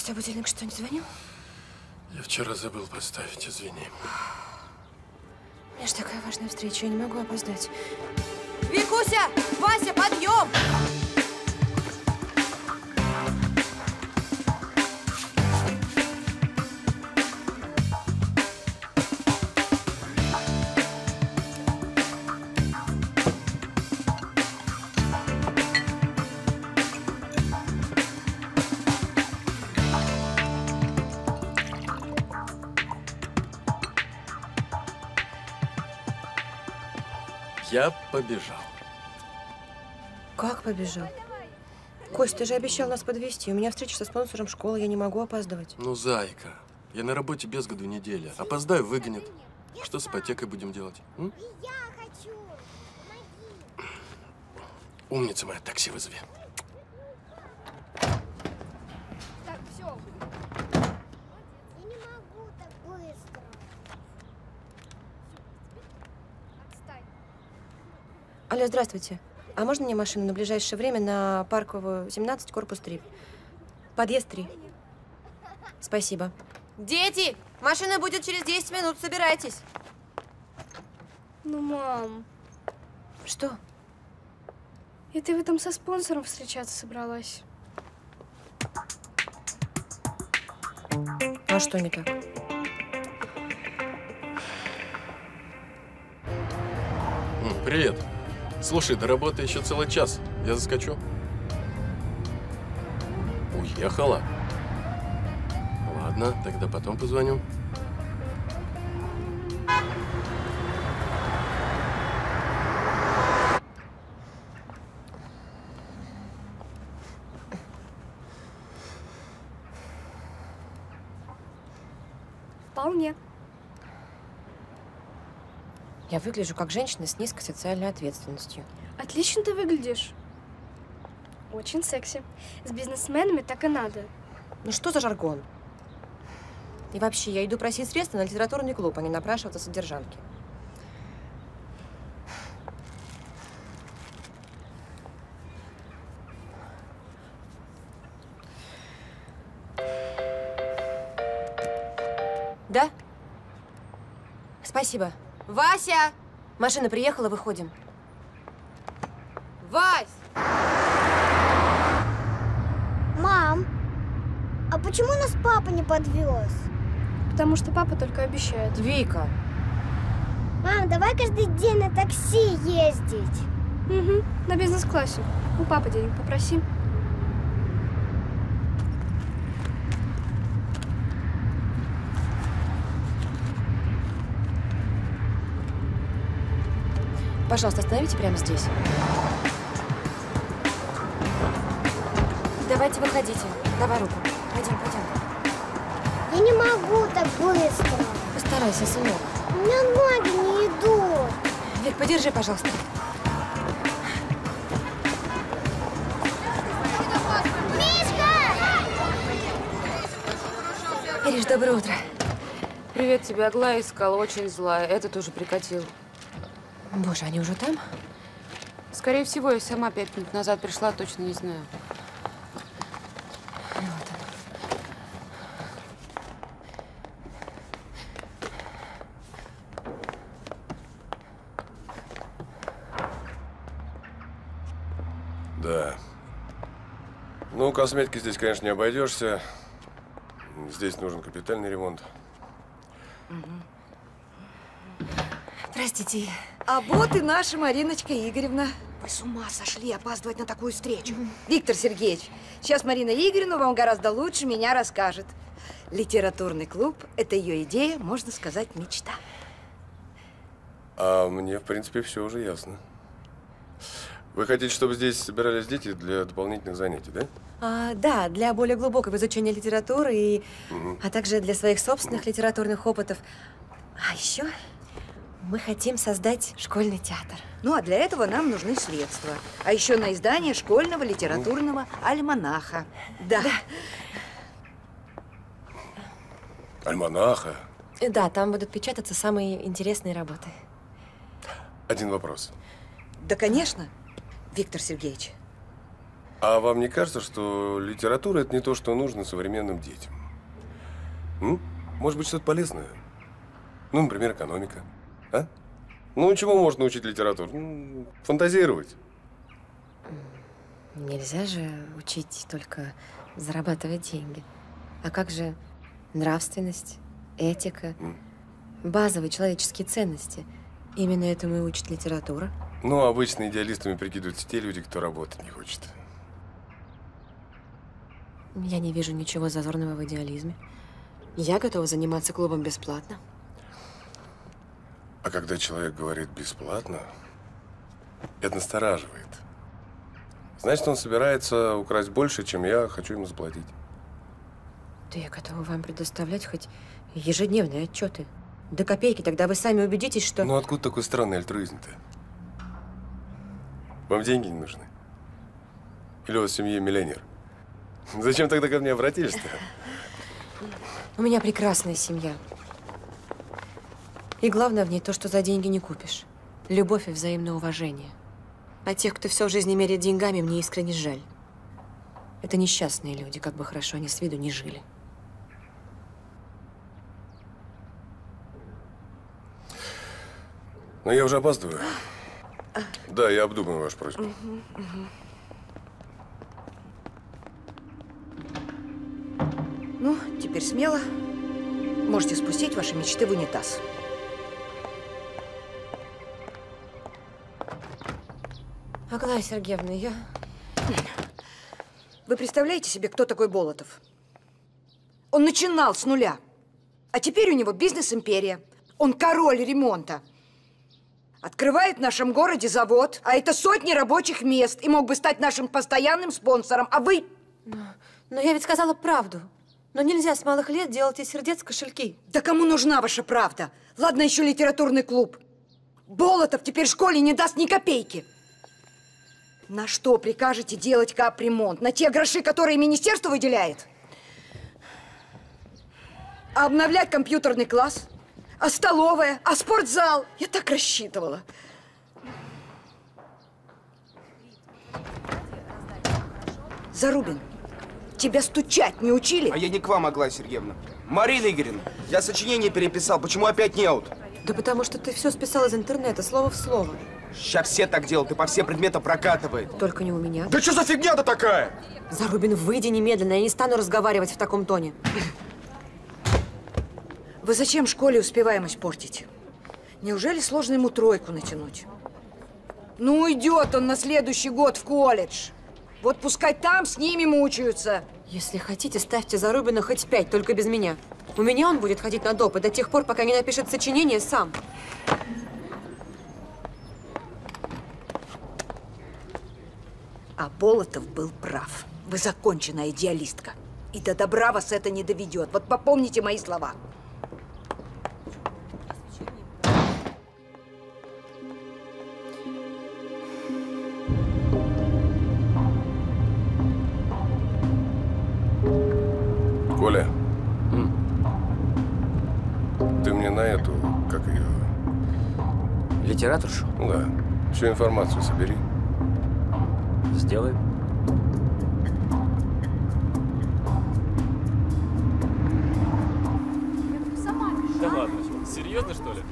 Костя, будильник что, не звонил? Я вчера забыл поставить, извини. У меня же такая важная встреча, я не могу опоздать. Викуся! Вася, подъем! Побежал. Как побежал? Кость, ты же обещал нас подвести. У меня встреча со спонсором школы, я не могу опаздывать. Ну, зайка, я на работе без году неделя. Опоздаю, выгонят. Что с ипотекой будем делать? м? Я хочу. Помоги. Умница моя, такси вызови. Так, все. Я не могу так быстро. Отстань. Алло, здравствуйте. А можно мне машину на ближайшее время на Парковую, 17, корпус 3? Подъезд 3. Спасибо. Дети! Машина будет через 10 минут, собирайтесь. Ну, мам, Что? и ты в этом со спонсором встречаться собралась? А что не так? Привет. Слушай, до работы еще целый час. Я заскочу. Уехала? Ладно, тогда потом позвоню. Я выгляжу как женщина с низкой социальной ответственностью. Отлично ты выглядишь. Очень секси. С бизнесменами так и надо. Ну что за жаргон? И вообще, я иду просить средства на литературный клуб, а не напрашиваться содержанки. Да? Спасибо. Вася! Машина приехала, выходим. Вась! Мам, а почему нас папа не подвез? Потому что папа только обещает. Вика! Мам, давай каждый день на такси ездить. Угу, на бизнес-классе. У папы денег попроси. Пожалуйста, остановите прямо здесь. Давайте выходите. Давай руку. Пойдем, пойдем. Я не могу так быстро. Постарайся, сынок. У меня ноги не идут. Вик, подержи, пожалуйста. Ириш, доброе утро. Привет, тебя Аглая искала, очень злая. Этот тоже прикатил. Боже, они уже там? Скорее всего, я сама пять минут назад пришла, точно не знаю. Вот он. Да. Ну, косметики здесь, конечно, не обойдешься. Здесь нужен капитальный ремонт. Простите. А вот и наша Мариночка Игоревна. Вы с ума сошли опаздывать на такую встречу. Виктор Сергеевич, сейчас Марина Игоревна вам гораздо лучше меня расскажет. Литературный клуб – это ее идея, можно сказать, мечта. А мне, в принципе, все уже ясно. Вы хотите, чтобы здесь собирались дети для дополнительных занятий, да? А, да, для более глубокого изучения литературы, и, а также для своих собственных литературных опытов. А еще мы хотим создать школьный театр. Ну, а для этого нам нужны средства. А еще на издание школьного литературного альманаха. Да. Альманаха. И Да, там будут печататься самые интересные работы. Один вопрос. Да, конечно, Виктор Сергеевич. А вам не кажется, что литература – это не то, что нужно современным детям? М? Может быть, что-то полезное? Ну, например, экономика. А? Ну, чего можно учить литературу? Ну, фантазировать. Нельзя же учить только зарабатывать деньги. А как же нравственность, этика, базовые человеческие ценности? Именно этому и учит литература. Ну, обычно идеалистами прикидываются те люди, кто работать не хочет. Я не вижу ничего зазорного в идеализме. Я готова заниматься клубом бесплатно. А когда человек говорит бесплатно, это настораживает. Значит, он собирается украсть больше, чем я хочу ему заплатить. Да я готова вам предоставлять хоть ежедневные отчеты. До копейки, тогда вы сами убедитесь, что... Ну, откуда такой странный альтруизм-то? Вам деньги не нужны? Или у вас в семье миллионер? Зачем тогда ко мне обратились-то? У меня прекрасная семья. И главное в ней то, что за деньги не купишь. Любовь и взаимное уважение. А тех, кто все в жизни меряет деньгами, мне искренне жаль. Это несчастные люди, как бы хорошо они с виду не жили. Но я уже опаздываю. Да, я обдумаю вашу просьбу. Ну, теперь смело. Можете спустить ваши мечты в унитаз. Аглая Сергеевна, я... Вы представляете себе, кто такой Болотов? Он начинал с нуля. А теперь у него бизнес-империя. Он король ремонта. Открывает в нашем городе завод, а это сотни рабочих мест, и мог бы стать нашим постоянным спонсором. А вы... Но я ведь сказала правду. Но нельзя с малых лет делать из сердец кошельки. Да кому нужна ваша правда? Ладно, еще литературный клуб. Болотов теперь школе не даст ни копейки. На что прикажете делать капремонт? На те гроши, которые министерство выделяет? А обновлять компьютерный класс? А столовая? А спортзал? Я так рассчитывала. Зарубин, тебя стучать не учили? А я не к вам, Аглая Сергеевна. Марина Игоревна, я сочинение переписал. Почему опять не аут? Да потому что ты все списал из интернета, слово в слово. Сейчас все так делают, и по всем предметам прокатывает. Только не у меня. Да что за фигня-то такая? Зарубин, выйди немедленно, я не стану разговаривать в таком тоне. Вы зачем школе успеваемость портите? Неужели сложно ему тройку натянуть? Ну, идет он на следующий год в колледж. Вот пускай там с ними мучаются. Если хотите, ставьте Зарубина хоть пять, только без меня. У меня он будет ходить на допы до тех пор, пока не напишет сочинение сам. А Болотов был прав. Вы законченная идеалистка. И до добра вас это не доведет. Вот попомните мои слова. Коля. Ты мне на эту, как ее, Литераторшу? ну да, всю информацию собери. Сделаем. Да ладно, серьезно что ли?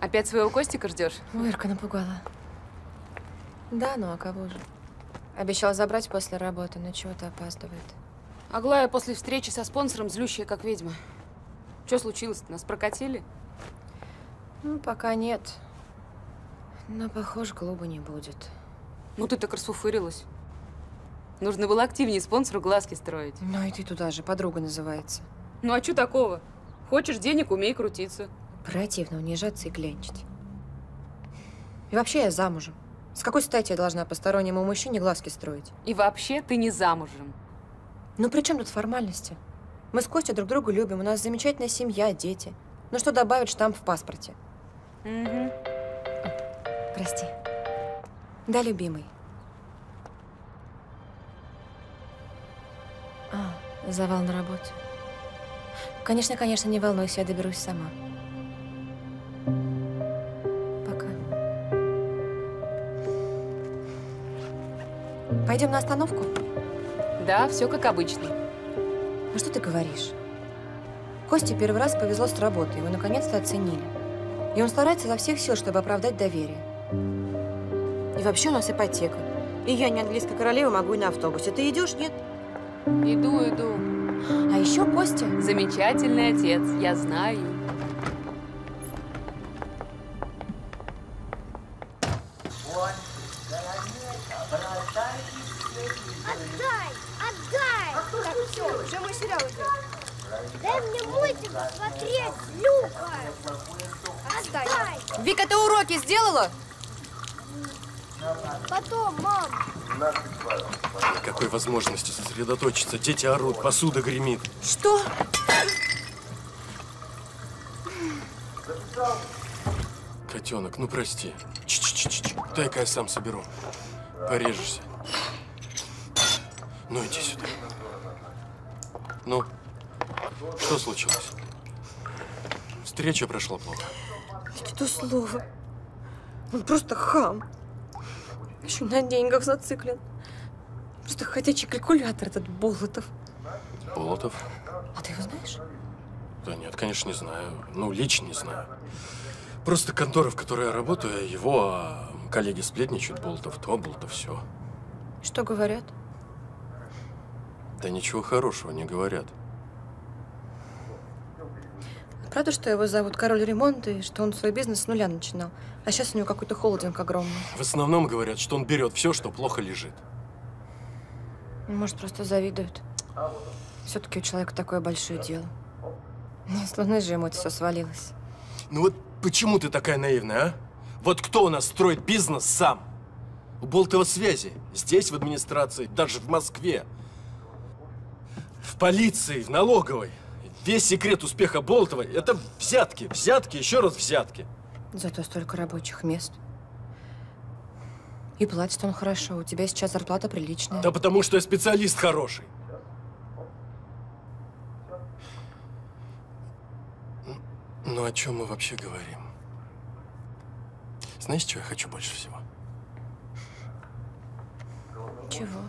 Опять своего Костика ждешь? Ирка напугала. Да, ну а кого же? Обещал забрать после работы, но чего-то опаздывает. Аглая после встречи со спонсором злющая, как ведьма. Что случилось? Нас прокатили? Ну, пока нет. Но, похоже, клуба не будет. Ну ты так расфуфырилась. Нужно было активнее спонсору глазки строить. Ну и ты туда же, подруга называется. Ну а что такого? Хочешь денег, умей крутиться. Противно унижаться и клянчить. И вообще я замужем. С какой стати я должна постороннему мужчине глазки строить? И вообще ты не замужем. Ну при чем тут формальности? Мы с Костей друг друга любим, у нас замечательная семья, дети. Ну что добавить штамп в паспорте? Угу. Прости. Да, любимый. А, завал на работе. Конечно, конечно, не волнуйся, я доберусь сама. Пока. Пойдем на остановку? Да, все как обычно. А что ты говоришь? Косте первый раз повезло с работой, его наконец-то оценили. И он старается изо всех сил, чтобы оправдать доверие. И вообще у нас ипотека. И я не английская королева, могу и на автобусе. Ты идешь, нет? Иду, иду. А еще Костя. Замечательный отец, я знаю. Возможности сосредоточиться. Дети орут, посуда гремит. Что? Котенок, ну прости. Ч-ч-ч-ч. Дай-ка я сам соберу. Порежешься. Ну, иди сюда. Ну, что случилось? Встреча прошла плохо. Не то слово. Он просто хам. Еще на деньгах зациклен. Просто ходячий калькулятор этот Болотов. Болотов? А ты его знаешь? Да нет, конечно, не знаю. Ну, лично не знаю. Просто контора, в которой я работаю, его а коллеги сплетничают, Болотов то, Болотов все. Что говорят? Да ничего хорошего не говорят. Правда, что его зовут Король Ремонта и что он свой бизнес с нуля начинал? А сейчас у него какой-то холдинг огромный. В основном говорят, что он берет все, что плохо лежит. Может, просто завидуют. Все-таки у человека такое большое дело. Не с луны же ему это все свалилось. Ну вот почему ты такая наивная, а? Вот кто у нас строит бизнес сам? У Болтова связи. Здесь, в администрации, даже в Москве. В полиции, в налоговой. Весь секрет успеха Болтова – это взятки, взятки, еще раз взятки. Зато столько рабочих мест. И платит он хорошо. У тебя сейчас зарплата приличная. Да потому что я специалист хороший. Ну, о чем мы вообще говорим? Знаешь, чего я хочу больше всего? Чего?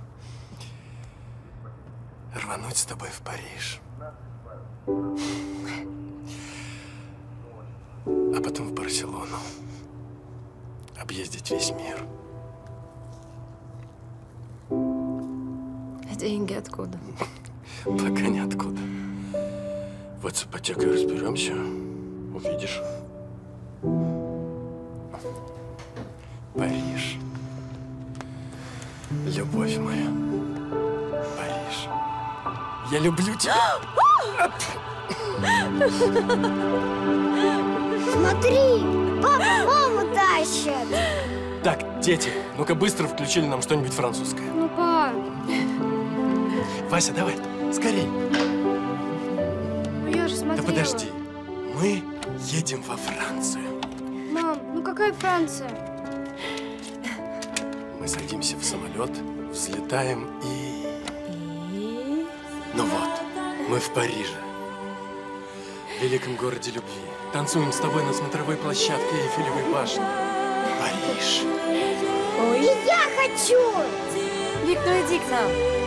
Рвануть с тобой в Париж. А потом в Барселону. Объездить весь мир. Деньги откуда? Пока ниоткуда. Вот с ипотекой разберемся. Увидишь. Париж. Любовь моя. Париж. Я люблю тебя. Смотри! Папа маму тащит! Так, дети, ну-ка быстро включили нам что-нибудь французское. Ну, пап, Вася, давай, скорей. ну я же смотрела. Да подожди. Мы едем во Францию. Мам, ну какая Франция? Мы садимся в самолет, взлетаем и... И... Ну вот, мы в Париже. В великом городе любви. Танцуем с тобой на смотровой площадке Эйфелевой башни. Париж. Ой. И я хочу! Вик, ну иди к нам.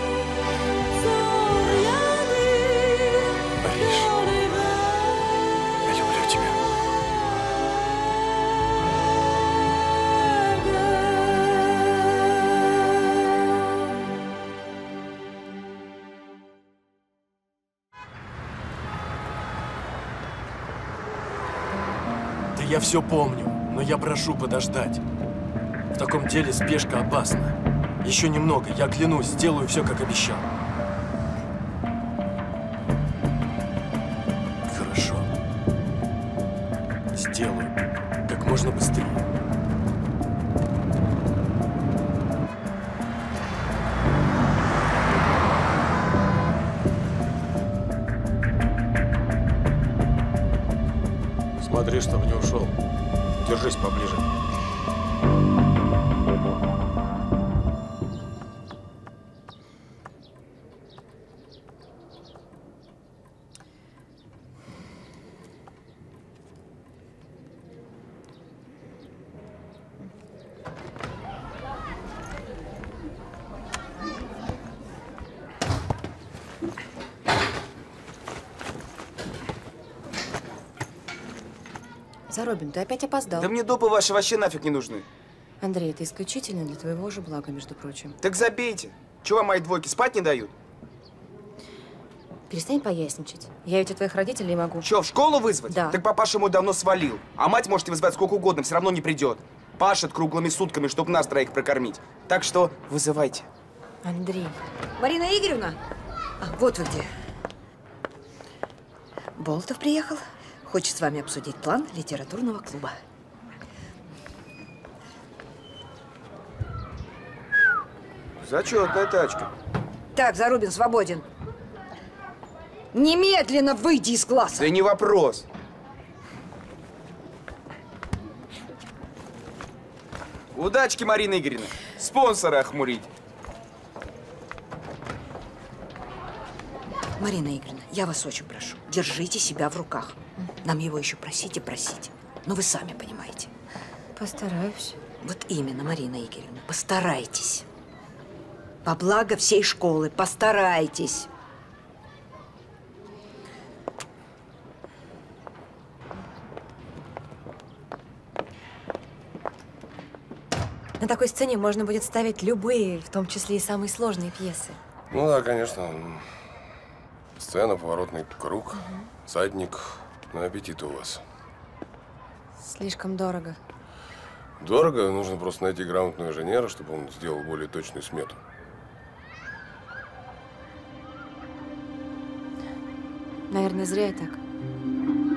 Все помню, но я прошу подождать. В таком деле спешка опасна. Еще немного, я клянусь, сделаю все, как обещал. Хорошо. Сделаю. Как можно быстрее. Заробин, ты опять опоздал. Да мне допы ваши вообще нафиг не нужны. Андрей, это исключительно для твоего же блага, между прочим. Так забейте. Чего мои двойки спать не дают? Перестань поясничать. Я ведь у твоих родителей могу. Че, в школу вызвать? Да. Так папаша ему давно свалил. А мать можете вызвать сколько угодно, все равно не придет. Пашет круглыми сутками, чтобы нас троих прокормить. Так что вызывайте. Андрей. Марина Игоревна? А, вот вы где. Болтов приехал. Хочет с вами обсудить план литературного клуба. Зачетная тачка. Так, Зарубин свободен. Немедленно выйди из класса. Да не вопрос. Удачки, Марина Игоревна. Спонсора охмурить. Марина Игоревна, я вас очень прошу, держите себя в руках. Нам его еще просите, просите. Но вы сами понимаете. Постараюсь. Вот именно, Марина Игоревна, постарайтесь. По благо всей школы, постарайтесь. На такой сцене можно будет ставить любые, в том числе и самые сложные пьесы. Ну да, конечно. Сцена, поворотный круг, садник. На аппетит у вас. Слишком дорого. Дорого, нужно просто найти грамотного инженера, чтобы он сделал более точную смету. Наверное, зря я так.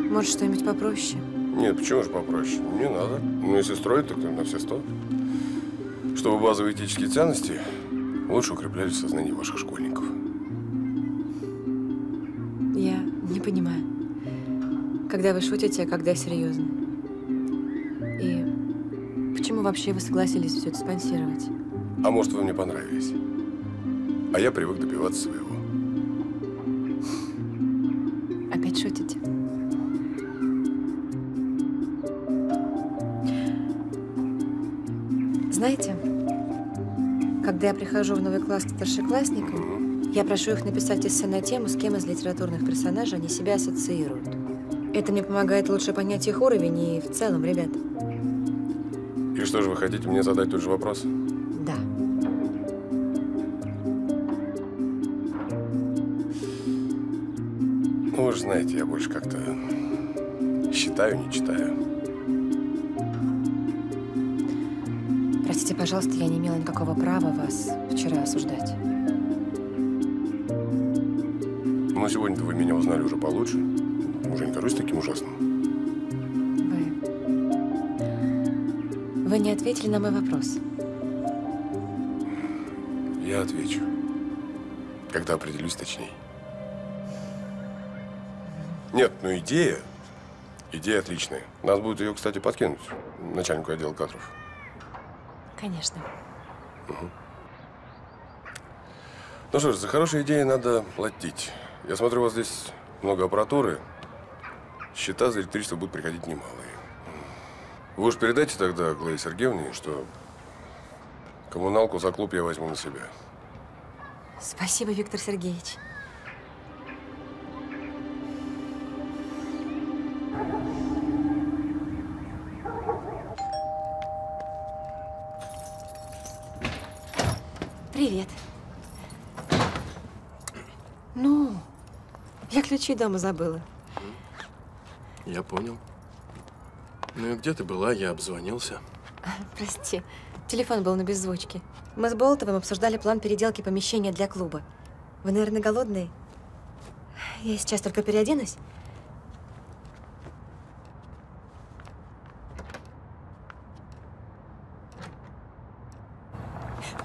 Может, что-нибудь попроще? Нет, почему же попроще? Не надо. Ну, если строить, так на все сто. Чтобы базовые этические ценности лучше укреплялись в сознании ваших школьников. Когда вы шутите, а когда серьезно. И почему вообще вы согласились все это спонсировать? А может, вы мне понравились? А я привык добиваться своего. Опять шутите? Знаете, когда я прихожу в новый класс к старшеклассникам, я прошу их написать эссе на тему, с кем из литературных персонажей они себя ассоциируют. Это мне помогает лучше понять их уровень и в целом, ребят. И что же, вы хотите мне задать тот же вопрос? Да. Ну, вы же знаете, я больше как-то считаю, не читаю. Простите, пожалуйста, я не имела никакого права вас вчера осуждать. Но сегодня-то вы меня узнали уже получше. Уже не кажусь таким ужасным. Вы... Вы не ответили на мой вопрос. Я отвечу. Когда определюсь точнее. Нет, ну идея. Идея отличная. Нас будет ее, кстати, подкинуть. Начальнику отдела кадров. Конечно. Угу. Ну что ж, за хорошие идеи надо платить. Я смотрю, у вас здесь много аппаратуры. Счета за электричество будут приходить немалые. Вы уж передайте тогда Глае Сергеевне, что коммуналку за клуб я возьму на себя. Спасибо, Виктор Сергеевич. Привет. Ну, я ключи дома забыла. Я понял. Ну и где ты была? Я обзвонился. Прости, телефон был на беззвучке. Мы с Болтовым обсуждали план переделки помещения для клуба. Вы, наверное, голодные? Я сейчас только переоденусь.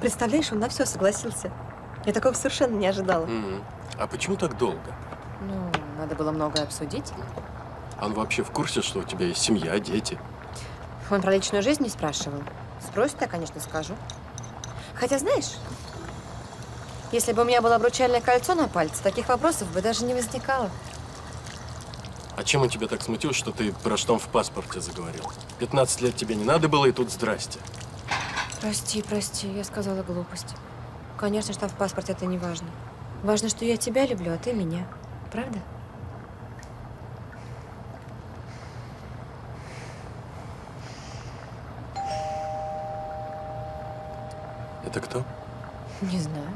Представляешь, он на все согласился. Я такого совершенно не ожидала. Угу. А почему так долго? Ну, надо было многое обсудить. Он вообще в курсе, что у тебя есть семья, дети? Он про личную жизнь не спрашивал. Спросит, я, конечно, скажу. Хотя, знаешь, если бы у меня было обручальное кольцо на пальце, таких вопросов бы даже не возникало. А чем он тебя так смутил, что ты про штамп в паспорте заговорил? 15 лет тебе не надо было, и тут здрасте. Прости, прости, я сказала глупость. Конечно, штамп в паспорте это не важно. Важно, что я тебя люблю, а ты меня. Правда? Это кто? Не знаю.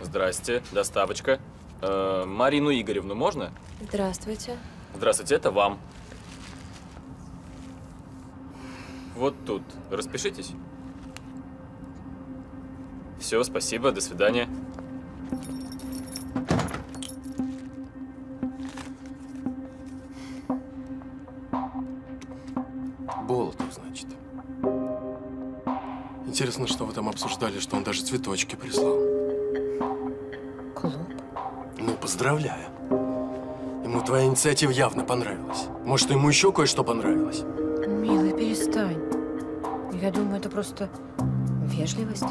Здрасте, доставочка. Э, Марину Игоревну можно? Здравствуйте. Здравствуйте, это вам. Вот тут. Распишитесь. Все, спасибо, до свидания. Интересно, что вы там обсуждали, что он даже цветочки прислал. Клуб? Ну, поздравляю. Ему твоя инициатива явно понравилась. Может, ему еще кое-что понравилось? Милый, перестань. Я думаю, это просто вежливость.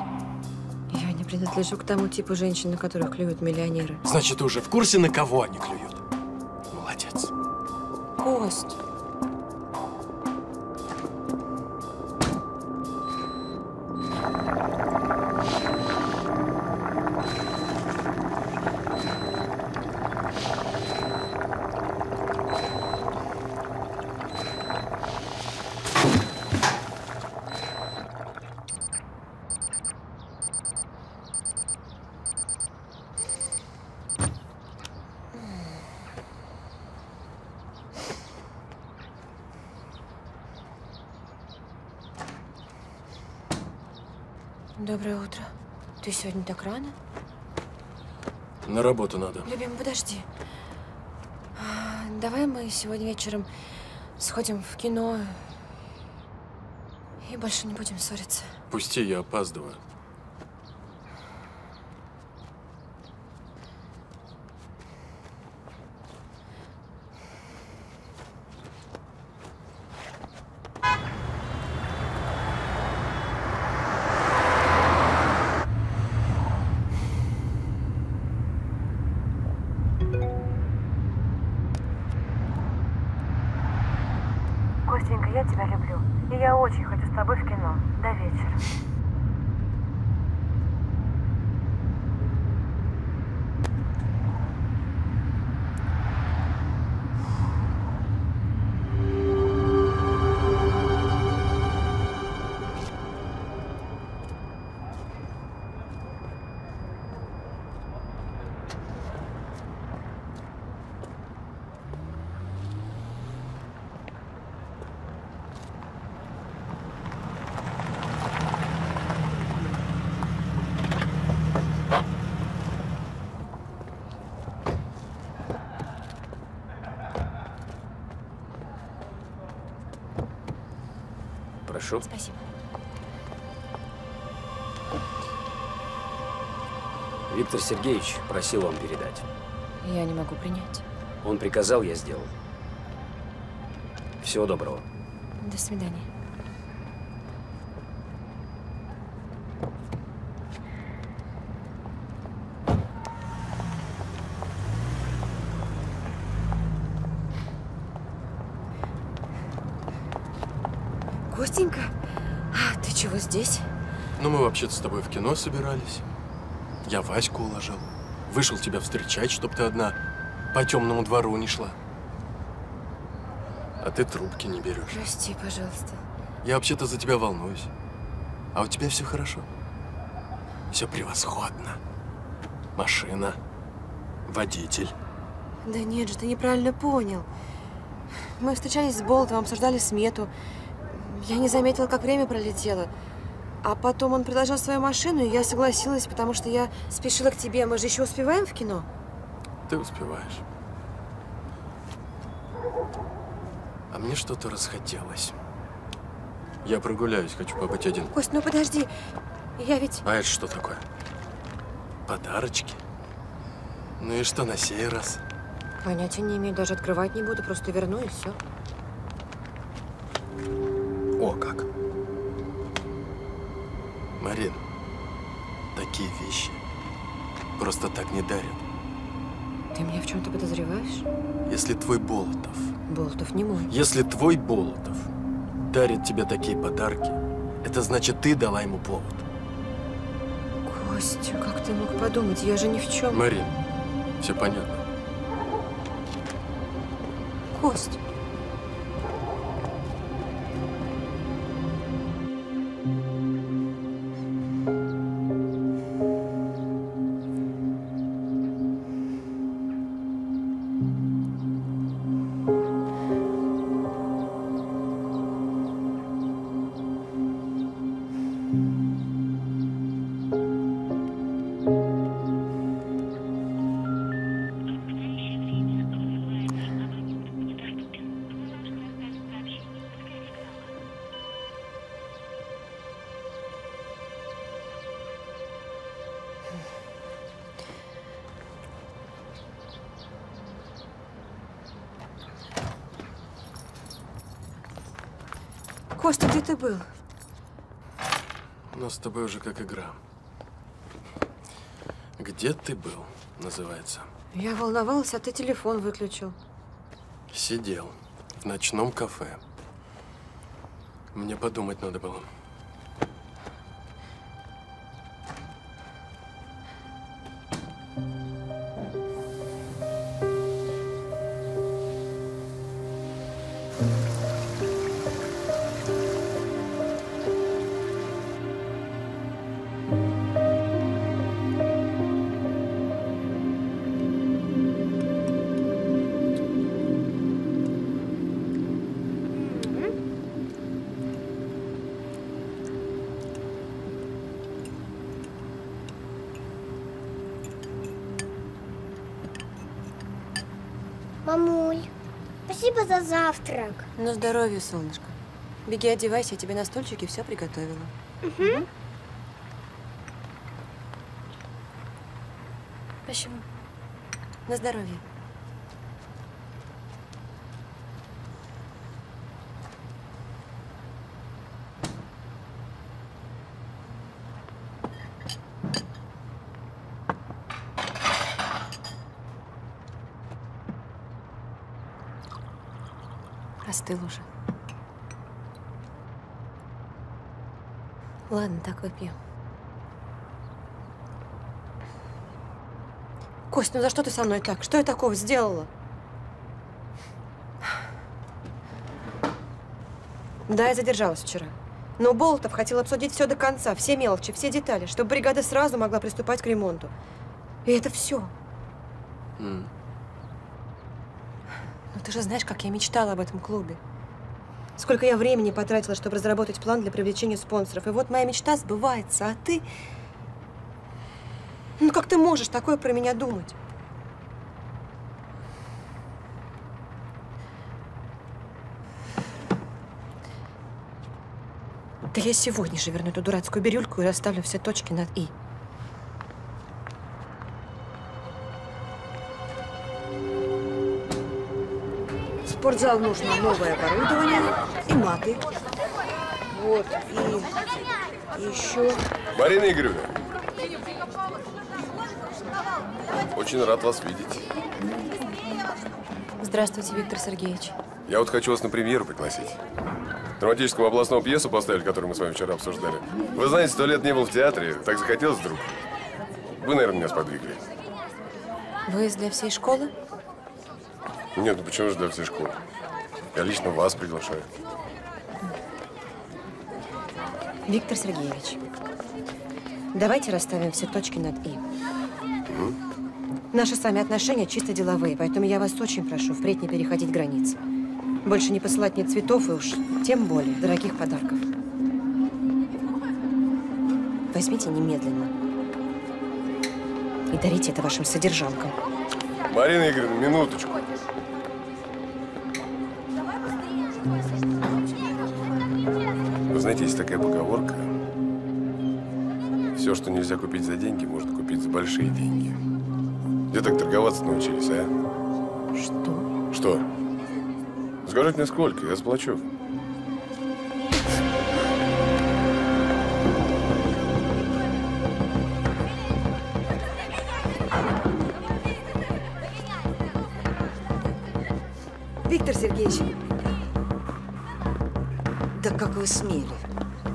Я не принадлежу к тому типу женщин, на которых клюют миллионеры. Значит, ты уже в курсе, на кого они клюют? Молодец. Кость. Сегодня так рано? На работу надо. Любим, подожди. А, Давай мы сегодня вечером сходим в кино и больше не будем ссориться. Пусти, я опаздываю. Костенька, я тебя люблю. И я очень хочу с тобой в кино. До вечера. Прошу. Спасибо. Виктор Сергеевич просил вам передать. Я не могу принять. Он приказал, я сделал. Всего доброго. До свидания. Костенька, а ты чего здесь? Ну, мы вообще-то с тобой в кино собирались. Я Ваську уложил. Вышел тебя встречать, чтоб ты одна по темному двору не шла. А ты трубки не берешь. Прости, пожалуйста. Я вообще-то за тебя волнуюсь. А у тебя все хорошо. Все превосходно. Машина, водитель. Да нет же, ты неправильно понял. Мы встречались с Болотовым, обсуждали смету. Я не заметила, как время пролетело. А потом он предложил свою машину, и я согласилась, потому что я спешила к тебе. Мы же еще успеваем в кино? Ты успеваешь. А мне что-то расхотелось. Я прогуляюсь, хочу побыть один. Кость, ну подожди. Я ведь... А это что такое? Подарочки? Ну и что на сей раз? Понятия не имею, даже открывать не буду, просто верну и все. Подозреваешь? Если твой Болотов, Болотов не мой. если твой Болотов дарит тебе такие подарки, это значит, ты дала ему повод. Костя, как ты мог подумать? Я же ни в чем. Марин, все понятно. Костя, ты был? У нас с тобой уже как игра. Где ты был, называется. Я волновалась, а ты телефон выключил. Сидел в ночном кафе. Мне подумать надо было. На здоровье, солнышко. Беги, одевайся, я тебе на стульчике все приготовила. Угу. Спасибо. На здоровье. Остыл уже. Ладно, так выпью. Кость, ну за что ты со мной так? Что я такого сделала? Да, я задержалась вчера. Но Болотов хотел обсудить все до конца, все мелочи, все детали, чтобы бригада сразу могла приступать к ремонту. И это все. М. Ты же знаешь, как я мечтала об этом клубе. Сколько я времени потратила, чтобы разработать план для привлечения спонсоров. И вот моя мечта сбывается, а ты... Ну как ты можешь такое про меня думать? Да я сегодня же верну эту дурацкую бирюльку и расставлю все точки над «и». Спортзал нужно новое оборудование и маты. Вот, и еще... Марина Игоревна. Очень рад вас видеть. Здравствуйте, Виктор Сергеевич. Я вот хочу вас на премьеру пригласить. Драматическую областную пьесу поставили, которую мы с вами вчера обсуждали. Вы знаете, сто лет не был в театре, так захотелось вдруг. Вы, наверное, меня сподвигли. Вы для всей школы? Нет, ну почему же для всей школы? Я лично вас приглашаю. Виктор Сергеевич, давайте расставим все точки над «и». Наши с вами отношения чисто деловые, поэтому я вас очень прошу впредь не переходить границы. Больше не посылать мне цветов и уж тем более дорогих подарков. Возьмите немедленно. И дарите это вашим содержанкам. Марина Игоревна, минуточку. Знаете, есть такая поговорка. Все, что нельзя купить за деньги, можно купить за большие деньги. Где так торговаться научились, а? Что? Что? Скажите мне сколько, я сплачу.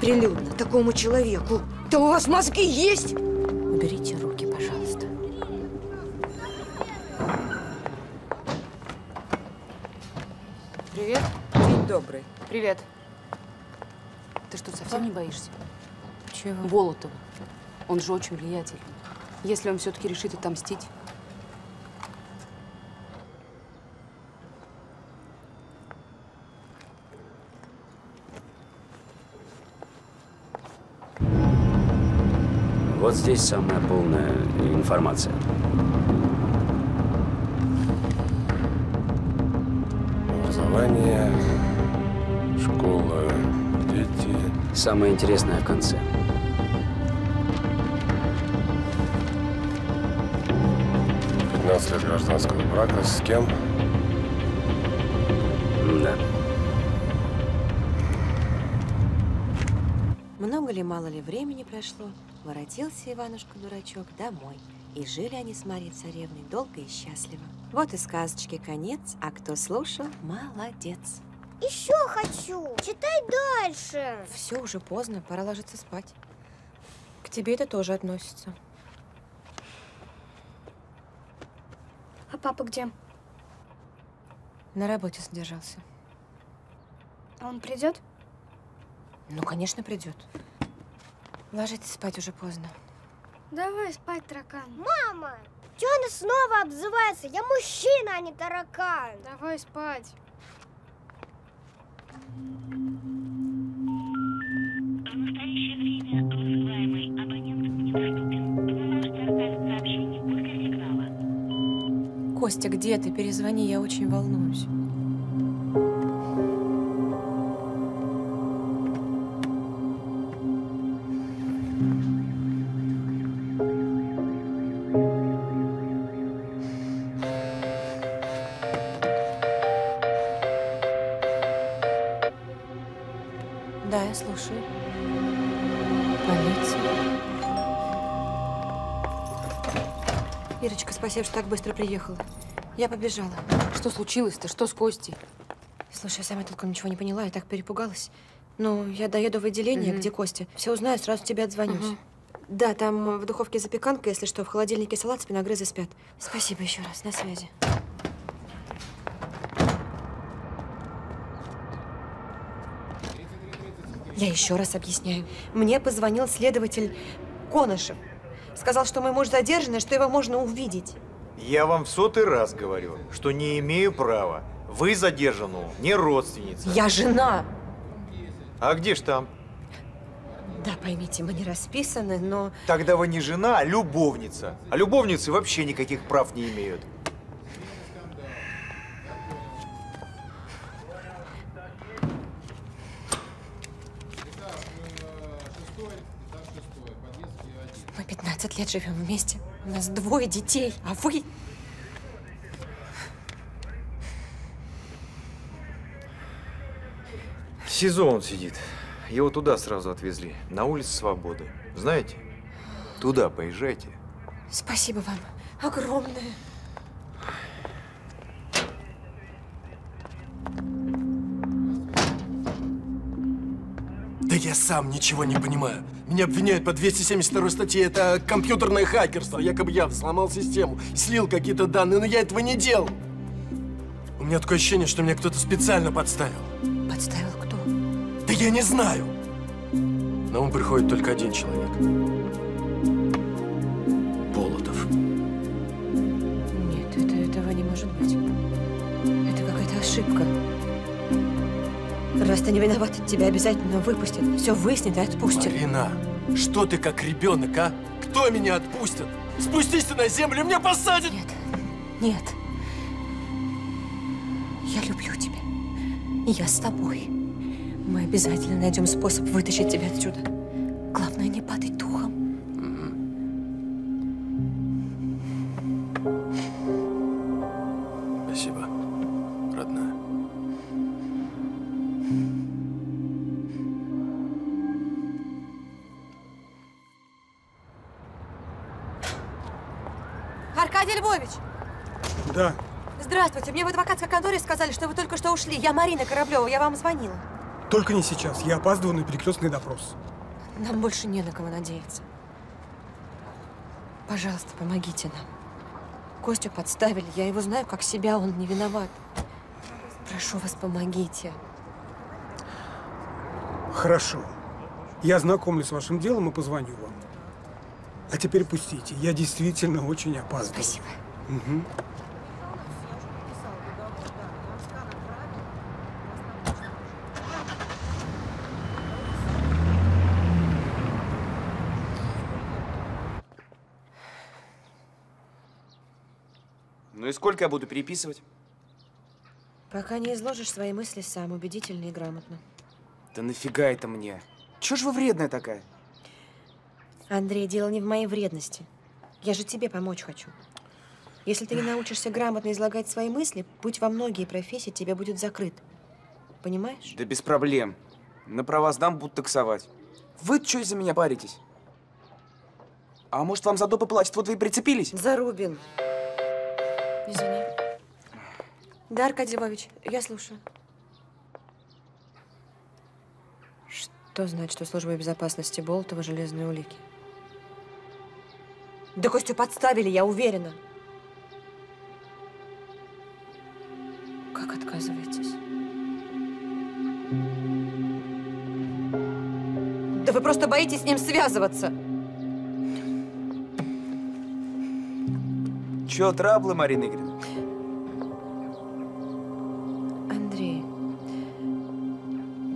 Прилюдно такому человеку. Да у вас мозги есть? Уберите руки, пожалуйста. Привет. День добрый. Привет. Ты что, совсем не боишься? Чего? Болотова. Он же очень влиятельный. Если он все-таки решит отомстить. Вот здесь самая полная информация. Образование, школа, дети. Самое интересное в конце. Пятнадцать лет гражданского брака. С кем? Да. Много ли, мало ли времени прошло, воротился Иванушка-дурачок домой. И жили они с Марьей Царевной долго и счастливо. Вот и сказочки конец, а кто слушал, молодец. Еще хочу. Читай дальше. Все уже поздно, пора ложиться спать. К тебе это тоже относится. А папа где? На работе задержался. А он придет? Ну, конечно, придет. Ложитесь спать уже поздно. Давай спать, таракан. Мама, чего она снова обзывается? Я мужчина, а не таракан. Давай спать. В настоящее время вызываемый абонент недоступен. Вы можете оставить сообщение после сигнала. Костя, где ты? Перезвони, я очень волнуюсь. Спасибо, что так быстро приехала. Я побежала. Что случилось-то? Что с Костей? Слушай, я сама толком ничего не поняла, я так перепугалась. Ну, я доеду в отделение, Мгм. где Костя. Все узнаю, сразу тебе отзвонюсь. Мгм. Да, там в духовке запеканка, если что, в холодильнике салат, спиногрызы спят. Спасибо еще раз, на связи. Я еще раз объясняю. Мне позвонил следователь Конышев. Сказал, что мой муж задержан, и что его можно увидеть. Я вам в сотый раз говорю, что не имею права. Вы задержанному не родственница. Я жена! А где ж там? Да, поймите, мы не расписаны, но... Тогда вы не жена, а любовница. А любовницы вообще никаких прав не имеют. Мы 15 лет живем вместе. У нас двое детей, а вы... В СИЗО он сидит. Его туда сразу отвезли. На улице Свободы. Знаете? Туда поезжайте. Спасибо вам огромное. Да я сам ничего не понимаю. Меня обвиняют по 272 статье. Это компьютерное хакерство. Якобы я взломал систему, слил какие-то данные, но я этого не делал. У меня такое ощущение, что меня кто-то специально подставил. Подставил кто? Да я не знаю. На ум приходит только один человек. Болотов. Нет, это, этого не может быть. Это какая-то ошибка. Раз ты не виноват, тебя обязательно выпустят. Все выяснит и отпустят. Марина, что ты как ребенок, а? Кто меня отпустит? Спустись ты на землю, меня посадят! Нет, нет. Я люблю тебя. Я с тобой. Мы обязательно найдем способ вытащить тебя отсюда. Главное, не падай Адвокатской конторе сказали, что вы только что ушли. Я Марина Кораблева, я вам звонила. Только не сейчас. Я опаздываю на перекрестный допрос. Нам больше не на кого надеяться. Пожалуйста, помогите нам. Костю подставили, я его знаю как себя, он не виноват. Прошу вас, помогите. Хорошо. Я ознакомлюсь с вашим делом и позвоню вам. А теперь пустите. Я действительно очень опаздываю. Спасибо. Мгм. Ну и сколько я буду переписывать? Пока не изложишь свои мысли сам, убедительно и грамотно. Да нафига это мне? Чё ж вы вредная такая? Андрей, дело не в моей вредности. Я же тебе помочь хочу. Если ты не научишься грамотно излагать свои мысли, путь во многие профессии тебе будет закрыт. Понимаешь? Да без проблем. На права сдам, будут таксовать. вы что из-за меня паритесь? А может, вам за допы платят, вот вы и прицепились? Зарубин. Извини. Да, Аркадий Львович, я слушаю. Что значит у службы безопасности Болтова железные улики? Да Костю подставили, я уверена. Как отказываетесь? Да вы просто боитесь с ним связываться. Чё, траблы, Марина Игоревна? Андрей,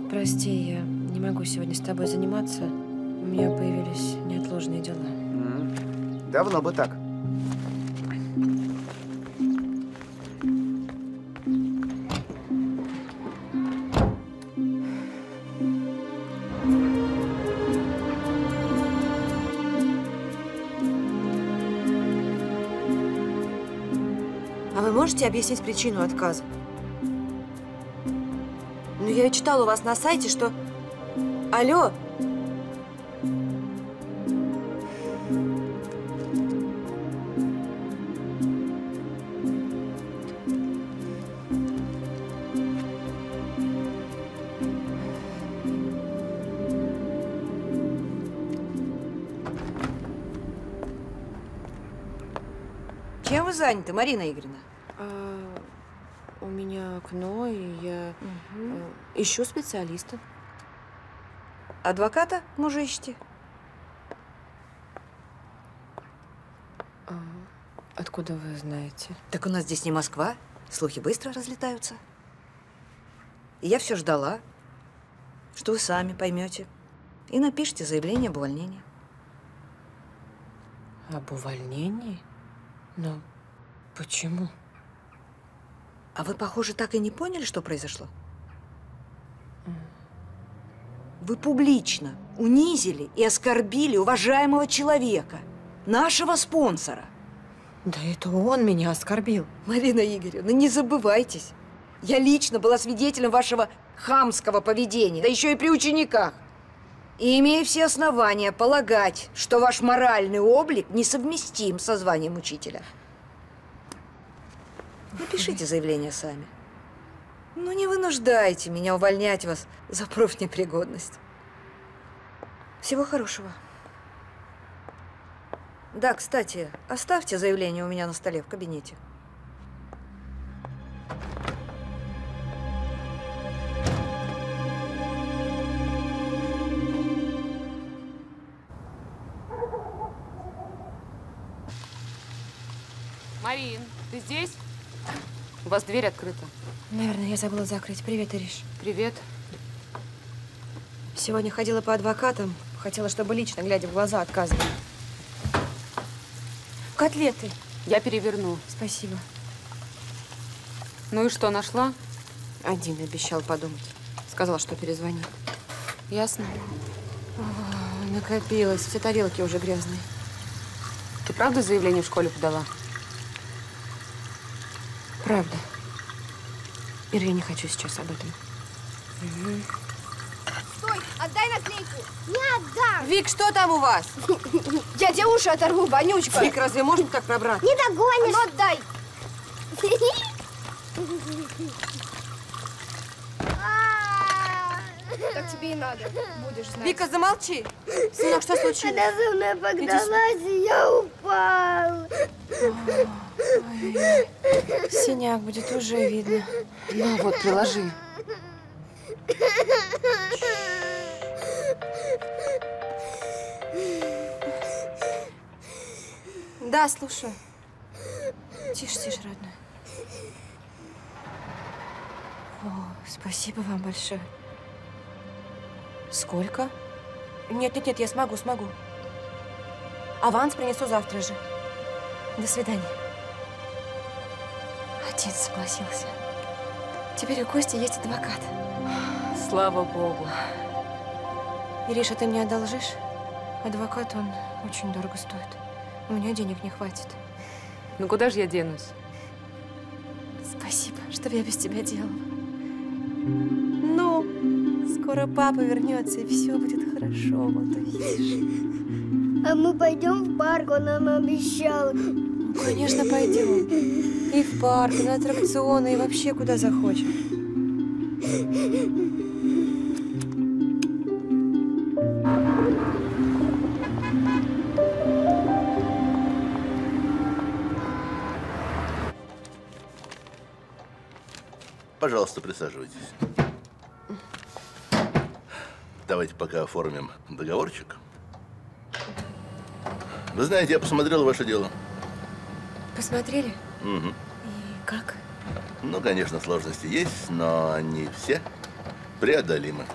прости, я не могу сегодня с тобой заниматься. У меня появились неотложные дела. Давно бы так. Можете объяснить причину отказа? Ну, я читала у вас на сайте, что... Алло! Заняты, Марина Игоревна? А, у меня окно, и я э, ищу специалиста. Адвоката мужа ищете? А, откуда вы знаете? Так у нас здесь не Москва. Слухи быстро разлетаются. И я все ждала, что вы сами поймете и напишите заявление об увольнении. Об увольнении? Но почему? А вы, похоже, так и не поняли, что произошло? Вы публично унизили и оскорбили уважаемого человека, нашего спонсора. Да это он меня оскорбил. Марина Игоревна, не забывайтесь. Я лично была свидетелем вашего хамского поведения, да еще и при учениках. И имею все основания полагать, что ваш моральный облик несовместим со званием учителя. Напишите заявление сами. Ну, не вынуждайте меня увольнять вас за профнепригодность. Всего хорошего. Да, кстати, оставьте заявление у меня на столе в кабинете. Марин, ты здесь? У вас дверь открыта. Наверное, я забыла закрыть. Привет, Ириш. Привет. Сегодня ходила по адвокатам. Хотела, чтобы лично, глядя в глаза, отказывали. Котлеты. Я переверну. Спасибо. Ну и что, нашла? Один обещал подумать. Сказал, что перезвонит. Ясно. О, накопилось. Все тарелки уже грязные. Ты правда заявление в школе подала? Правда. Ира, я не хочу сейчас об этом. Стой, отдай наклейку. Не отдам. Вик, что там у вас? Я тебе уши оторву, вонючка. Вик, разве можно так пробраться? Не догонишь. Ну отдай. Так тебе и надо. Будешь знать. Вика, замолчи! Сынок, что случилось? Она за мной погналась, и я упал. Ой, синяк будет уже видно. На, вот, приложи. Да, слушаю. Тише, тише, родной. О, спасибо вам большое. Сколько? Нет, нет, нет, я смогу, смогу. Аванс принесу завтра же. До свидания. Отец согласился. Теперь у Кости есть адвокат. Слава богу. Ириша, ты мне одолжишь? Адвокат, он очень дорого стоит. У меня денег не хватит. Ну куда же я денусь? Спасибо, что я без тебя делала. Ну, скоро папа вернется, и все будет хорошо, вот увидишь. А мы пойдем в парк, он нам обещал. Ну, конечно, пойдем. И в парк, и на аттракционы, и вообще куда захочешь. Пожалуйста, присаживайтесь. Давайте пока оформим договорчик. Вы знаете, я посмотрел ваше дело. Посмотрели? Мгм. Ну, конечно, сложности есть, но они все преодолимы.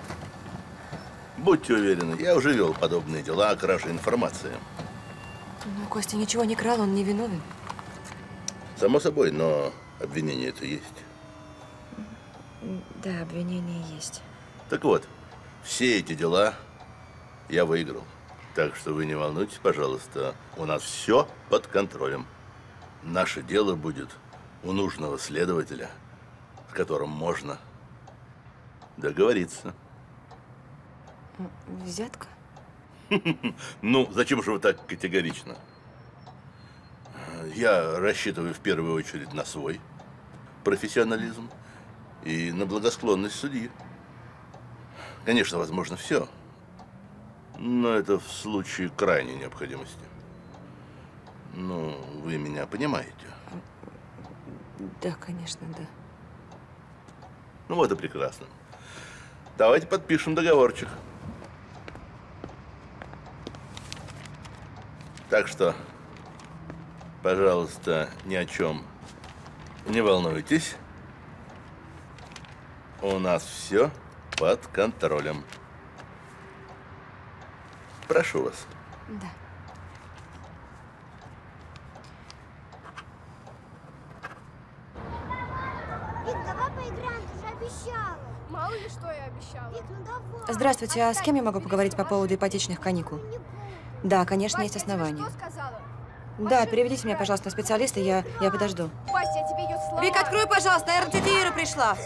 Будьте уверены, я уже вел подобные дела о краже информации. Ну, Костя ничего не крал, он не виновен. Само собой, но обвинение это есть. Да, обвинение есть. Так вот, все эти дела я выиграл. Так что вы не волнуйтесь, пожалуйста. У нас все под контролем. Наше дело будет у нужного следователя, с которым можно договориться. Взятка? Ну, зачем же вы так категорично? Я рассчитываю в первую очередь на свой профессионализм и на благосклонность судьи. Конечно, возможно все, но это в случае крайней необходимости. Ну, вы меня понимаете. Да, конечно, да. Ну вот и прекрасно. Давайте подпишем договорчик. Так что, пожалуйста, ни о чем не волнуйтесь. У нас все под контролем. Прошу вас. Да. Вик, давай поиграем, ты же обещала. Мало ли что я обещала. Вик, ну давай. Здравствуйте, а с кем я могу поговорить по поводу ипотечных каникул? Да, конечно, есть основания. Да, переведите меня, пожалуйста, на специалиста, я, я подожду. Вик, открой, пожалуйста, наверное, тетя Ира пришла.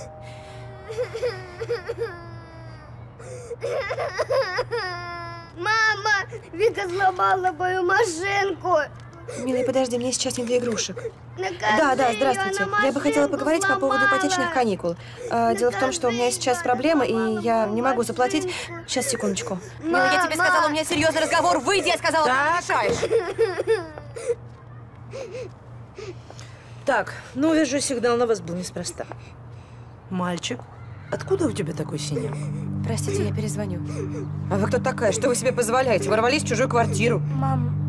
Мама, Вика сломала мою машинку. Милый, подожди, мне сейчас не до игрушек. Накажи Да, да, здравствуйте. Я бы хотела поговорить по поводу сломала. ипотечных каникул. А, дело в том, что у меня сейчас проблемы, и я не могу заплатить. Сейчас, секундочку. Милый, я тебе Мама! сказала, у меня серьезный разговор. Выйди, я сказала, ты мне мешаешь. Так, ну, вижу, сигнал на вас был неспроста. Мальчик, откуда у тебя такой синяк? Простите, я перезвоню. А вы кто такая? Что вы себе позволяете? Ворвались в чужую квартиру. Мам,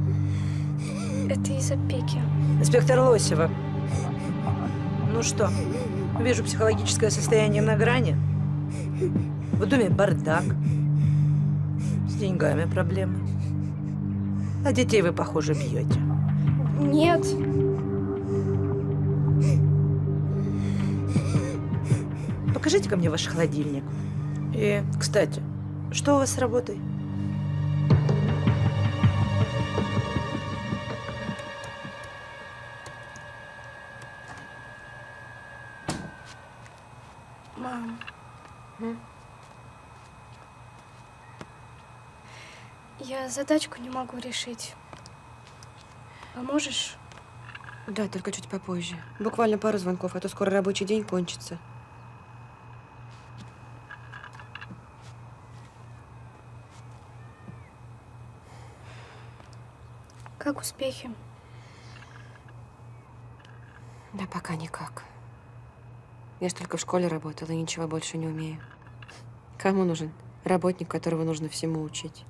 это из опеки. Инспектор Лосева. Ну что, вижу психологическое состояние на грани. В доме бардак. С деньгами проблемы. А детей вы, похоже, бьете. Нет. Покажите ко мне ваш холодильник. И, кстати, что у вас с работой? Я задачку не могу решить. А Поможешь? Да, только чуть попозже. Буквально пару звонков, а то скоро рабочий день кончится. Как успехи? Да пока никак. Я ж только в школе работала и ничего больше не умею. Кому нужен работник, которого нужно всему учить?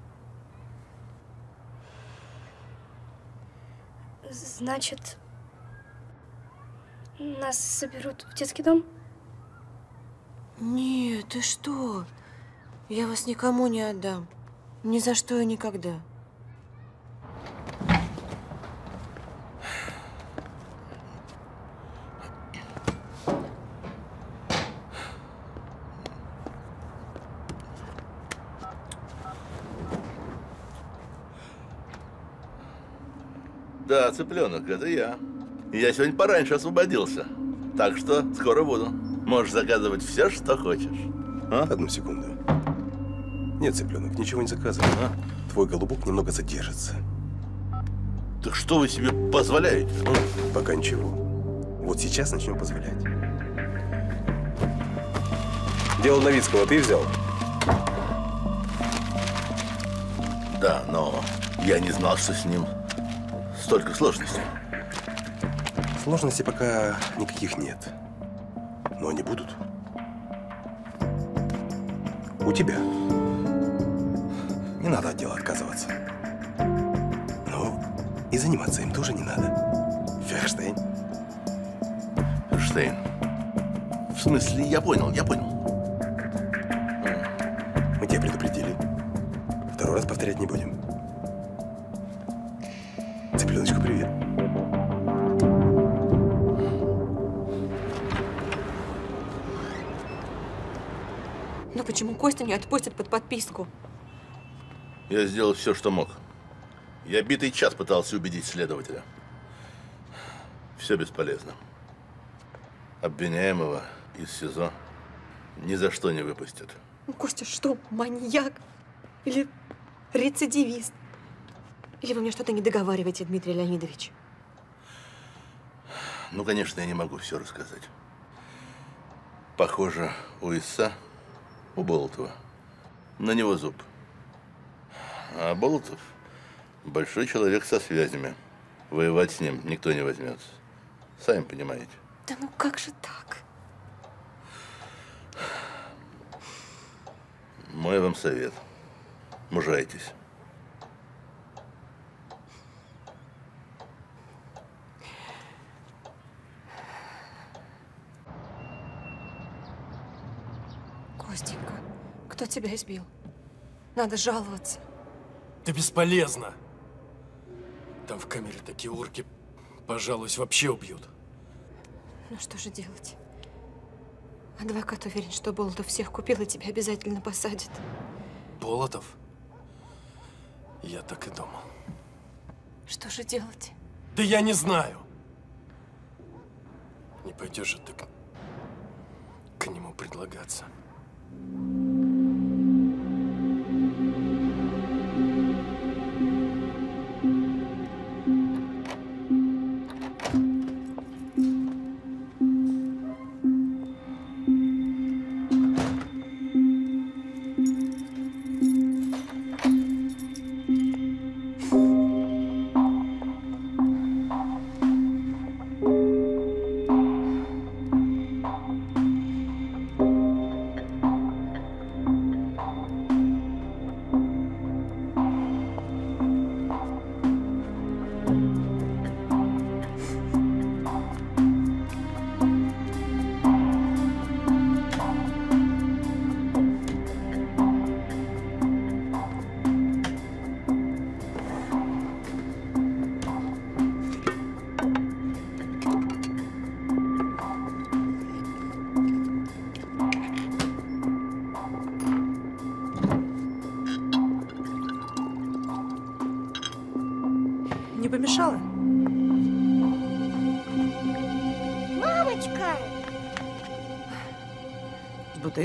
Значит, нас заберут в детский дом? Нет, ты что? Я вас никому не отдам. Ни за что и никогда. Да, цыпленок, это я. Я сегодня пораньше освободился. Так что скоро буду. Можешь заказывать все, что хочешь. А? Одну секунду. Нет, цыпленок, ничего не заказывай. Твой голубок немного задержится. Так что вы себе позволяете? Пока ничего. Вот сейчас начнем позволять. Дело Новицкого ты взял? Да, но я не знал, что с ним столько сложностей. Сложностей пока никаких нет. Но они будут. У тебя. Не надо от дела отказываться. Но и заниматься им тоже не надо. Ферштейн. Ферштейн. В смысле, я понял, я понял. Мы тебя предупредили. Второй раз повторять не будем. Костя не отпустит под подписку? Я сделал все, что мог. Я битый час пытался убедить следователя. Все бесполезно. Обвиняемого из СИЗО ни за что не выпустят. Ну, Костя что, маньяк? Или рецидивист? Или вы мне что-то не договариваете, Дмитрий Леонидович? Ну, конечно, я не могу все рассказать. Похоже, у Иса, у Болотова, на него зуб. А Болотов большой человек со связями. Воевать с ним никто не возьмется. Сами понимаете. Да ну как же так? Мой вам совет. Мужайтесь. Костенька, кто тебя избил? Надо жаловаться. Да бесполезно. Там в камере такие урки, пожалуйся, вообще убьют. Ну что же делать? Адвокат уверен, что Болотов всех купил и тебя обязательно посадит. Болотов? Я так и думал. Что же делать? Да я не знаю. Не пойдешь же ты к, к нему предлагаться.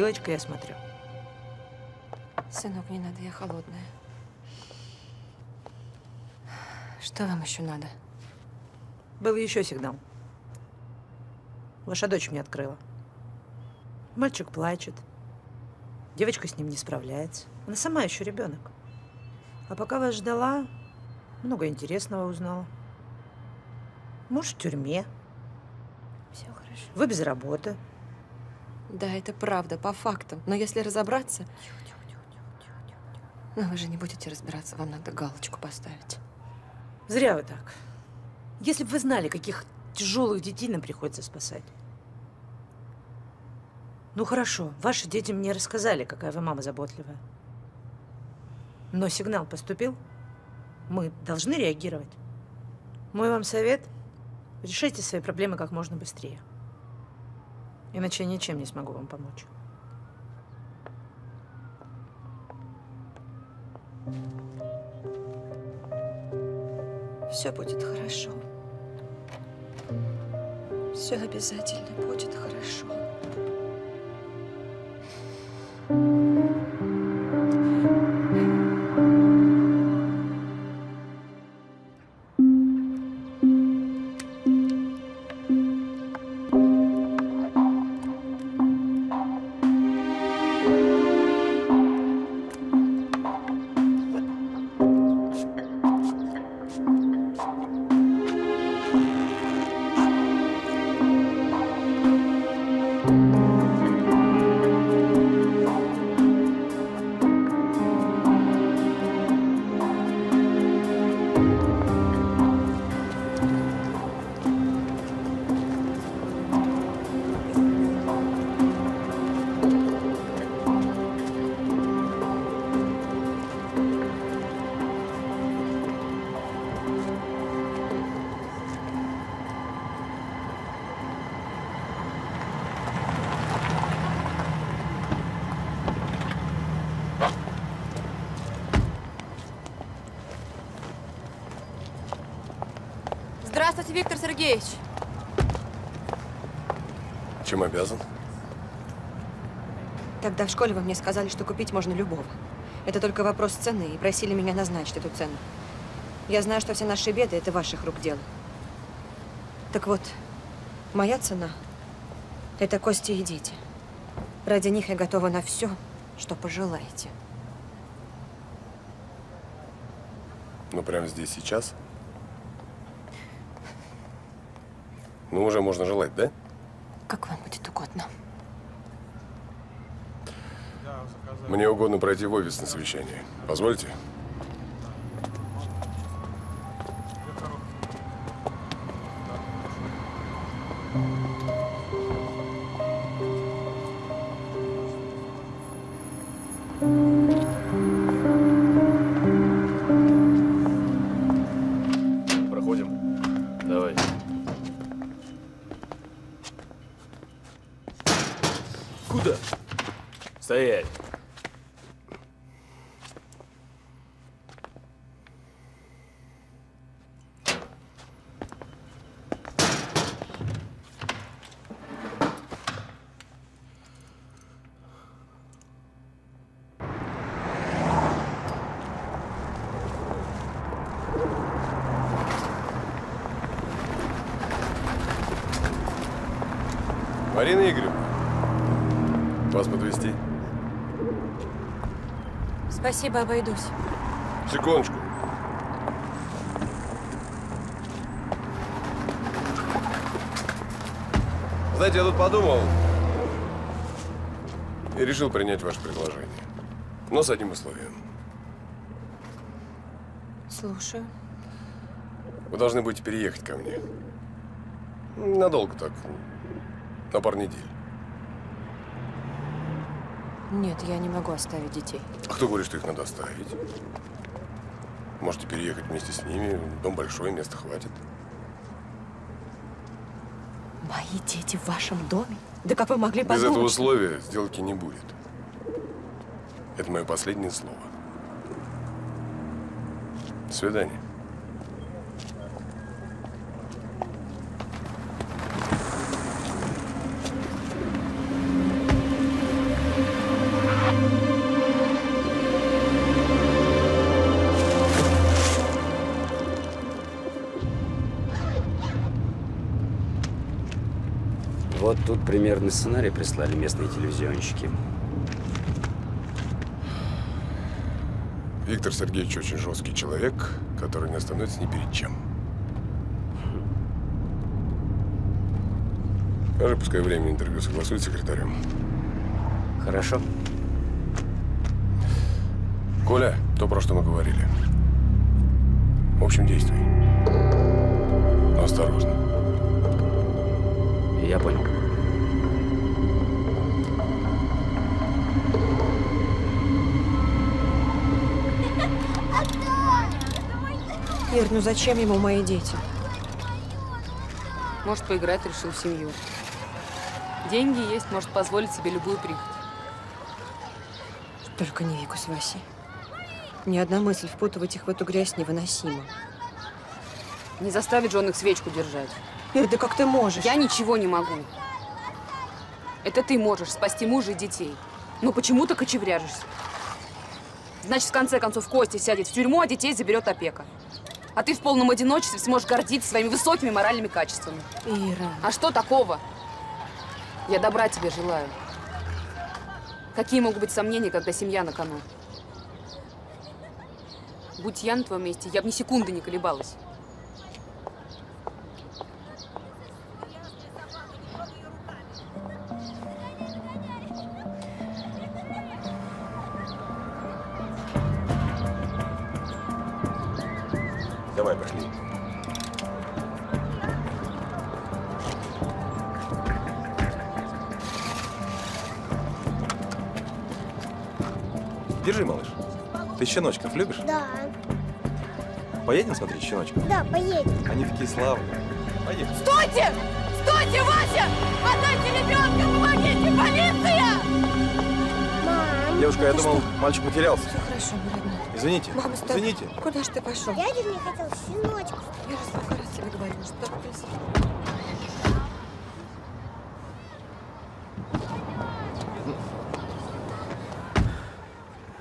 Бутылочкой, я смотрю. Сынок, не надо, я холодная. Что вам еще надо? Был еще сигнал. Ваша дочь мне открыла. Мальчик плачет. Девочка с ним не справляется. Она сама еще ребенок. А пока вас ждала, много интересного узнала. Муж в тюрьме. Все хорошо. Вы без работы. Да, это правда, по фактам. Но если разобраться... Но вы же не будете разбираться, вам надо галочку поставить. Зря вы так. Если бы вы знали, каких тяжелых детей нам приходится спасать. Ну хорошо, ваши дети мне рассказали, какая вы мама заботливая. Но сигнал поступил. Мы должны реагировать. Мой вам совет – решайте свои проблемы как можно быстрее. Иначе я ничем не смогу вам помочь. Все будет хорошо. Все обязательно будет хорошо. В школе вы мне сказали, что купить можно любого. Это только вопрос цены, и просили меня назначить эту цену. Я знаю, что все наши беды – это ваших рук дело. Так вот, моя цена – это кости и дети. Ради них я готова на все, что пожелаете. Ну, прямо здесь, сейчас? Ну, уже можно желать, да? Как вам будет угодно. Мне угодно пройти в офис на совещание. Позвольте? Спасибо, обойдусь. Секундочку. Знаете, я тут подумал и решил принять ваше предложение. Но с одним условием. Слушаю. Вы должны будете переехать ко мне. Надолго так. На пару недель. Нет, я не могу оставить детей. А кто говорит, что их надо оставить? Можете переехать вместе с ними. Дом большой, места хватит. Мои дети в вашем доме? Да как вы могли Без подумать? этого что- условия сделки не будет. Это мое последнее слово. До свидания. Примерный сценарий прислали местные телевизионщики. Виктор Сергеевич очень жесткий человек, который не остановится ни перед чем. Скажи, пускай время интервью согласует с секретарем. Хорошо. Коля, то, про что мы говорили. В общем, действуй. Но осторожно. Я понял. Ир, ну зачем ему мои дети? Может, поиграть решил в семью. Деньги есть, может позволить себе любую прихоть. Только не Вику с Васей. Ни одна мысль впутывать их в эту грязь невыносима. Не заставит же он их свечку держать. Ир, да как ты можешь? Я ничего не могу. Это ты можешь спасти мужа и детей. Но почему-то кочевряжешься. Значит, в конце концов, Костя сядет в тюрьму, а детей заберет опека. А ты в полном одиночестве сможешь гордиться своими высокими моральными качествами. Ира. А что такого? Я добра тебе желаю. Какие могут быть сомнения, когда семья на кону? Будь я на твоем месте, я бы ни секунды не колебалась. Щеночков любишь? Да, Поедем смотреть щеночков? да, поедем. Они такие славные. Поехали. Стойте! Стойте, Вася! Отдайте ребенка! Помогите! Полиция! Мам. Девушка, я думал, мальчик потерялся. Хорошо, мой родной. Извините, Мама, с тобой- извините. Куда же ты пошел? Дядя мне хотел щеночка. Я же сколько раз тебе говорила, что ты...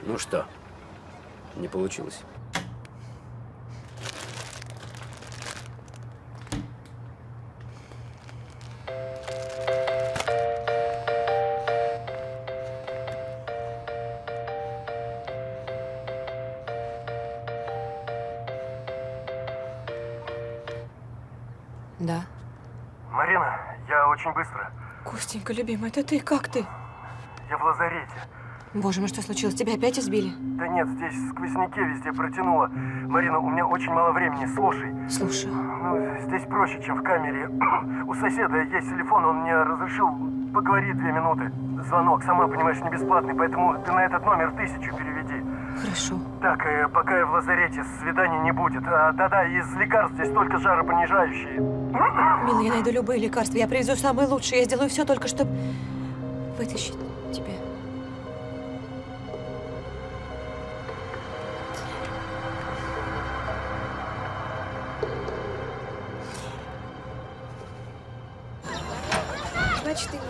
Ну что, не получилось? Да. Марина, я очень быстро. Костенька, любимый, это ты? Как ты? Я в лазарете. Боже мой, что случилось? Тебя опять избили? Нет, здесь сквозняки везде протянуло. Марина, у меня очень мало времени, слушай. Слушаю. Ну, здесь проще, чем в камере. У соседа есть телефон, он мне разрешил поговорить две минуты. Звонок, сама понимаешь, не бесплатный, поэтому ты на этот номер тысячу переведи. Хорошо. Так, э, пока я в лазарете, свиданий не будет. А, да-да, из лекарств здесь только жаропонижающие. Милый, я найду любые лекарства. Я привезу самые лучшие. Я сделаю все только, чтобы вытащить тебя.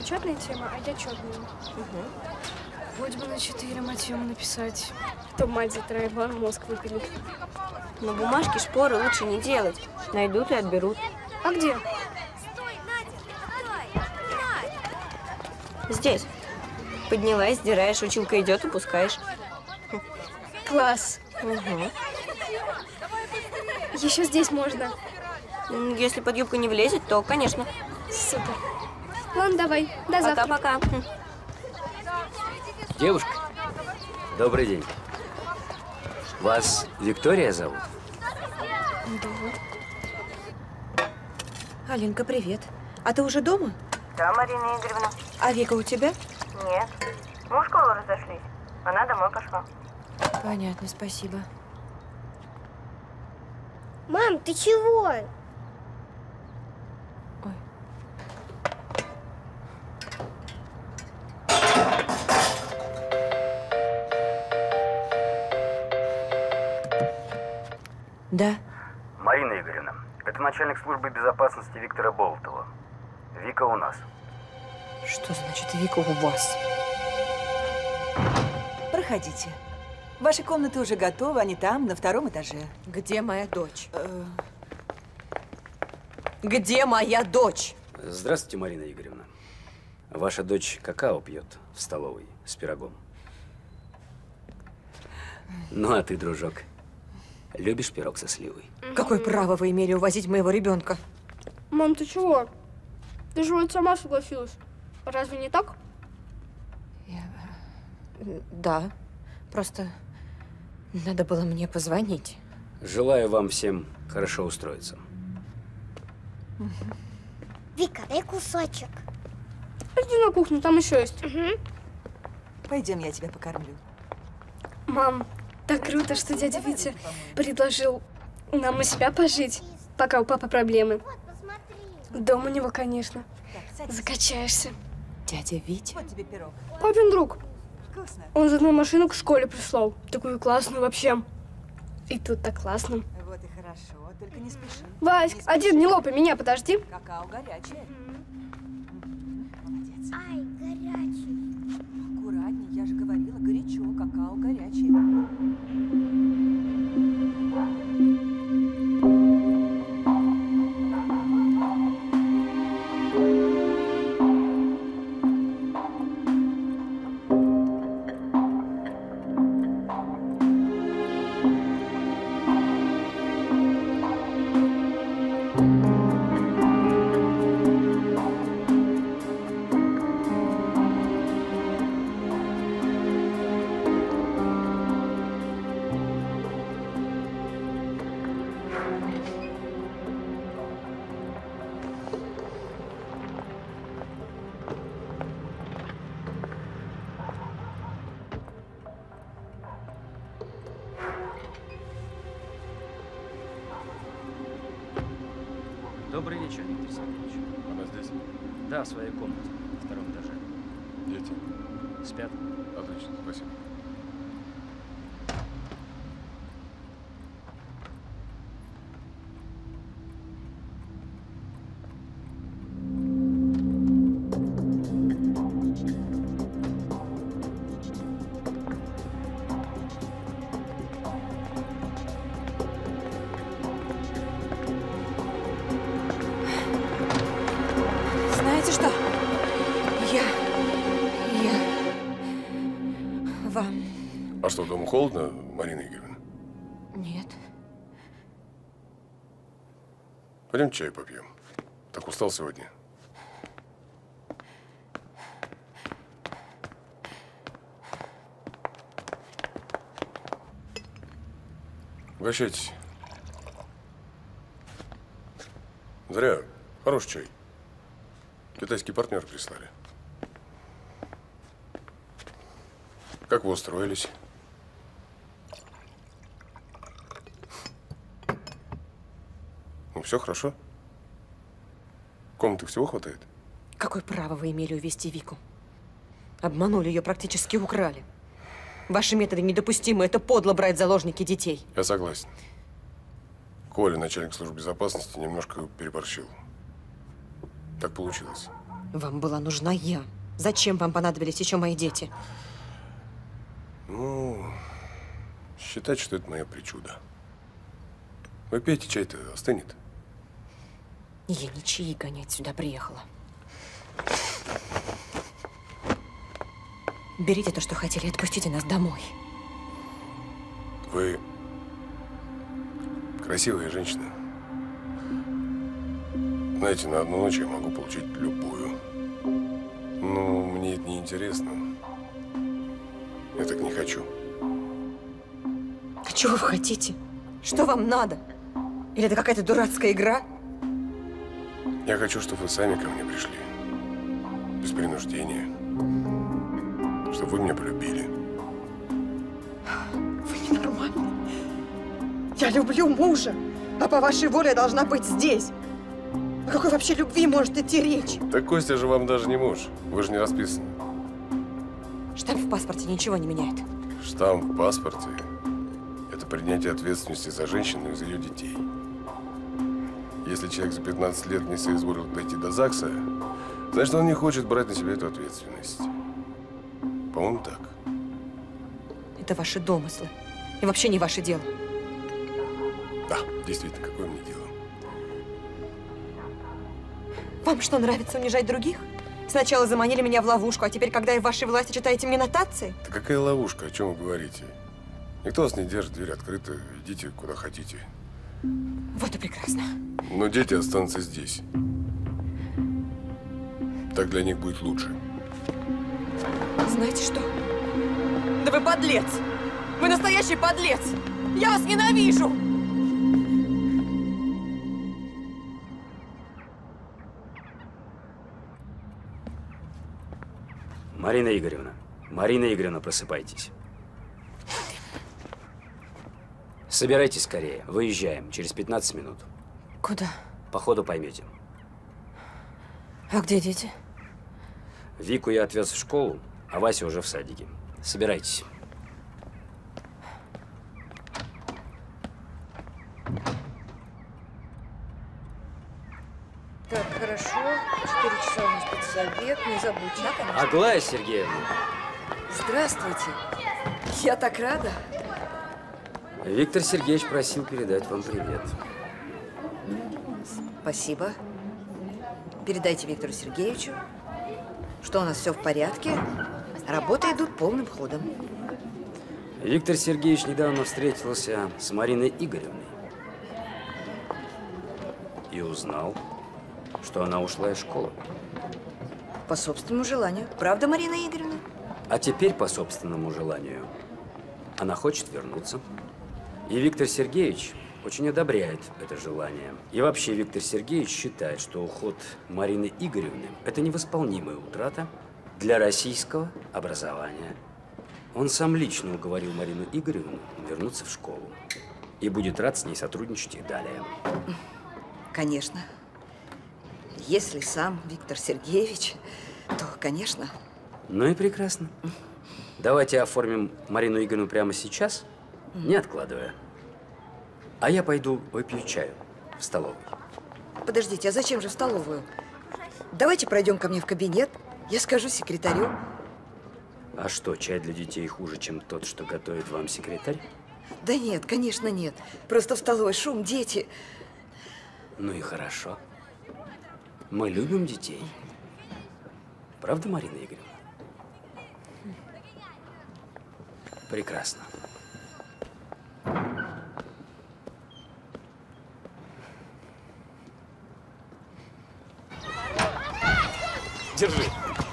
Нечетная тема, а я четная. Хоть бы на четыре мотива написать. То мать затраила, мозг выпилит. На бумажке шпоры лучше не делать. Найдут и отберут. А где? Здесь. Поднялась, сдираешь, училка идет, опускаешь. Класс. Угу. Еще здесь можно. Если под юбку не влезет, то, конечно. Супер. Ладно, давай. До завтра. Пока-пока. Девушка, добрый день. Вас Виктория зовут? Алинка, привет. А ты уже дома? Да, Марина Игоревна. А Вика у тебя? Нет. Мы в школу разошлись. Она домой пошла. Понятно, спасибо. Мам, ты чего? Да. Марина Игоревна, это начальник службы безопасности Виктора Болтова. Вика у нас. Что значит Вика у вас? Проходите. Ваши комнаты уже готовы, они там, на втором этаже. Где моя дочь? Где моя дочь? Здравствуйте, Марина Игоревна. Ваша дочь какао пьет в столовой с пирогом. Ну, а ты, дружок, любишь пирог со сливой? Какое право вы имели увозить моего ребенка? Мам, ты чего? Ты же вот сама согласилась. Разве не так? Да, просто надо было мне позвонить. Желаю вам всем хорошо устроиться. Вика, дай кусочек. Иди на кухню, там еще есть. Пойдем, я тебя покормлю. Мам, так круто, что дядя Витя предложил нам у себя пожить, пока у папы проблемы. Дом у него, конечно. Закачаешься. Дядя Витя? Папин друг. Он за мной машину к школе прислал. Такую классную вообще. И тут так классно. Вот и хорошо, только не спеши. Васьк, один не лопай меня, подожди. Какао горячее. Ай, горячий. Аккуратней, я же говорила, горячо, какао горячее. Пойдем чай попьем. Так устал сегодня. Угощайтесь. Зря. Хороший чай. Китайский партнер прислали. Как вы устроились? Все хорошо? Комнаты всего хватает? Какое право вы имели увести Вику? Обманули ее, практически украли. Ваши методы недопустимы. Это подло брать заложники детей. Я согласен. Коля, начальник службы безопасности, немножко переборщил. Так получилось. Вам была нужна я. Зачем вам понадобились еще мои дети? Ну, считать, что это моя причуда. Вы пейте, чай-то остынет. Я ничьи гонять сюда приехала. Берите то, что хотели, отпустите нас домой. Вы красивая женщина. Знаете, на одну ночь я могу получить любую. Но мне это не интересно. Я так не хочу. А чего вы хотите? Что вам надо? Или это какая-то дурацкая игра? Я хочу, чтобы вы сами ко мне пришли. Без принуждения. Чтобы вы меня полюбили. Вы ненормальны. Я люблю мужа, а по вашей воле я должна быть здесь. О какой вообще любви может идти речь? Так Костя же вам даже не муж. Вы же не расписаны. Штамп в паспорте ничего не меняет. Штамп в паспорте – это принятие ответственности за женщину и за ее детей. Если человек за 15 лет не соизволил дойти до ЗАГСа, значит, он не хочет брать на себя эту ответственность. По-моему, так. Это ваши домыслы. И вообще не ваше дело. Да, действительно, какое мне дело? Вам что, нравится унижать других? Сначала заманили меня в ловушку, а теперь, когда я в вашей власти, читаете мне нотации? Да какая ловушка, о чем вы говорите? Никто вас не держит, дверь открыта. Идите куда хотите. Вот и прекрасно. Но дети останутся здесь. Так для них будет лучше. Знаете что? Да вы подлец! Вы настоящий подлец! Я вас ненавижу! Марина Игоревна, Марина Игоревна, просыпайтесь. Собирайтесь скорее, выезжаем через 15 минут. Куда? По ходу поймете. А где дети? Вику я отвез в школу, а Вася уже в садике. Собирайтесь. Так, хорошо. Четыре часа у нас спецсовет. Не забудьте. Да. Аглая Сергеевна, Здравствуйте. Я так рада. Виктор Сергеевич просил передать вам привет. Спасибо. Передайте Виктору Сергеевичу, что у нас все в порядке. Работы идут полным ходом. Виктор Сергеевич недавно встретился с Мариной Игоревной и узнал, что она ушла из школы. По собственному желанию. Правда, Марина Игоревна? А теперь, по собственному желанию, она хочет вернуться. И Виктор Сергеевич очень одобряет это желание. И вообще Виктор Сергеевич считает, что уход Марины Игоревны – это невосполнимая утрата для российского образования. Он сам лично уговорил Марину Игоревну вернуться в школу и будет рад с ней сотрудничать и далее. Конечно. Если сам Виктор Сергеевич, то, конечно. Ну и прекрасно. Давайте оформим Марину Игоревну прямо сейчас, не откладывая. А я пойду выпью чаю в столовой. Подождите, а зачем же в столовую? Давайте пройдем ко мне в кабинет. Я скажу секретарю. А что, чай для детей хуже, чем тот, что готовит вам секретарь? Да нет, конечно, нет. Просто в столовой шум, дети. Ну и хорошо. Мы любим детей. Правда, Марина Игоревна? Прекрасно. Держи.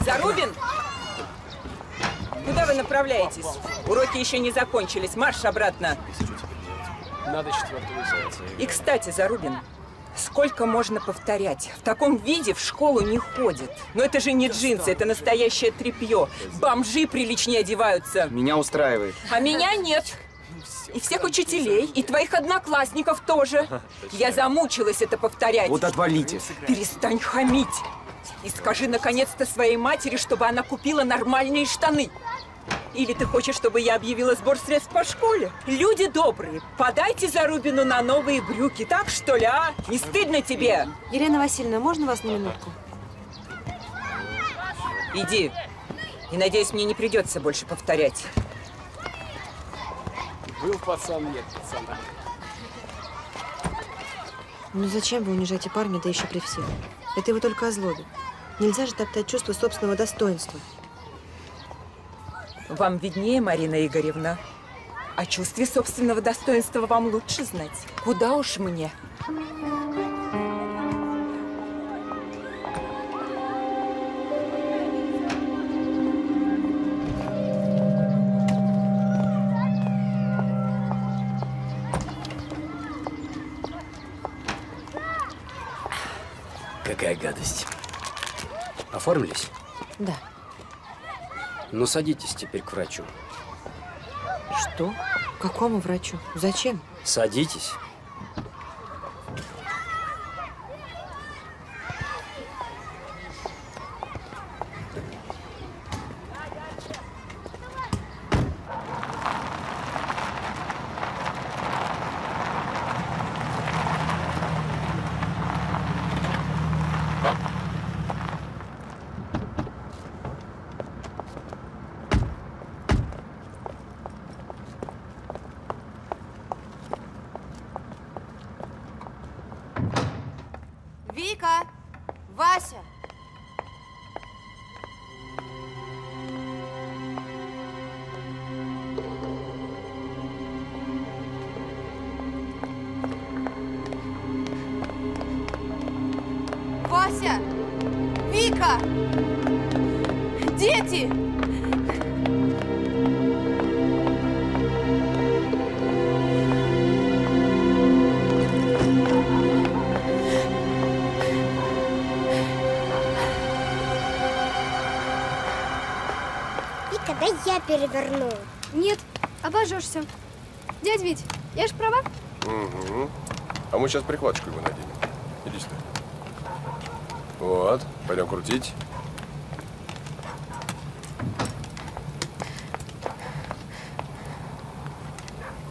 Зарубин! Куда вы направляетесь? Уроки еще не закончились. Марш обратно. Надо четвертую взять. И, кстати, Зарубин, сколько можно повторять? В таком виде в школу не ходят. Но это же не джинсы, это настоящее тряпье. Бомжи приличнее одеваются. Меня устраивает. А меня нет. И всех учителей, и твоих одноклассников тоже. Я замучилась это повторять. Вот отвалите. Перестань хамить. И скажи наконец-то своей матери, чтобы она купила нормальные штаны. Или ты хочешь, чтобы я объявила сбор средств по школе? Люди добрые, подайте Зарубину на новые брюки, так что ли, а? Не стыдно тебе? Елена Васильевна, можно вас на минутку? Иди. И надеюсь, мне не придется больше повторять. Был пацан, нет пацана. Ну зачем вы унижаете парня, да еще при всех? Это его только озлобит. Нельзя же топтать чувство собственного достоинства. Вам виднее, Марина Игоревна. О чувстве собственного достоинства вам лучше знать. Куда уж мне. Какая гадость. Оформились? Да. Ну, садитесь теперь к врачу. Что? К какому врачу? Зачем? Садитесь. Переверну. Нет, обожжешься. Дядь Вить, я ж права? Угу. А мы сейчас прихваточку его наденем. Иди сюда. Вот, пойдем крутить.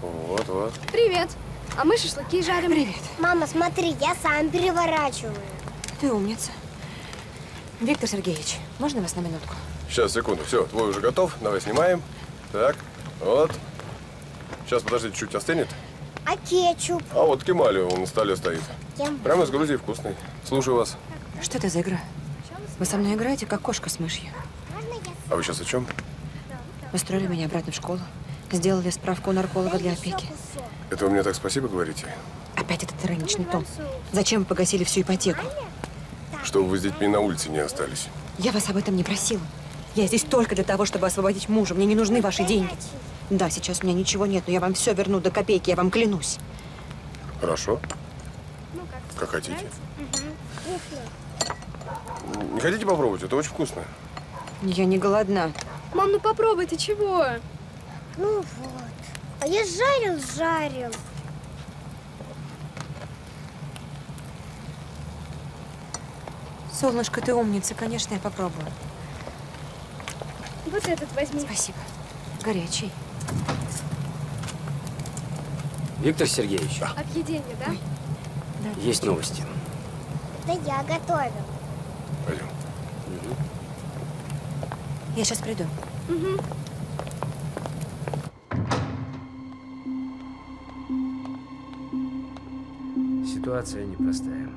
Вот, вот. Привет. А мы шашлыки жарим. Привет. Мама, смотри, я сам переворачиваю. Ты умница. Виктор Сергеевич, можно вас на минутку? Сейчас, секунду. Все, твой уже готов. Давай снимаем. Так, вот. Сейчас, подожди, чуть остынет. А кетчуп? А вот кемали, он на столе стоит. Кем? Прямо из Грузии вкусный. Слушаю вас. Что это за игра? Вы со мной играете, как кошка с мышью. А вы сейчас о чем? Устроили меня обратно в школу. Сделали справку у нарколога для опеки. Это вы мне так спасибо говорите? Опять этот ироничный тон. Зачем вы погасили всю ипотеку? Чтобы вы с детьми на улице не остались. Я вас об этом не просила. Я здесь только для того, чтобы освободить мужа. Мне не нужны ваши деньги. Да, сейчас у меня ничего нет, но я вам все верну до копейки, я вам клянусь. Хорошо. Как хотите. Не хотите попробовать? Это очень вкусно. Я не голодна. Мам, ну попробуй, ты чего? Ну вот. А я жарил, жарил. Солнышко, ты умница, конечно, я попробую. Вот этот возьми. Спасибо. Горячий. Виктор Сергеевич, Объедение, да? есть новости. Да я готовил. Пойдем. Я сейчас приду. Угу. Ситуация непростая.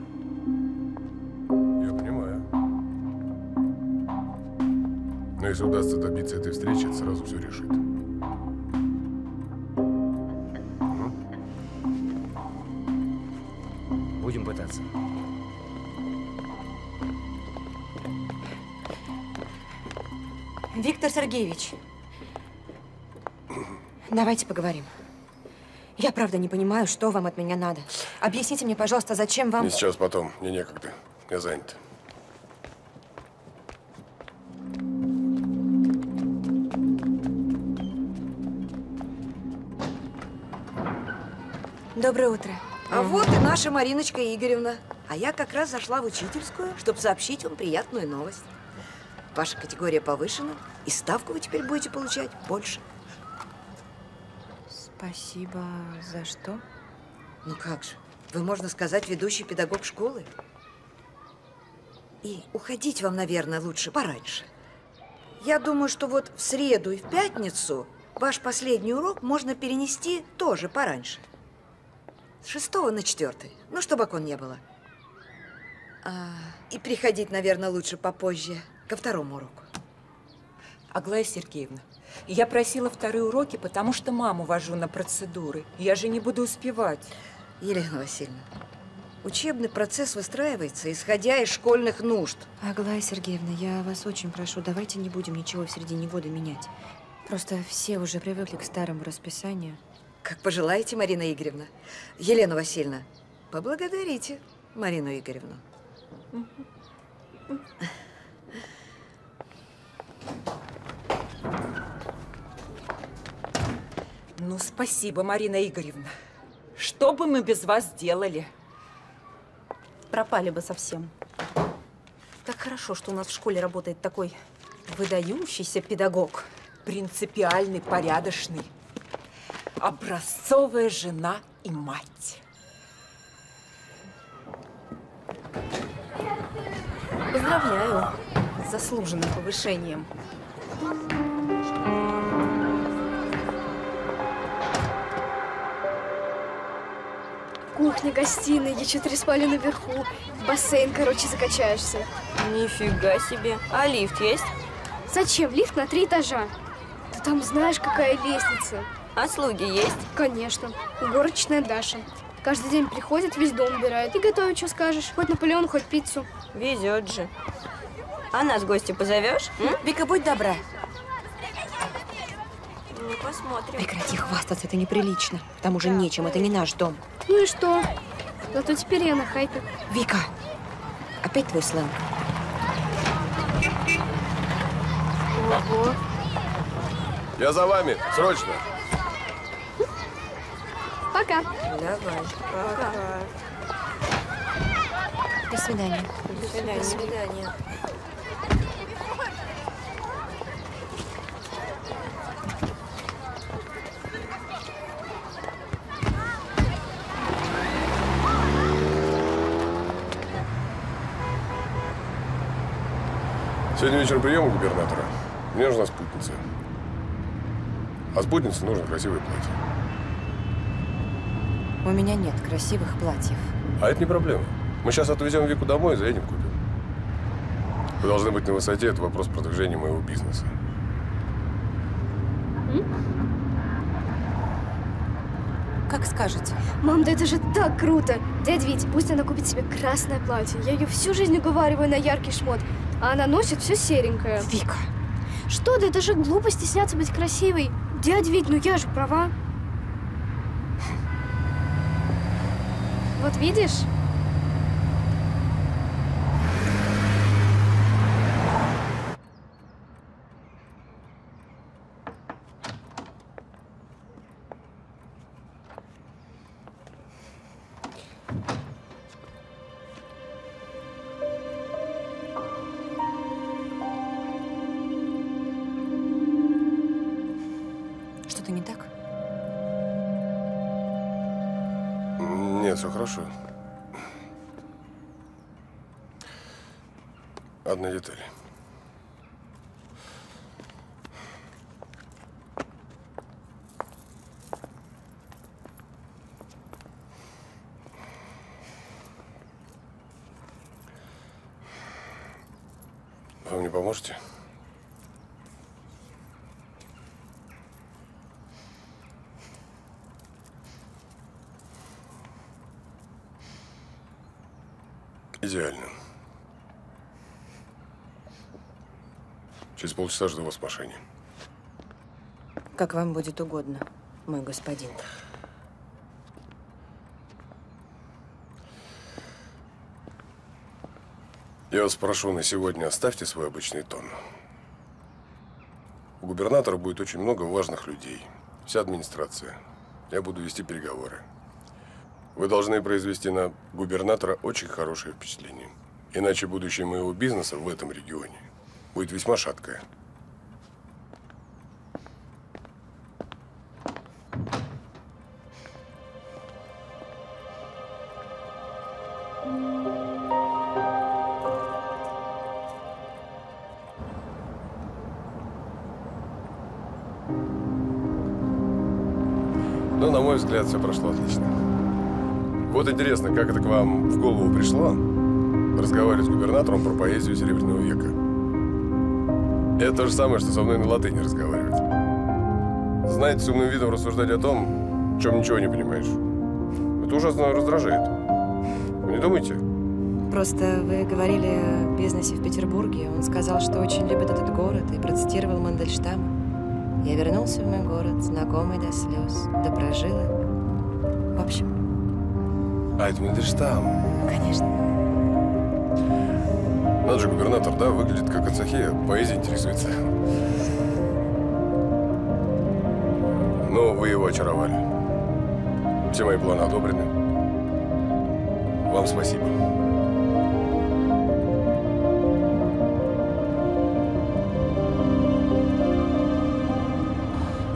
Если удастся добиться этой встречи, это сразу все решит. Будем пытаться. Виктор Сергеевич, давайте поговорим. Я правда не понимаю, что вам от меня надо. Объясните мне, пожалуйста, зачем вам... Не сейчас, потом. Мне некогда. Я занят. Доброе утро. А вот и наша Мариночка Игоревна. А я как раз зашла в учительскую, чтобы сообщить вам приятную новость. Ваша категория повышена, и ставку вы теперь будете получать больше. Спасибо за что? Ну как же, вы, можно сказать, ведущий педагог школы. И уходить вам, наверное, лучше пораньше. Я думаю, что вот в среду и в пятницу ваш последний урок можно перенести тоже пораньше. С шестого на четвертый. Ну, чтобы окон не было. А, и приходить, наверное, лучше попозже, ко второму уроку. Аглая Сергеевна, я просила вторые уроки, потому что маму вожу на процедуры. Я же не буду успевать. Елена Васильевна, учебный процесс выстраивается, исходя из школьных нужд. Аглая Сергеевна, я вас очень прошу, давайте не будем ничего в середине года менять. Просто все уже привыкли к старому расписанию. Как пожелаете, Марина Игоревна. Елена Васильевна, поблагодарите Марину Игоревну. Ну, спасибо, Марина Игоревна. Что бы мы без вас делали? Пропали бы совсем. Так хорошо, что у нас в школе работает такой выдающийся педагог. Принципиальный, порядочный. Образцовая жена и мать. Поздравляю с заслуженным повышением. Кухня, гостиная, еще три спали наверху. Бассейн, короче, закачаешься. Нифига себе. А лифт есть? Зачем? Лифт на три этажа. Ты там знаешь, какая лестница. А слуги есть? Конечно. Горочная Даша. Каждый день приходит, весь дом убирает. И готовит, что скажешь. Хоть Наполеон, хоть пиццу. Везет же. А нас гости позовешь? м? Вика, будь добра. Ну, посмотрим. Прекрати хвастаться, это неприлично. К тому же нечем, это не наш дом. Ну и что? Зато теперь я на хайпе. Вика, опять твой сленг. Ого. Я за вами, срочно. Пока. Давай. Пока. До свидания. До свидания. До свидания. Сегодня вечером прием у губернатора. Мне нужна спутница. А спутнице нужно красивое платье. У меня нет красивых платьев. А это не проблема. Мы сейчас отвезем Вику домой и заедем купим. Вы должны быть на высоте. Это вопрос продвижения моего бизнеса. Как скажете. Мам, да это же так круто! Дядя Вить, пусть она купит себе красное платье. Я ее всю жизнь уговариваю на яркий шмот, а она носит все серенькое. Вика. Что ты, это же глупо стесняться быть красивой. Дядя Вить, ну я же права. Вот видишь? Поможете? Идеально. Через полчаса жду вас в машине. Как вам будет угодно, мой господин. Я вас прошу, на сегодня оставьте свой обычный тон. У губернатора будет очень много важных людей. Вся администрация. Я буду вести переговоры. Вы должны произвести на губернатора очень хорошее впечатление. Иначе будущее моего бизнеса в этом регионе будет весьма шаткое. Прошло отлично. Вот интересно, как это к вам в голову пришло разговаривать с губернатором про поэзию Серебряного века? Это то же самое, что со мной на латыни разговаривать. Знаете, с умным видом рассуждать о том, в чем ничего не понимаешь. Это ужасно раздражает. Вы не думаете? Просто вы говорили о бизнесе в Петербурге. Он сказал, что очень любит этот город и процитировал Мандельштама. Я вернулся в мой город, знакомый до слез, да прожил их. В общем, А, это Мандельштам. конечно. Надо же, губернатор, да, выглядит как Ацахия, поэзией интересуется. Но вы его очаровали. Все мои планы одобрены. Вам спасибо.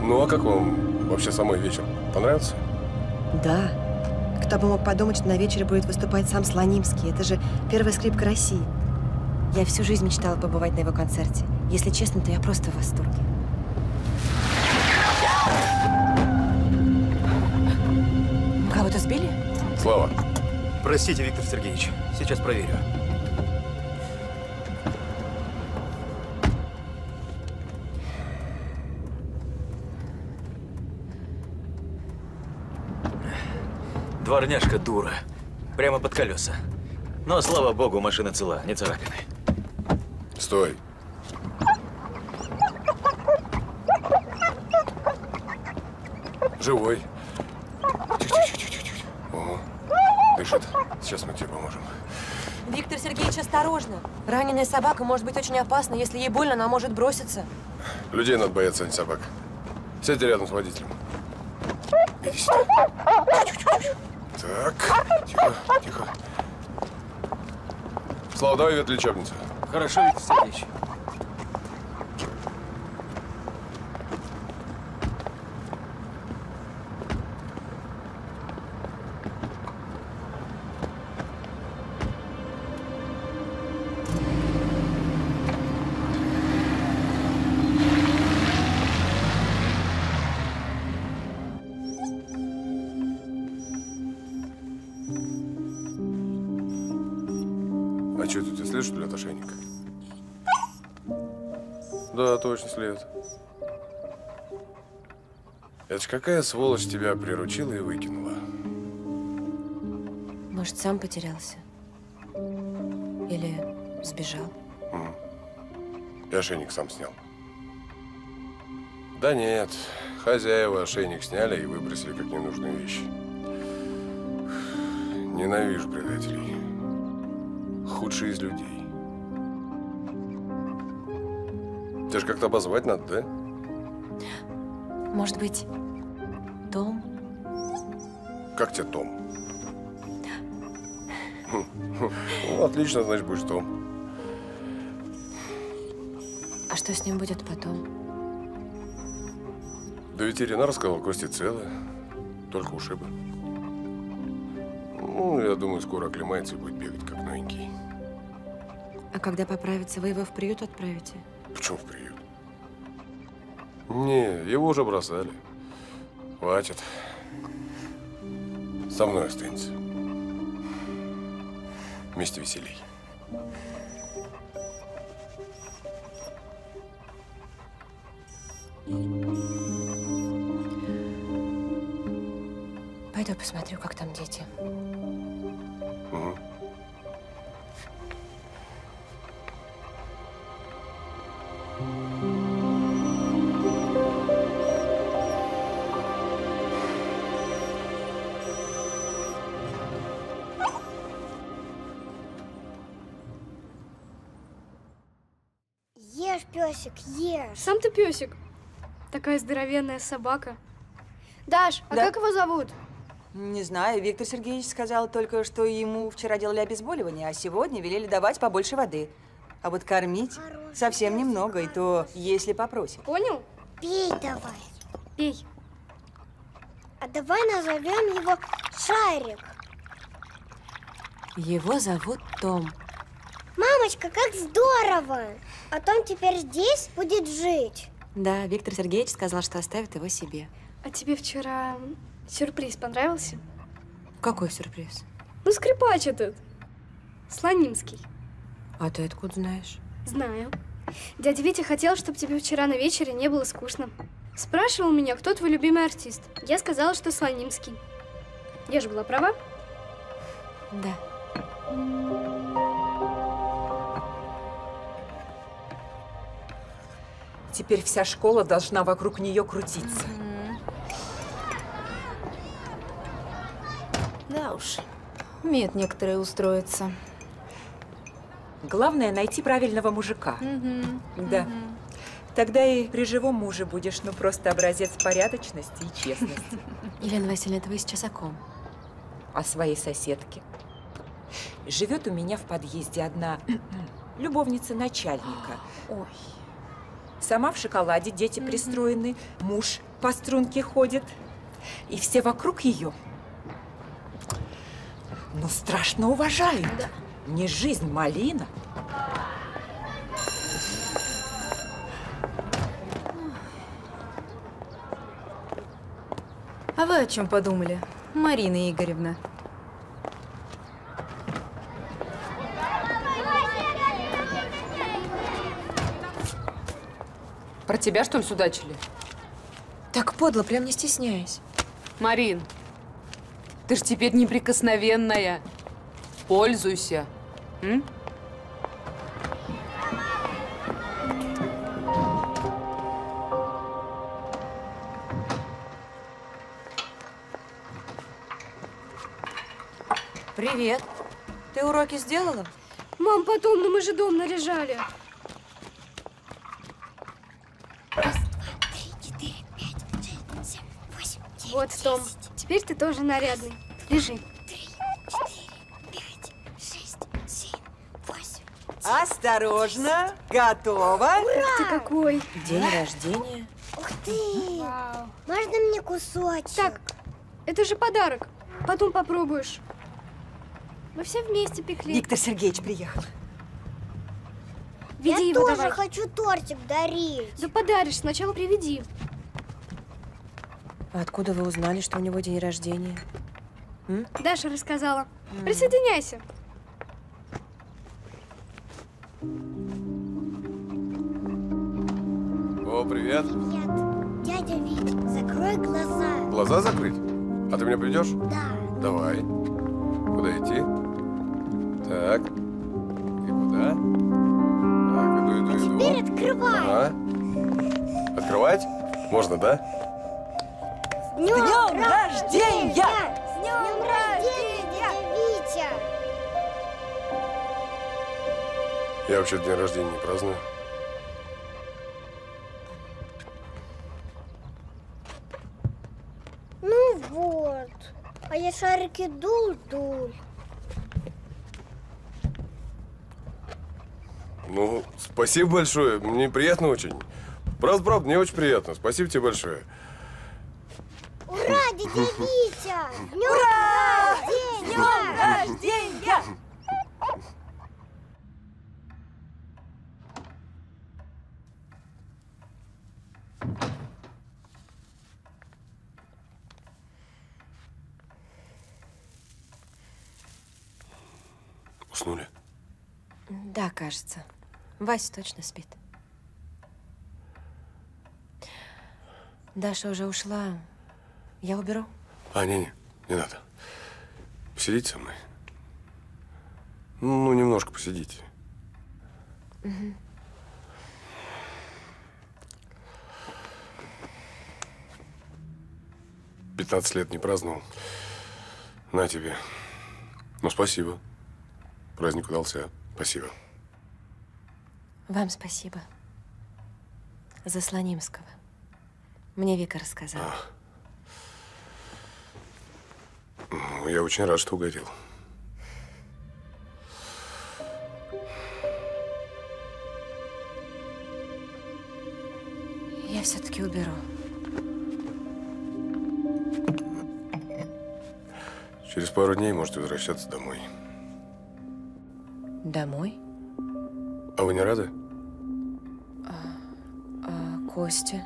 Ну, а как вам вообще самой вечер? Понравился? Да. Кто бы мог подумать, что на вечере будет выступать сам Слонимский. Это же первая скрипка России. Я всю жизнь мечтала побывать на его концерте. Если честно, то я просто в восторге. Кого-то сбили? Слава. Простите, Виктор Сергеевич. Сейчас проверю. Дворняжка дура. Прямо под колеса. Но, слава богу, машина цела, не царапины. Стой. Живой. Тихо-тихо-тихо-тихо. Ого. Дышит. Сейчас мы тебе поможем. Виктор Сергеевич, осторожно. Раненая собака может быть очень опасна. Если ей больно, она может броситься. Людей надо бояться, а не собак. Сядьте рядом с водителем. Иди сюда. Так, тихо, тихо. Слава, давай ветлечебницу. Хорошо, Виктор Сергеевич. Это ж какая сволочь тебя приручила и выкинула? Может, сам потерялся? Или сбежал? Мгм. И ошейник сам снял. Да нет, хозяева ошейник сняли и выбросили как ненужную вещь. Ненавижу предателей. Худшие из людей. Тебя же как-то обозвать надо, да? Может быть, Том? Как тебе Том? Ну, отлично, значит, будешь Том. А что с ним будет потом? Да ветеринар сказал, кости целы, только ушибы. Ну, я думаю, скоро оклемается и будет бегать, как новенький. А когда поправится, вы его в приют отправите? Почему в приют? Не, его уже бросали. Хватит. Со мной останется. Вместе веселей. Пойду посмотрю, как там дети. Мгм. Песик, ешь. Сам ты песик. Такая здоровенная собака. Даш, а Да. как его зовут? Не знаю, Виктор Сергеевич сказал только, что ему вчера делали обезболивание, а сегодня велели давать побольше воды. А вот кормить совсем немного, и то, если попросим. Понял? Пей давай. Пей. А давай назовем его Шарик. Его зовут Том. Мамочка, как здорово! А Том теперь здесь будет жить. Да, Виктор Сергеевич сказал, что оставит его себе. А тебе вчера сюрприз понравился? Какой сюрприз? Ну, скрипач этот. Слонимский. А ты откуда знаешь? Знаю. Дядя Витя хотел, чтобы тебе вчера на вечере не было скучно. Спрашивал меня, кто твой любимый артист. Я сказала, что Слонимский. Я же была права? Да. Теперь вся школа должна вокруг нее крутиться. Да уж, умеют некоторые устроиться. Главное найти правильного мужика. Да. Тогда и при живом муже будешь, ну, просто образец порядочности и честности. Елена Васильевна, это вы сейчас о ком? О своей соседке. Живет у меня в подъезде одна любовница начальника. Ой. Сама в шоколаде, дети пристроены, муж по струнке ходит. И все вокруг ее. Ну, страшно уважают. Не жизнь, малина. А вы о чем подумали, Марина Игоревна? Про тебя, что ли, судачили? Так подло, прям не стесняясь. Марин, Ты ж теперь неприкосновенная. Пользуйся. М? Привет. Ты уроки сделала? Мам, потом, но мы же дом наряжали. Вот, Том, теперь ты тоже нарядный. Лежи. Осторожно, готово. Ух ты какой! День рождения. Ух ты! Можно мне кусочек? Так, это же подарок. Потом попробуешь. Мы все вместе пекли. Виктор Сергеевич приехал. Веди Я его тоже давай. хочу тортик дарить. Да подаришь, сначала приведи. А откуда вы узнали, что у него день рождения? Даша рассказала. Присоединяйся. О, привет. Дядя Вить, закрой глаза. Глаза закрыть? А ты меня придешь? Да. Давай. Куда идти? Так. И куда? Так, иду, иду, иду. Теперь открывай. Ага. Открывать? Можно, да? С днем, днем рождения! С днем рождения, дядя Витя! Я вообще день рождения не праздную. Ну вот. А я шарики дул-дул. Ну, спасибо большое. Мне приятно очень. Правда, правда, мне очень приятно. Спасибо тебе большое. Ура, дядя Витя! Днем Ура! рождения! Днем рождения! Уснули? Да, кажется. Вася точно спит. Даша уже ушла. Я уберу. А, не-не, не надо. Посидите со мной. Ну, немножко посидите. Мгм. Пятнадцать лет не праздновал. На тебе. Ну, спасибо. Праздник удался. Спасибо. Вам спасибо. За Слонимского. Мне Вика рассказала. Ну, я очень рад, что угодил. Я все-таки уберу. Через пару дней можете возвращаться домой. Домой? А вы не рады? А Костя?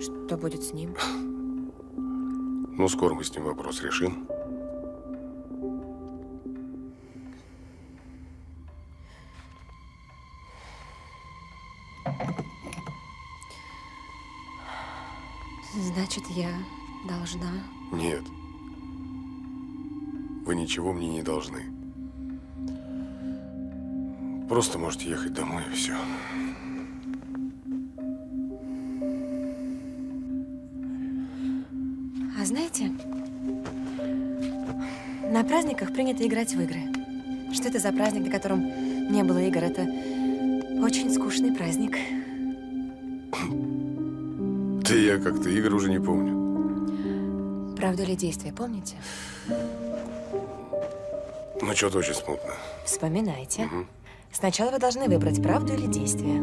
Что будет с ним? Ну, скоро мы с ним вопрос решим. Значит, я должна... Нет. Вы ничего мне не должны. Просто можете ехать домой и все. Праздниках принято играть в игры. Что это за праздник, на котором не было игр? Это очень скучный праздник. Да я как-то игр уже не помню. Правду или действие, помните? Ну, что-то очень смутно. Вспоминайте. Мгм. Сначала вы должны выбрать правду или действие.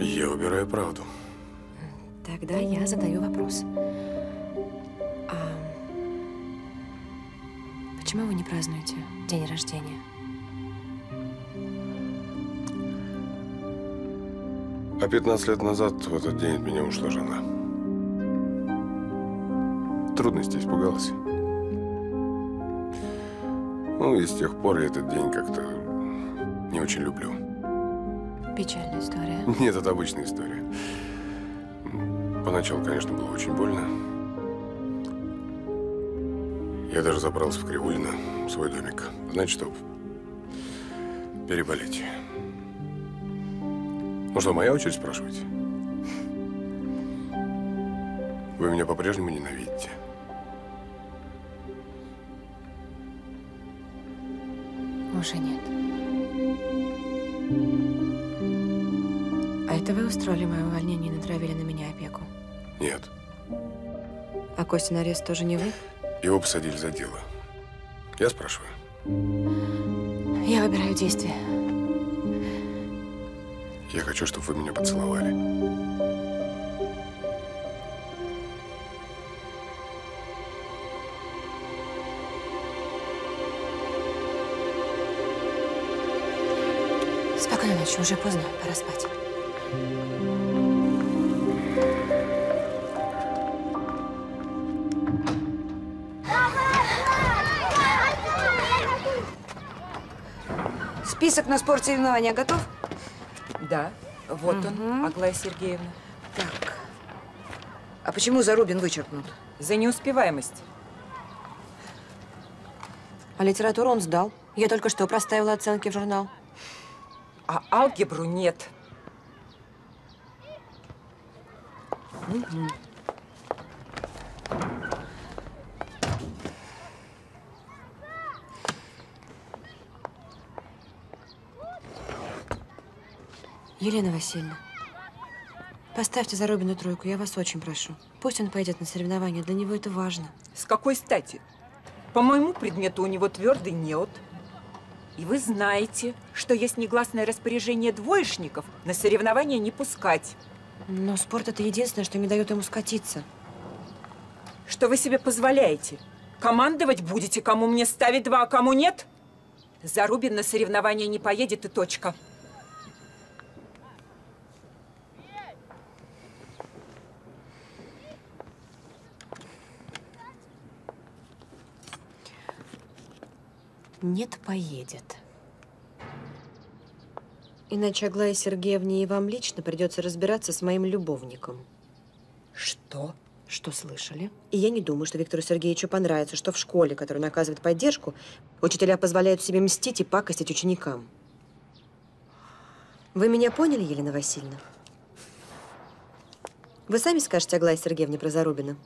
Я выбираю правду. Тогда я задаю вопрос. Почему вы не празднуете день рождения? А 15 лет назад в этот день от меня ушла жена. Трудности испугалась. Ну и с тех пор я этот день как-то не очень люблю. Печальная история. Нет, это обычная история. Поначалу, конечно, было очень больно. Я даже забрался в Кривулино, в свой домик. Знаете, что? Переболеть. Ну что, моя очередь спрашивать? Вы меня по-прежнему ненавидите. Уже нет. А это вы устроили мое увольнение и натравили на меня опеку? Нет. А Костин арест тоже не вы? Его посадили за дело. Я спрашиваю. Я выбираю действие. Я хочу, чтобы вы меня поцеловали. Спокойной ночи, уже поздно, пора спать. Список на спортсоревнования готов? Да, вот он, Аглая Сергеевна. Так. А почему Зарубин вычеркнут? За неуспеваемость. А литературу он сдал. Я только что проставила оценки в журнал. А алгебру нет. Елена Васильевна, поставьте Зарубину тройку, я вас очень прошу. Пусть он пойдет на соревнования, для него это важно. С какой стати? По моему предмету у него твердый неот. И вы знаете, что есть негласное распоряжение двоечников на соревнования не пускать. Но спорт – это единственное, что не дает ему скатиться. Что вы себе позволяете? Командовать будете, кому мне ставить два, а кому нет? Зарубин на соревнования не поедет и точка. Нет, поедет. Иначе Аглае Сергеевне и вам лично придется разбираться с моим любовником. Что? Что слышали? И я не думаю, что Виктору Сергеевичу понравится, что в школе, которая наказывает поддержку, учителя позволяют себе мстить и пакостить ученикам. Вы меня поняли, Елена Васильевна? Вы сами скажете Аглае Сергеевне про Зарубина?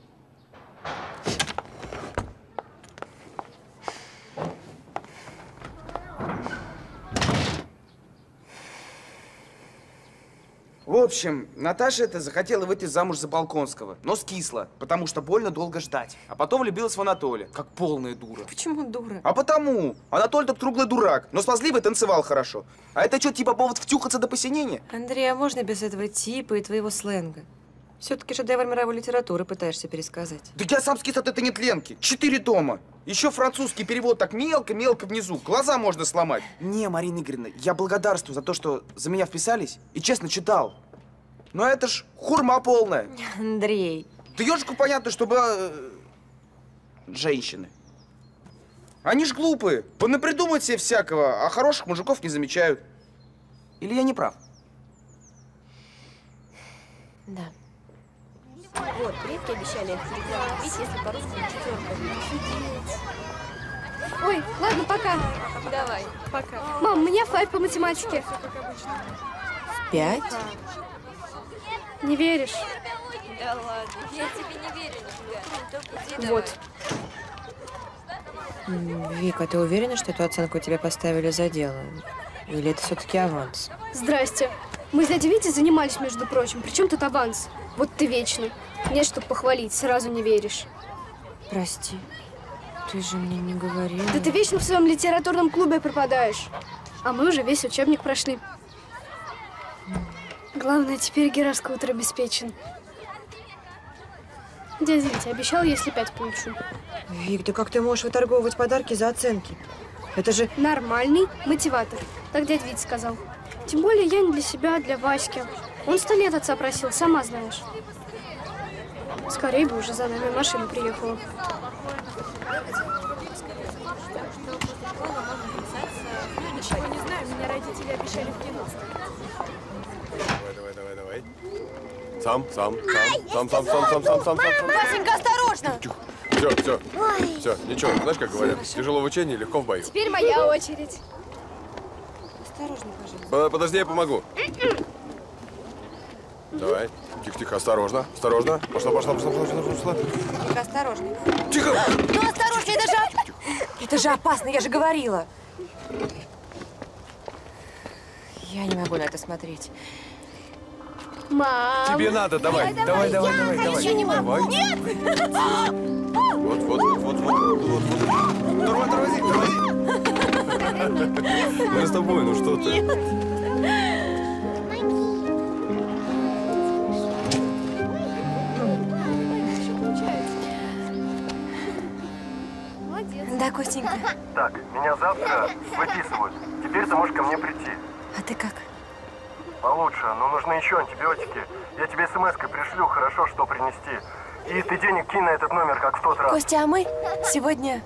Общем, Наташа это захотела выйти замуж за Балконского, но скисла, потому что больно долго ждать. А потом влюбилась в Анатолия, как полная дура. Почему дура? А потому! Анатолий тот круглый дурак, но смазливый танцевал хорошо. А это что, типа повод втюхаться до посинения? Андрей, а можно без этого типа и твоего сленга? Все-таки шедевр мировой литературы пытаешься пересказать. Да я сам скис от этой нетленки. Четыре тома. Еще французский перевод так мелко-мелко внизу. Глаза можно сломать. Не, Марина Игоревна, я благодарствую за то, что за меня вписались и честно читал. Но это ж хурма полная. Андрей. Да ежику понятно, чтобы... э, женщины. Они ж глупые. Понапридумывают себе всякого, а хороших мужиков не замечают. Или я не прав? Да. Вот, предки обещали открыть, если по-русски на четвертом. Ой, ладно, пока. Давай, пока. Мам, у меня файв по математике. Пять? Не веришь? Да ладно, я тебе не верю нифига. Иди Вот. Вика, ты уверена, что эту оценку тебе поставили за дело? Или это все-таки аванс? Здрасте. Мы с дядей Витей занимались, между прочим. Причем тут аванс? Вот ты вечно. Нет, чтоб похвалить, сразу не веришь. Прости. Ты же мне не говорила. Да ты вечно в своем литературном клубе пропадаешь. А мы уже весь учебник прошли. Главное, теперь гироскутер обеспечен. Дядя Витя обещал, если пять получу. Вик, да как ты можешь выторговывать подарки за оценки? Это же... Нормальный мотиватор. Так дядя Витя сказал. Тем более я не для себя, а для Васьки. Он сто лет отца просил, сама знаешь. Скорее бы уже за нами машина приехала. Ничего не знаю, меня родители обещали в кино. Давай, давай, давай, давай. Сам, сам, сам, сам, сам, сам, сам, сам, сам, сам. Васенька, осторожно! Все, все. Все, ничего, знаешь, как говорят, тяжело в учении, легко в бою. Теперь моя очередь. Осторожно, пожалуйста. По- Подожди, я помогу. Давай. Тихо-тихо, осторожно, осторожно. Пошла, пошла, пошла, пошла, пошла, пошла. Тихо, осторожно. Тихо! Ну, осторожно, это же... Это же опасно, я же говорила. Я не могу на это смотреть. Мам. Тебе надо, давай, давай, давай, давай, давай. Я не могу. Давай. Нет! Вот, вот, вот, вот, вот, вот, вот. Тормози, тормози, тормози. Мы с тобой, ну что ты? Да, Костенька. Так, меня завтра выписывают. Теперь ты можешь ко мне прийти. А ты как? Получше, но нужны еще антибиотики. Я тебе смс-кой пришлю, хорошо, что принести. И ты денег кинь на этот номер, как в тот раз. Костя, а мы сегодня...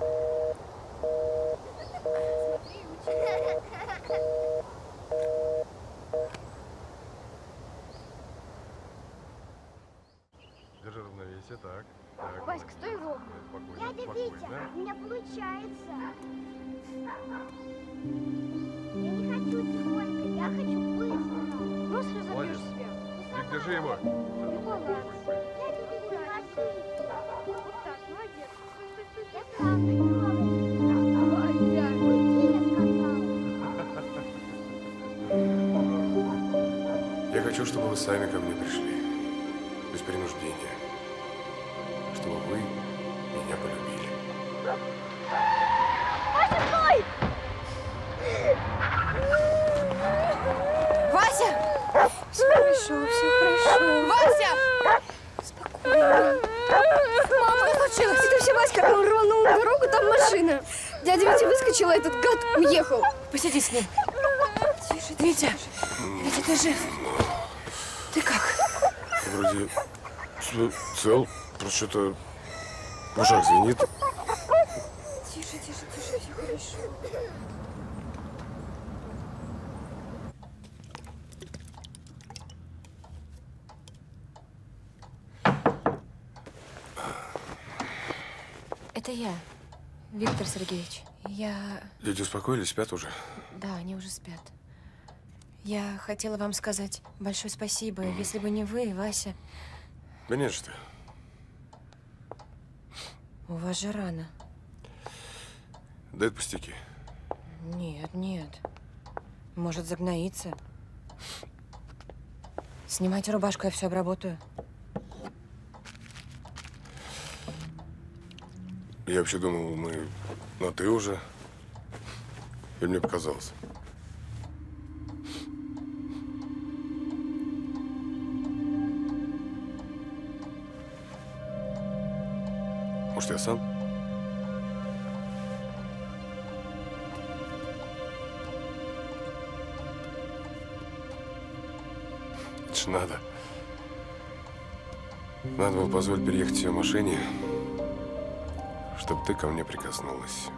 Держи равновесие, так. так Васька, стой ровно. Спокойно, Дядя спокойно. Витя, у меня получается. Я не хочу тихонько, я хочу. Разобьешь Молодец. себя. Вик, держи его. Я хочу, чтобы вы сами ко мне пришли. Все хорошо, все хорошо. Вася! Спокойно. Мама, что случилось? Это все Васька рванул на дорогу, там машина. Дядя Витя выскочил, а этот гад уехал. Посиди с ним. Тише, Витя. Витя, ты жив? Ты как? Вроде цел, просто что-то в ушах звенит. Тише, тише, тише, все хорошо. Это я, Виктор Сергеевич. Я... Дети успокоились, спят уже. Да, они уже спят. Я хотела вам сказать большое спасибо. Если бы не вы, Вася, Да нет что. у вас же рано. Да это пустяки. Нет, нет. Может загноиться. Снимайте рубашку, я все обработаю. Я вообще думал, мы на ты уже. Или мне показалось? Может, я сам? Это ж надо. Надо было позволить переехать ее машине, чтобы ты ко мне прикоснулась.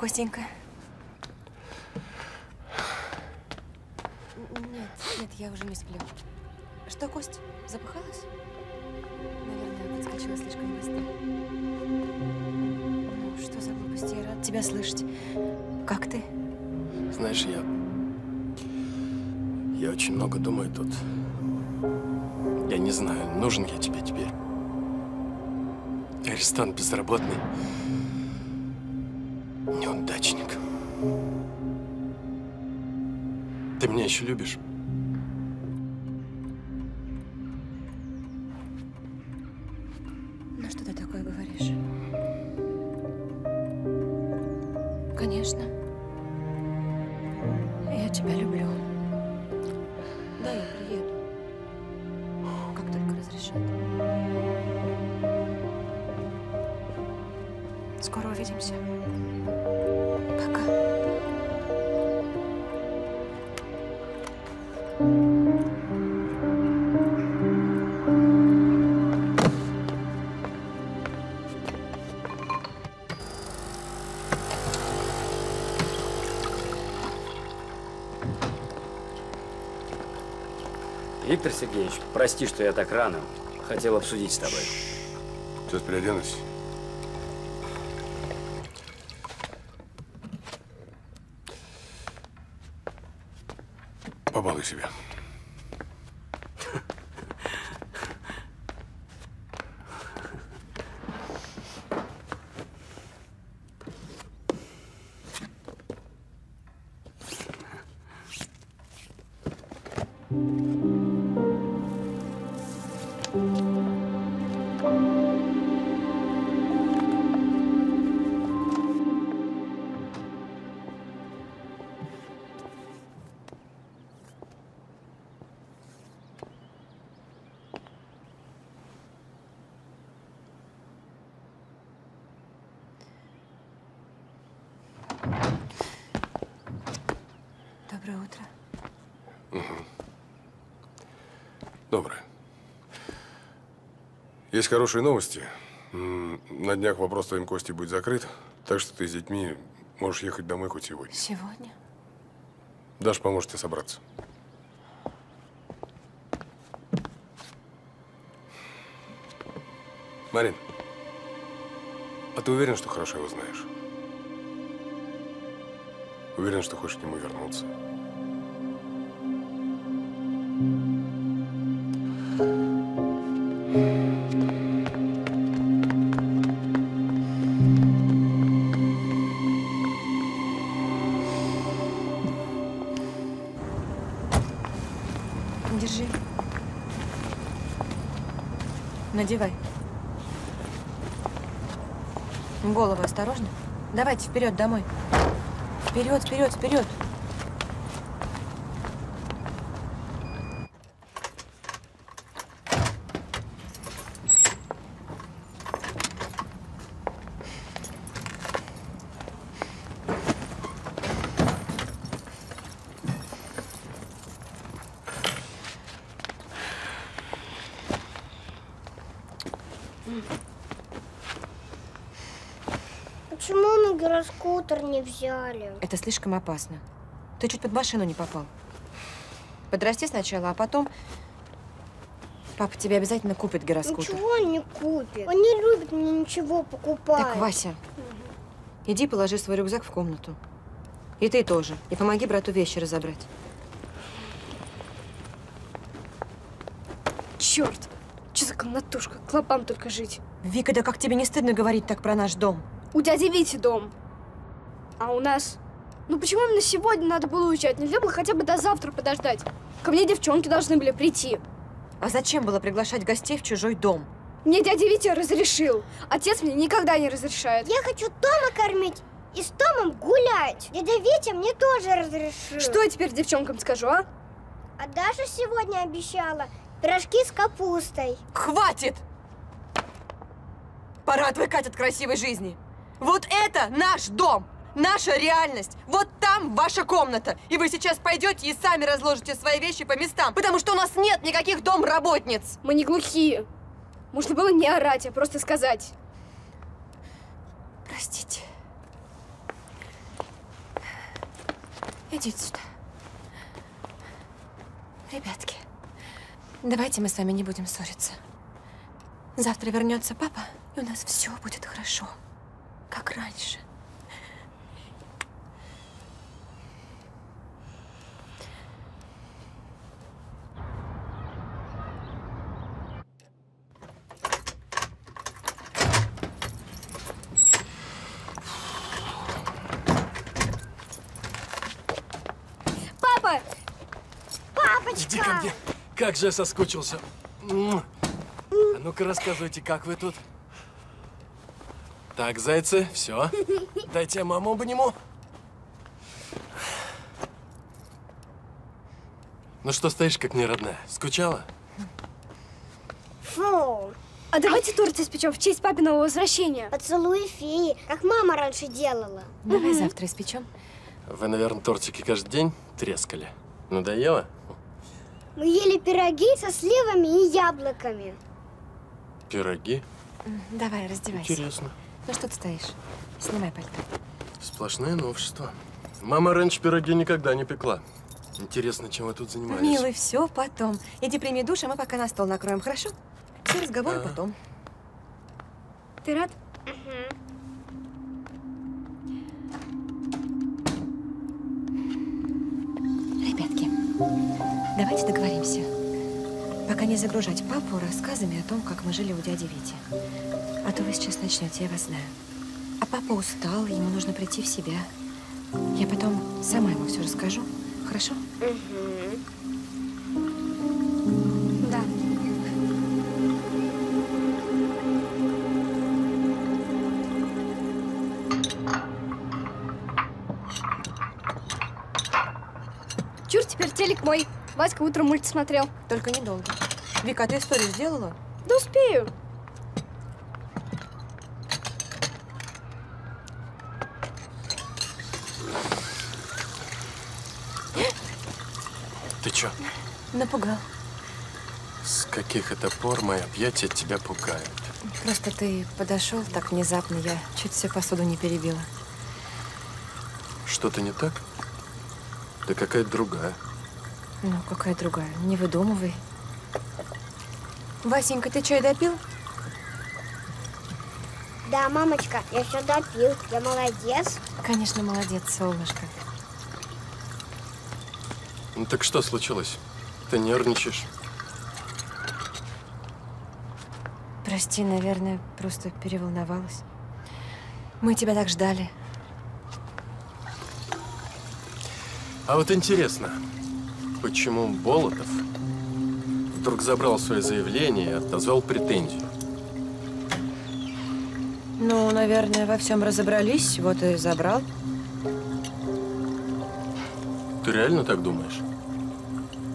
Костенька. Нет, нет, я уже не сплю. Что, Кость, запыхалась? Наверное, подскочила слишком быстро. Ну, что за глупости? Я рада тебя слышать. Как ты? Знаешь, я... Я очень много думаю тут. Я не знаю, нужен я тебе теперь. Арестант безработный. Еще любишь? Сергеевич, прости, что я так рано. Хотел обсудить с тобой. Сейчас переоденусь. Хорошие новости. На днях вопрос твоим Костей будет закрыт, так что ты с детьми можешь ехать домой хоть сегодня. Сегодня? Даша поможет тебе собраться. Марин, а ты уверен, что хорошо его знаешь? Уверен, что хочешь к нему вернуться? Осторожно. Давайте вперед домой. Вперед, вперед, вперед. Почему мы гироскутер не взяли? Это слишком опасно. Ты чуть под машину не попал. Подрасти сначала, а потом папа тебе обязательно купит гироскутер. Ничего он не купит. Он не любит мне ничего покупать. Так, Вася, иди положи свой рюкзак в комнату. И ты тоже. И помоги брату вещи разобрать. Черт! Че за комнатушка? Клопам только жить. Вика, да как тебе не стыдно говорить так про наш дом? У дяди Вити дом. А у нас? Ну почему именно сегодня надо было уезжать? Нельзя было хотя бы до завтра подождать. Ко мне девчонки должны были прийти. А зачем было приглашать гостей в чужой дом? Мне дядя Витя разрешил. Отец мне никогда не разрешает. Я хочу дома кормить и с Томом гулять. Дядя Витя мне тоже разрешил. Что я теперь девчонкам скажу, а? А Даша сегодня обещала пирожки с капустой. Хватит! Пора отвыкать от красивой жизни. Вот это наш дом! Наша реальность! Вот там ваша комната! И вы сейчас пойдете и сами разложите свои вещи по местам, потому что у нас нет никаких домработниц! Мы не глухие. Можно было не орать, а просто сказать. Простите. Идите сюда. Ребятки, давайте мы с вами не будем ссориться. Завтра вернется папа, и у нас все будет хорошо, как раньше. Папа! Папочка! Иди ко мне. Как же я соскучился. А ну-ка рассказывайте, как вы тут? Так, зайцы, все. Дайте маму обниму. Ну что стоишь, как не родная? Скучала? Фу. А давайте торт испечем в честь папиного возвращения. Поцелуй феи, как мама раньше делала. Давай завтра испечем. Вы, наверное, тортики каждый день трескали. Надоело? Мы ели пироги со сливами и яблоками. Пироги? Давай, раздевайся. Интересно. Ну что ты стоишь? Снимай пальто. Сплошное новшество. Мама раньше пироги никогда не пекла. Интересно, чем вы тут занимались? Милый, все потом. Иди прими душ, а мы пока на стол накроем, хорошо? Все разговоры Ага. потом. Ты рад? Ребятки, давайте договоримся. Пока не загружать папу рассказами о том, как мы жили у дяди Вити. А то вы сейчас начнете, я вас знаю. А папа устал, ему нужно прийти в себя. Я потом сама ему все расскажу. Хорошо? Да. Чур, теперь телек мой. Васька утром мульт смотрел. Только недолго. Вика, а ты историю сделала? Да успею. Ты чё? Напугал. С каких это пор мои объятия тебя пугают? Просто ты подошел так внезапно, я чуть всю посуду не перебила. Что-то не так? Да какая-то другая. Ну, какая другая? Не выдумывай. Васенька, ты чай допил? Да, мамочка, я все допил. Я молодец. Конечно, молодец, солнышко. Ну так что случилось? Ты нервничаешь? Прости, наверное, просто переволновалась. Мы тебя так ждали. А вот интересно, почему Болотов вдруг забрал свое заявление и отозвал претензию? Ну, наверное, во всем разобрались, вот и забрал. Ты реально так думаешь?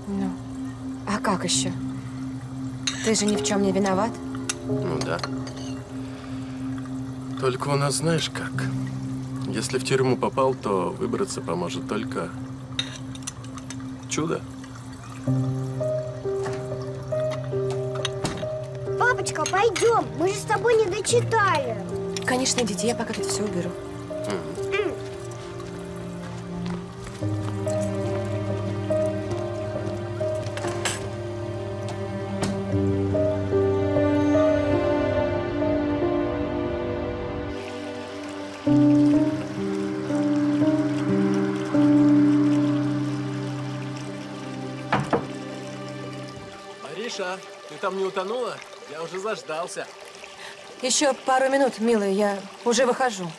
Ну, а как еще? Ты же ни в чем не виноват. Ну да. Только у нас знаешь как. Если в тюрьму попал, то выбраться поможет только чудо. Папочка, пойдем. Мы же с тобой не дочитали. Конечно, идите, я пока тут все уберу. Мариша, ты там не утонула? Я уже заждался. Еще пару минут, милая, я уже выхожу.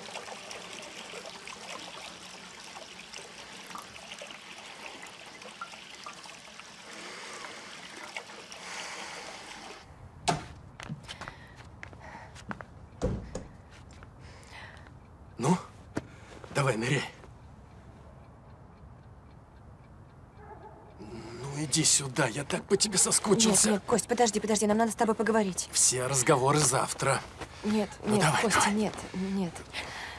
Давай, ныряй. Ну, иди сюда, я так по тебе соскучился. Нет, нет, Кость, подожди, подожди, нам надо с тобой поговорить. Все разговоры завтра. Нет, Ну, нет, давай, Костя, давай. нет, нет.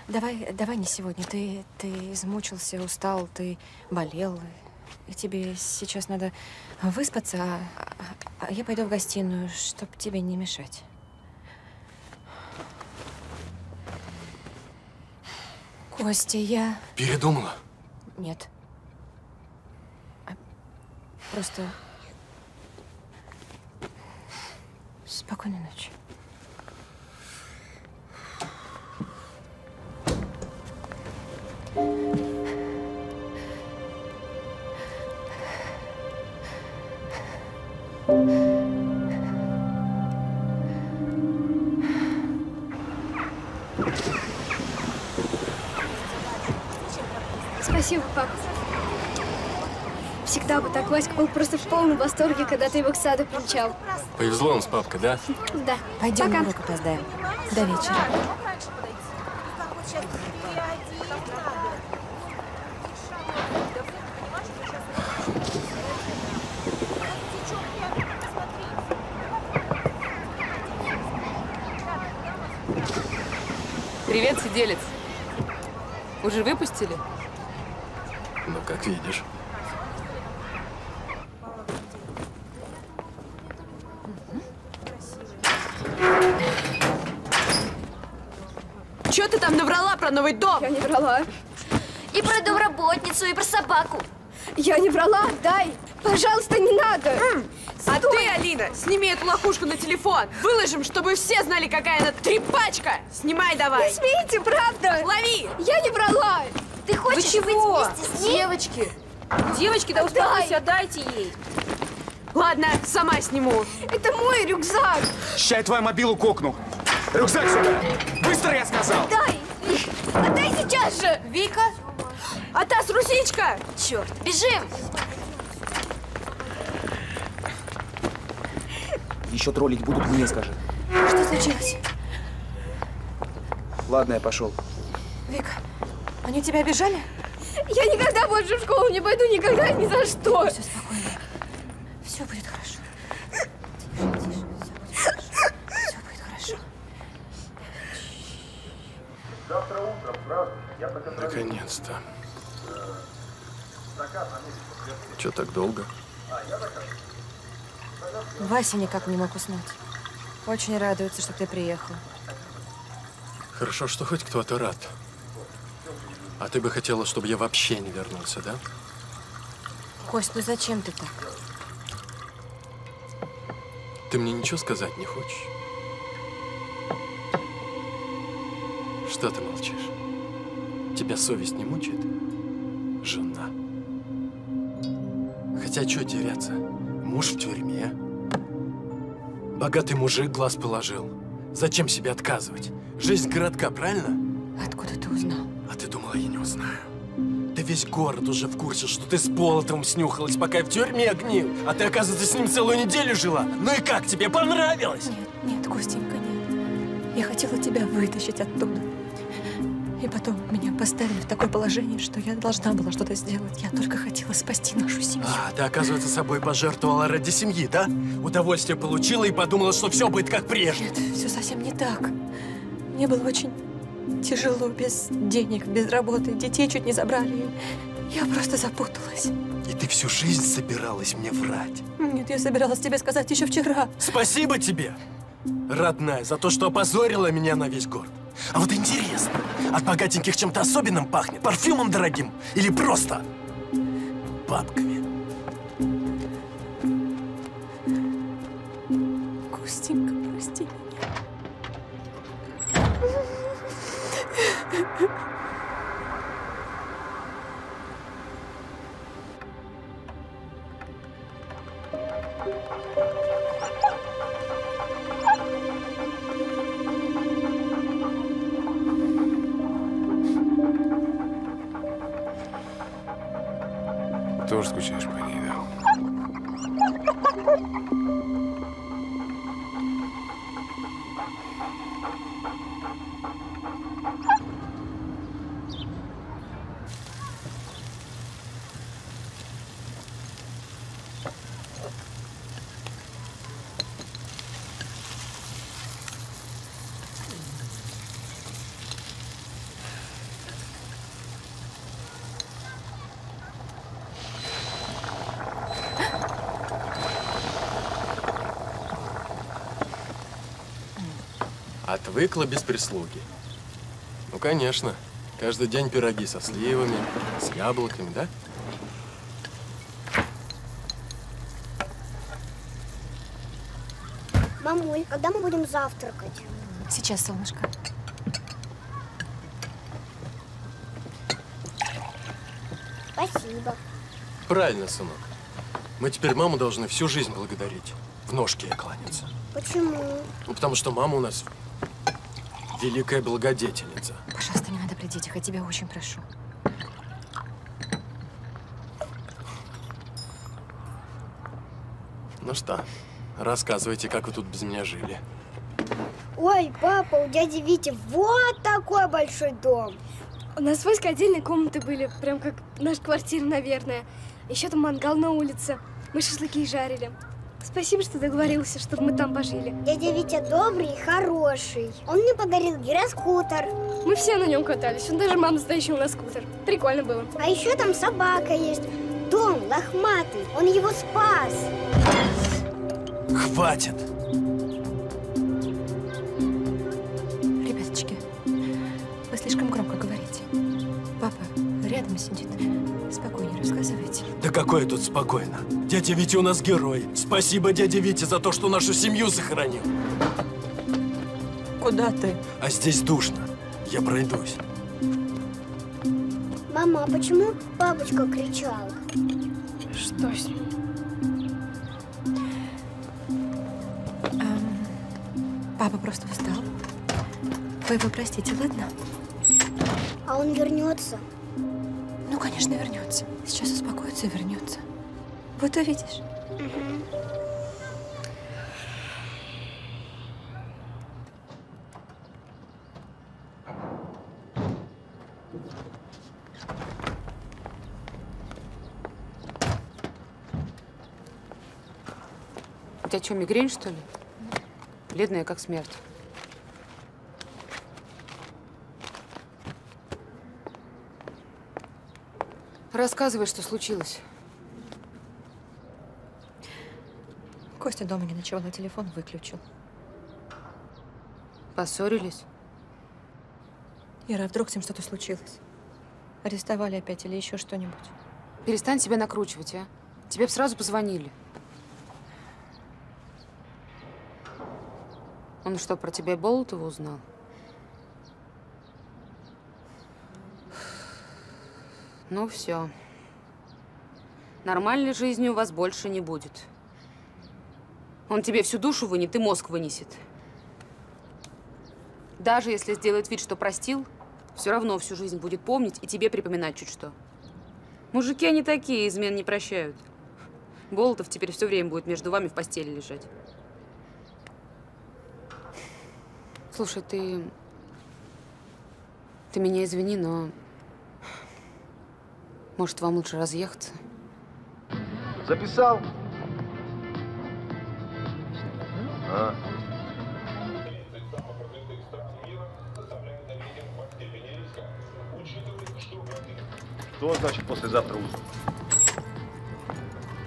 Давай, давай не сегодня. Ты, ты измучился, устал, ты болел. И тебе сейчас надо выспаться, а, а- а я пойду в гостиную, чтобы тебе не мешать. Костя, я... Передумала? Нет. Просто... Спокойной ночи. Спасибо, так. Васька был просто в полном восторге, когда ты его к саду примчал. Повезло нам с папкой, да? Да. Пойдем Пока. на урок опоздаем. До вечера. Привет, сиделец. Уже выпустили? Ну, как видишь. Че ты там наврала про новый дом? Я не врала. И про домработницу, и про собаку. Я не врала, дай. Пожалуйста, не надо. А ты, Алина, сними эту лохушку на телефон. Выложим, чтобы все знали, какая она трепачка. Снимай давай. Не смейте, правда. Лови. Я не врала. Ты хочешь Вы чего? быть вместе с ней? Девочки, девочки, да успокойся, отдайте ей. Ладно, сама сниму. Это мой рюкзак. Ща я твою мобилу кокну. Рюкзак сюда. Быстро, я сказал. Дай. Отдай сейчас же. Вика, Атас, русичка. Черт, бежим. Еще троллить будут, мне скажи. Что случилось? Ладно, я пошел. Вика, они тебя обижали? Я никогда больше в школу не пойду, никогда, ни за что. Все спокойно. Все будет хорошо. Че так долго? Вася никак не мог уснуть. Очень радуется, что ты приехал. Хорошо, что хоть кто-то рад. А ты бы хотела, чтобы я вообще не вернулся, да? Кость, ну зачем ты так? Ты мне ничего сказать не хочешь? Что ты молчишь? Тебя совесть не мучает? Жена. Хотя что теряться? Муж в тюрьме. Богатый мужик глаз положил. Зачем себе отказывать? Жизнь городка, правильно? Откуда ты узнал? А ты думала, я не узнаю? Да весь город уже в курсе, что ты с Болотовым снюхалась, пока я в тюрьме гнил. А ты, оказывается, с ним целую неделю жила. Ну и как, тебе понравилось? Нет, нет, Костенька, нет. Я хотела тебя вытащить оттуда. И потом меня поставили в такое положение, что я должна была что-то сделать. Я только хотела спасти нашу семью. А, ты, оказывается, собой пожертвовала ради семьи, да? Удовольствие получила и подумала, что все будет как прежде. Нет, все совсем не так. Мне было очень тяжело, без денег, без работы. Детей чуть не забрали. Я просто запуталась. И ты всю жизнь собиралась мне врать. Нет, я собиралась тебе сказать еще вчера. Спасибо тебе, родная, за то, что опозорила меня на весь город. А вот интересно, от богатеньких чем-то особенным пахнет? Парфюмом дорогим? Или просто бабками? Костенька, прости меня. Тоже скучаешь по ней, да? Отвыкла без прислуги. Ну, конечно. Каждый день пироги со сливами, с яблоками, да? Мамуль, когда мы будем завтракать? Сейчас, солнышко. Спасибо. Правильно, сынок. Мы теперь маму должны всю жизнь благодарить. В ножки ей кланяться. Почему? Ну, потому что мама у нас великая благодетельница. Пожалуйста, не надо при детях, я тебя очень прошу. Ну что, рассказывайте, как вы тут без меня жили. Ой, папа, у дяди Вити вот такой большой дом. У нас войск отдельные комнаты были, прям как наша квартира, наверное. Еще там мангал на улице. Мы шашлыки жарили. Спасибо, что договорился, чтобы мы там пожили. Дядя Витя добрый и хороший. Он мне подарил гироскутер. Мы все на нем катались. Он даже маму затащил на скутер. Прикольно было. А еще там собака есть. Дом лохматый. Он его спас. Хватит! Ребяточки, вы слишком громко говорите. Папа рядом сидит. Спокойнее рассказывайте. Да какое тут спокойно. Дядя Витя у нас герой. Спасибо дяде Вите за то, что нашу семью сохранил. Куда ты? А здесь душно. Я пройдусь. Мама, а почему бабочка кричала? Что с ним? Ам, папа просто устал. Вы его простите, ладно? А он вернется. Ну, конечно, вернется. Сейчас успокоится и вернется. Вот увидишь. У тебя что, мигрень, что ли? Бледная, как смерть. Рассказывай, что случилось. Костя дома не ночевал, а телефон выключил. Поссорились? Ира, а вдруг с ним что-то случилось? Арестовали опять или еще что-нибудь? Перестань себя накручивать, а. Тебе бы сразу позвонили. Он что, про тебя Болотова узнал? Ну все. Нормальной жизни у вас больше не будет. Он тебе всю душу вынет и мозг вынесет. Даже если сделает вид, что простил, все равно всю жизнь будет помнить и тебе припоминать чуть что. Мужики они такие, измен не прощают. Болотов теперь все время будет между вами в постели лежать. Слушай, ты... Ты меня извини, но... Может, вам лучше разъехаться? Записал? А. Что значит послезавтра утром?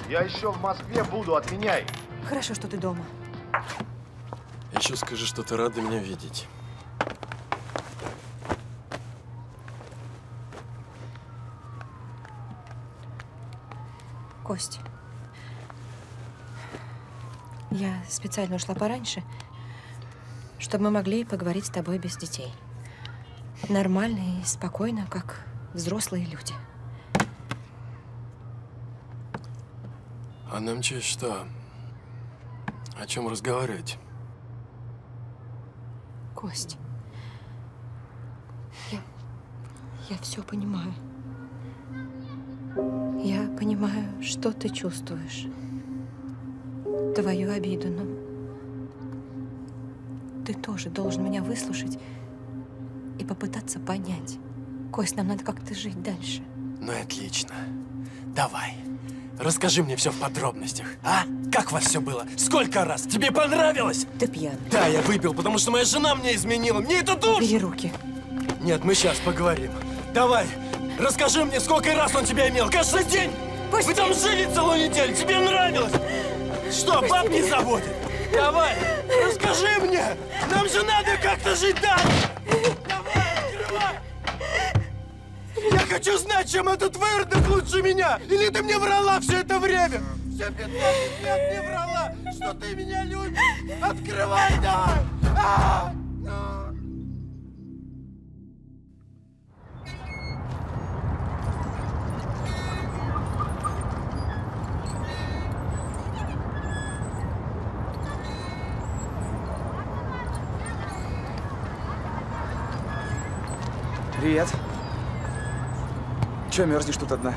Я еще в Москве буду, отменяй. Хорошо, что ты дома. Еще скажи, что ты рада меня видеть. Кость. Я специально ушла пораньше, чтобы мы могли поговорить с тобой без детей. Нормально и спокойно, как взрослые люди. А нам че что? О чем разговаривать? Кость, я, я все понимаю. Понимаю, что ты чувствуешь. Твою обиду, но ты тоже должен меня выслушать и попытаться понять. Кость, нам надо как-то жить дальше. Ну и отлично. Давай. Расскажи мне все в подробностях. А? Как у вас все было? Сколько раз? Тебе понравилось? Ты пьян. Да, я выпил, потому что моя жена мне изменила. Мне это душ! Бери руки. Нет, мы сейчас поговорим. Давай, расскажи мне, сколько раз он тебя имел? Каждый день! Вы там жили целую неделю, тебе нравилось? Что, баб не заводит? Давай, расскажи мне! Нам же надо как-то жить дальше! Давай, открывай! Я хочу знать, чем этот выродок лучше меня! Или ты мне врала все это время? Все 15 лет мне врала, что ты меня любишь! Открывай давай! А! Привет. Че, мерзнешь тут одна?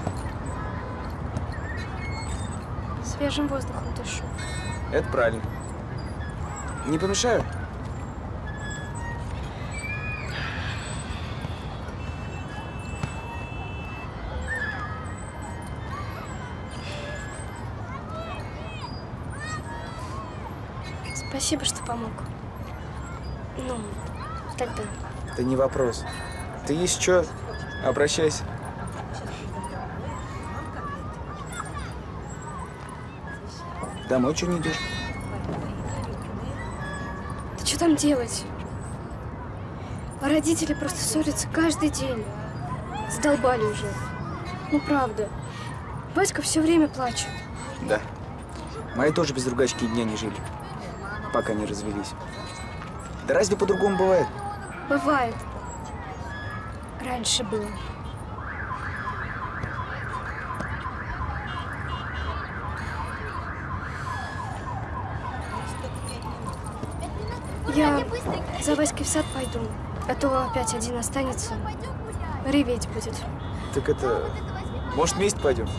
Свежим воздухом дышу. Это правильно. Не помешаю? Спасибо, что помог. Ну, тогда. Это не вопрос. Ты есть что? Обращайся. Домой что не идешь? Да что там делать? Родители просто ссорятся каждый день. Задолбали уже. Ну, правда. Васька все время плачет. Да. Мои тоже без ругачки дня не жили. Пока не развелись. Да разве по-другому бывает? Бывает. Раньше было. Я за Васькой в сад пойду, а то опять один останется. Реветь будет. Так это... Может, вместе пойдем?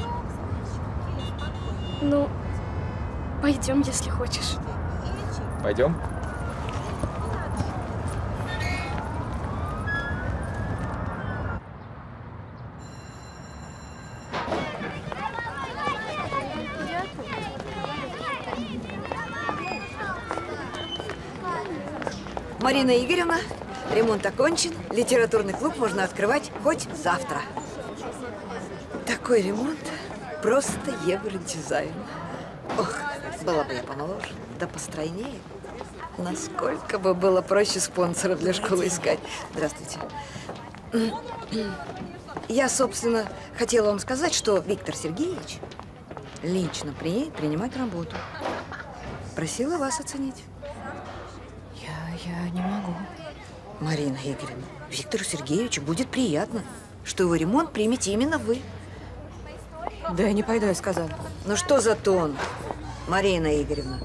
Ну, пойдем, если хочешь. Пойдем? Марина Игоревна, ремонт окончен. Литературный клуб можно открывать хоть завтра. Такой ремонт просто евродизайн. Ох, была бы я помоложе, да постройнее. Насколько бы было проще спонсоров для школы искать. Здравствуйте. Я, собственно, хотела вам сказать, что Виктор Сергеевич лично при, принимать работу. Просила вас оценить. Я, я не могу. Марина Игоревна, Виктору Сергеевичу будет приятно, что его ремонт примете именно вы. Да я не пойду, я сказала. Ну что за тон, Марина Игоревна?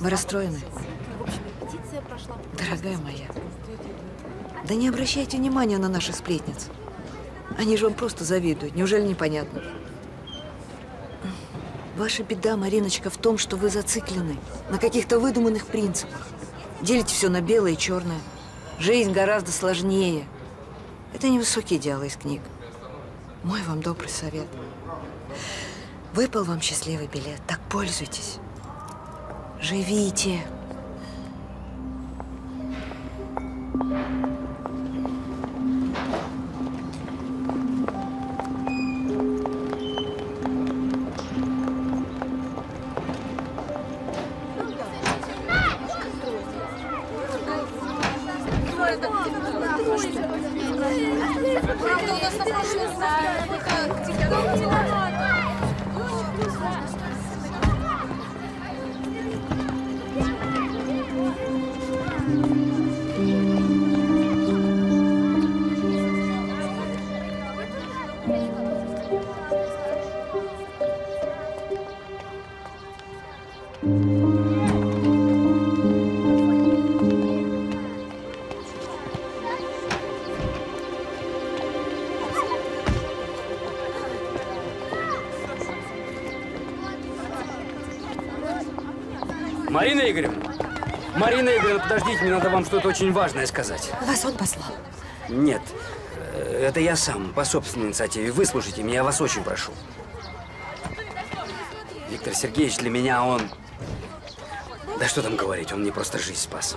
Вы расстроены? Дорогая моя, да не обращайте внимания на наших сплетниц. Они же вам просто завидуют. Неужели непонятно? Ваша беда, Мариночка, в том, что вы зациклены на каких-то выдуманных принципах. Делите все на белое и черное. Жизнь гораздо сложнее. Это не высокие идеалы из книг. Мой вам добрый совет. Выпал вам счастливый билет, так пользуйтесь. Живите. Марина Игоревна! Марина Игоревна, подождите, мне надо вам что-то очень важное сказать. Вас он послал. Нет, э, это я сам, по собственной инициативе. Выслушайте меня, я вас очень прошу. Виктор Сергеевич, для меня он... Да что там говорить, он мне просто жизнь спас.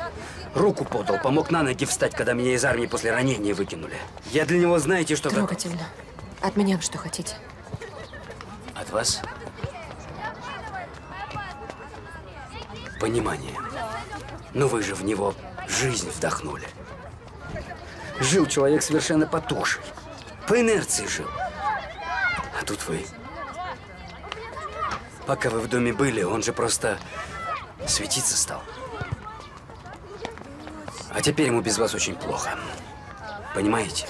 Руку подал, помог на ноги встать, когда меня из армии после ранения выкинули. Я для него, знаете, что... Трогательно. От меня вы что хотите? От вас? Понимание. Но вы же в него жизнь вдохнули. Жил человек совершенно потухший. По инерции жил. А тут вы. Пока вы в доме были, он же просто светиться стал. А теперь ему без вас очень плохо. Понимаете?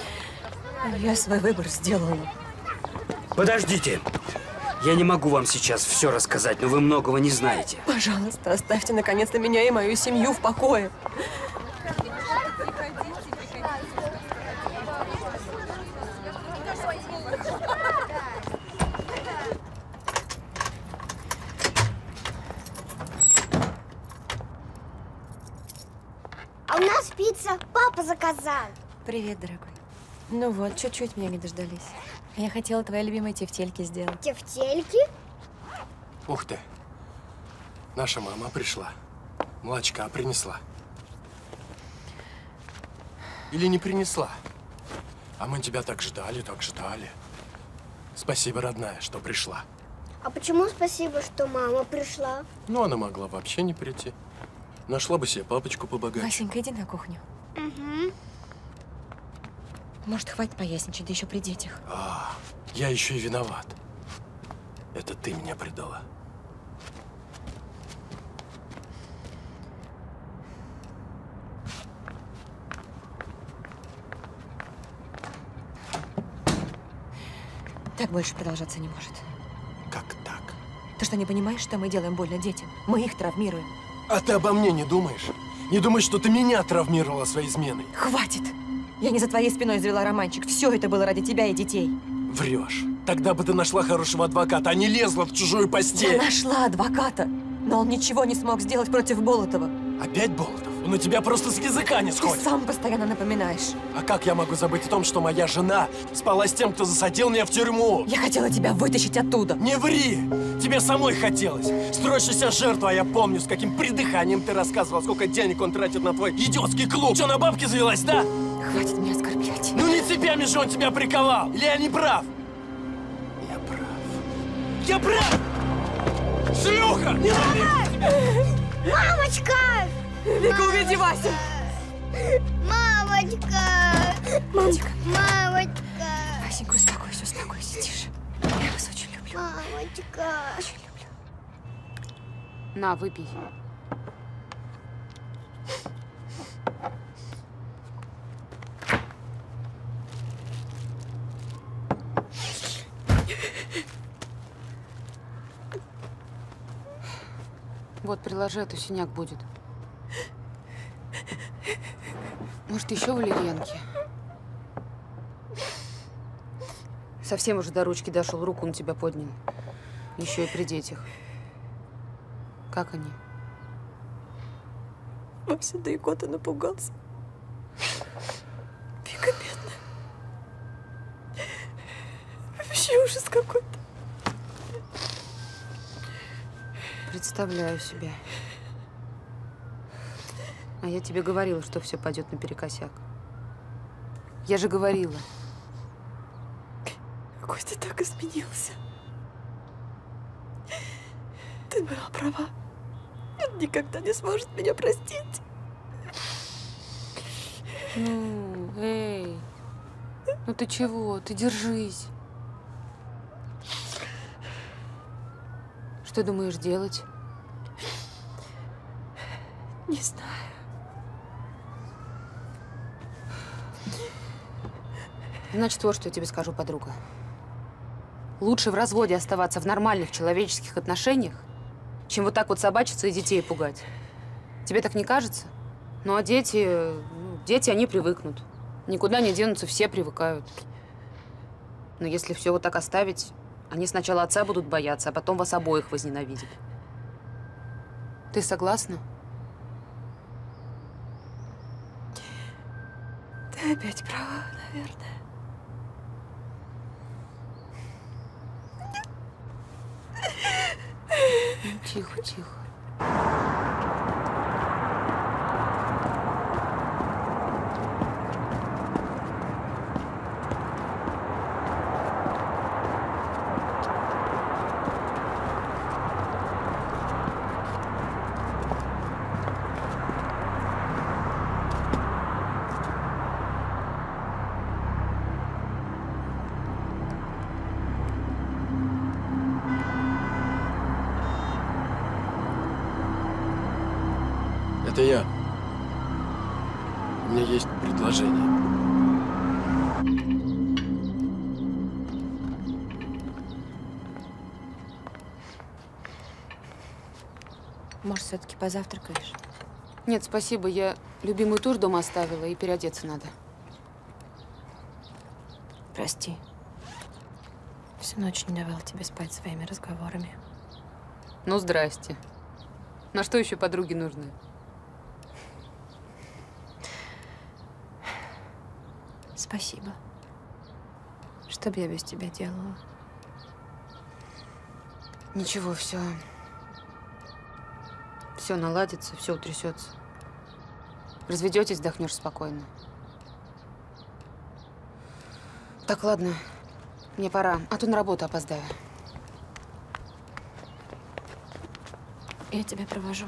Я свой выбор сделала. Подождите! Я не могу вам сейчас все рассказать, но вы многого не знаете. Пожалуйста, оставьте наконец-то меня и мою семью в покое. А у нас пицца папа заказал. Привет, дорогой. Ну вот, чуть-чуть меня не дождались. Я хотела твои любимые тефтельки сделать. Тефтельки? Ух ты. Наша мама пришла. Молочка принесла. Или не принесла? А мы тебя так ждали, так ждали. Спасибо, родная, что пришла. А почему спасибо, что мама пришла? Ну, она могла вообще не прийти. Нашла бы себе папочку побогаче. Васенька, иди на кухню. Угу. Может, хватит поясничать, да еще при детях. А, я еще и виноват. Это ты меня предала. Так больше продолжаться не может. Как так? Ты что, не понимаешь, что мы делаем больно детям? Мы их травмируем. А ты обо мне не думаешь? Не думаешь, что ты меня травмировала своей изменой? Хватит! Я не за твоей спиной завела романчик. Все это было ради тебя и детей. Врешь. Тогда бы ты нашла хорошего адвоката, а не лезла в чужую постель. Я нашла адвоката, но он ничего не смог сделать против Болотова. Опять Болотов? Он у тебя просто с языка не Ты сходит. сам постоянно напоминаешь. А как я могу забыть о том, что моя жена спала с тем, кто засадил меня в тюрьму? Я хотела тебя вытащить оттуда. Не ври! Тебе самой хотелось. Себя жертву, а я помню, с каким придыханием ты рассказывал, сколько денег он тратит на твой идиотский клуб. Что, на бабки завелась, да? Хватит меня оскорблять. Ну не цепями же он тебя приковал. Или я не прав? Я прав. Я прав! Шлюха! Не Мамочка! Вика, уведи Васю! Мамочка! Мамочка. Мамочка! Васенька, успокойся, успокойся, тише. Я вас очень люблю. Мамочка! Очень люблю. На, выпей. Вот, приложи, эту синяк будет. Может, еще валерьянки? Совсем уже до ручки дошел, руку на тебя поднял. Еще и при детях. Как они? Вася, да и кота напугался. Вика бедная. Вообще ужас какой-то. Представляю себе. А я тебе говорила, что все пойдет наперекосяк. Я же говорила. Ты так изменился. Ты была права. Он никогда не сможет меня простить. Ну, эй. Ну ты чего? Ты держись. Что думаешь делать? Не знаю. Значит, вот что я тебе скажу, подруга. Лучше в разводе оставаться в нормальных человеческих отношениях, чем вот так вот собачиться и детей пугать. Тебе так не кажется? Ну, а дети, ну, дети, они привыкнут. Никуда не денутся, все привыкают. Но если все вот так оставить, они сначала отца будут бояться, а потом вас обоих возненавидят. Ты согласна? Ты опять права, наверное. Тихо, тихо. Это я. У меня есть предложение. Может, все-таки позавтракаешь? Нет, спасибо, я любимую туш дома оставила, и переодеться надо. Прости. Всю ночь не давал тебе спать своими разговорами. Ну, здрасте. На что еще подруги нужны? Спасибо. Что бы я без тебя делала? Ничего, все. Все наладится, все утрясется. Разведетесь, вздохнешь спокойно. Так, ладно, мне пора, а то на работу опоздаю. Я тебя провожу.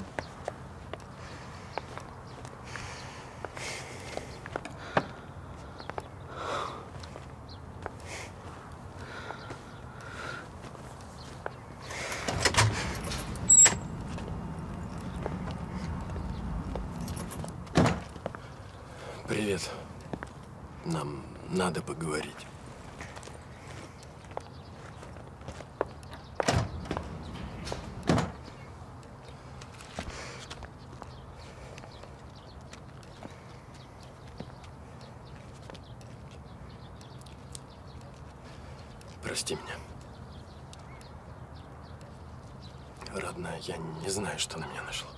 Привет. Нам надо поговорить. Прости меня. Родная, я не знаю, что на меня нашло.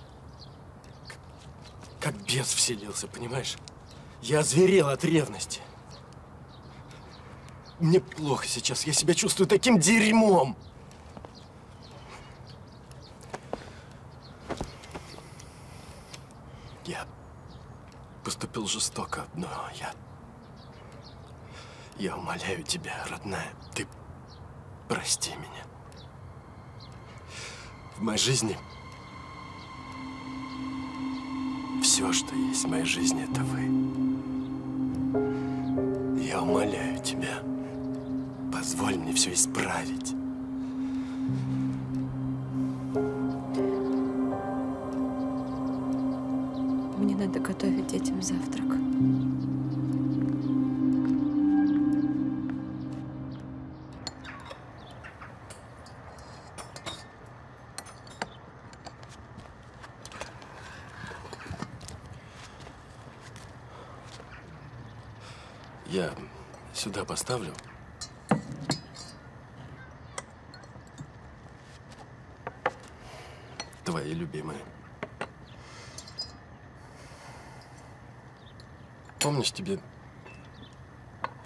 К- Как бес вселился, понимаешь? Я озверел от ревности. Мне плохо сейчас, я себя чувствую таким дерьмом. Я поступил жестоко, но я... Я умоляю тебя, родная, ты прости меня. В моей жизни все, что есть в моей жизни, это вы. Я умоляю тебя, позволь мне все исправить. Сюда поставлю. Твои любимые. Помнишь, тебе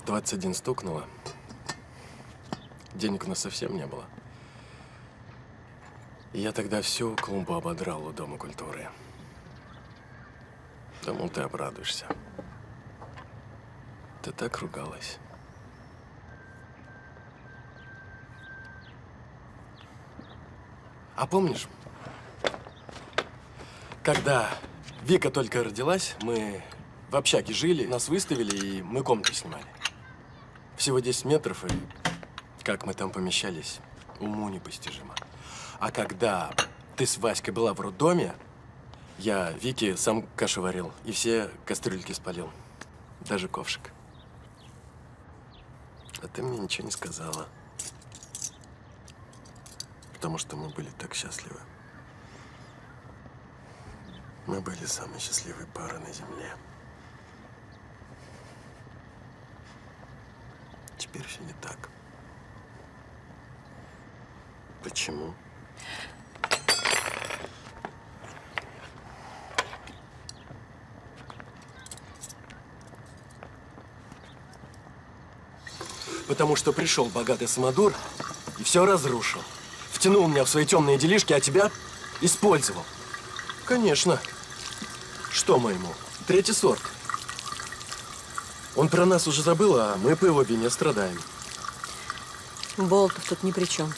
21 стукнуло? Денег у нас совсем не было. Я тогда всю клумбу ободрал у Дома культуры. Думал, ты обрадуешься. Ты так ругалась. А помнишь, когда Вика только родилась, мы в общаге жили, нас выставили, и мы комнату снимали. Всего 10 метров, и как мы там помещались, уму непостижимо. А когда ты с Васькой была в роддоме, я Вике сам кашу варил и все кастрюльки спалил. Даже ковшик. А ты мне ничего не сказала. Потому что мы были так счастливы. Мы были самой счастливой парой на земле. Теперь все не так. Почему? Потому что пришел богатый самодур и все разрушил. Втянул меня в свои темные делишки, а тебя использовал. Конечно. Что мы ему? Третий сорт. Он про нас уже забыл, а мы по его вине страдаем. Болтов тут ни при чем.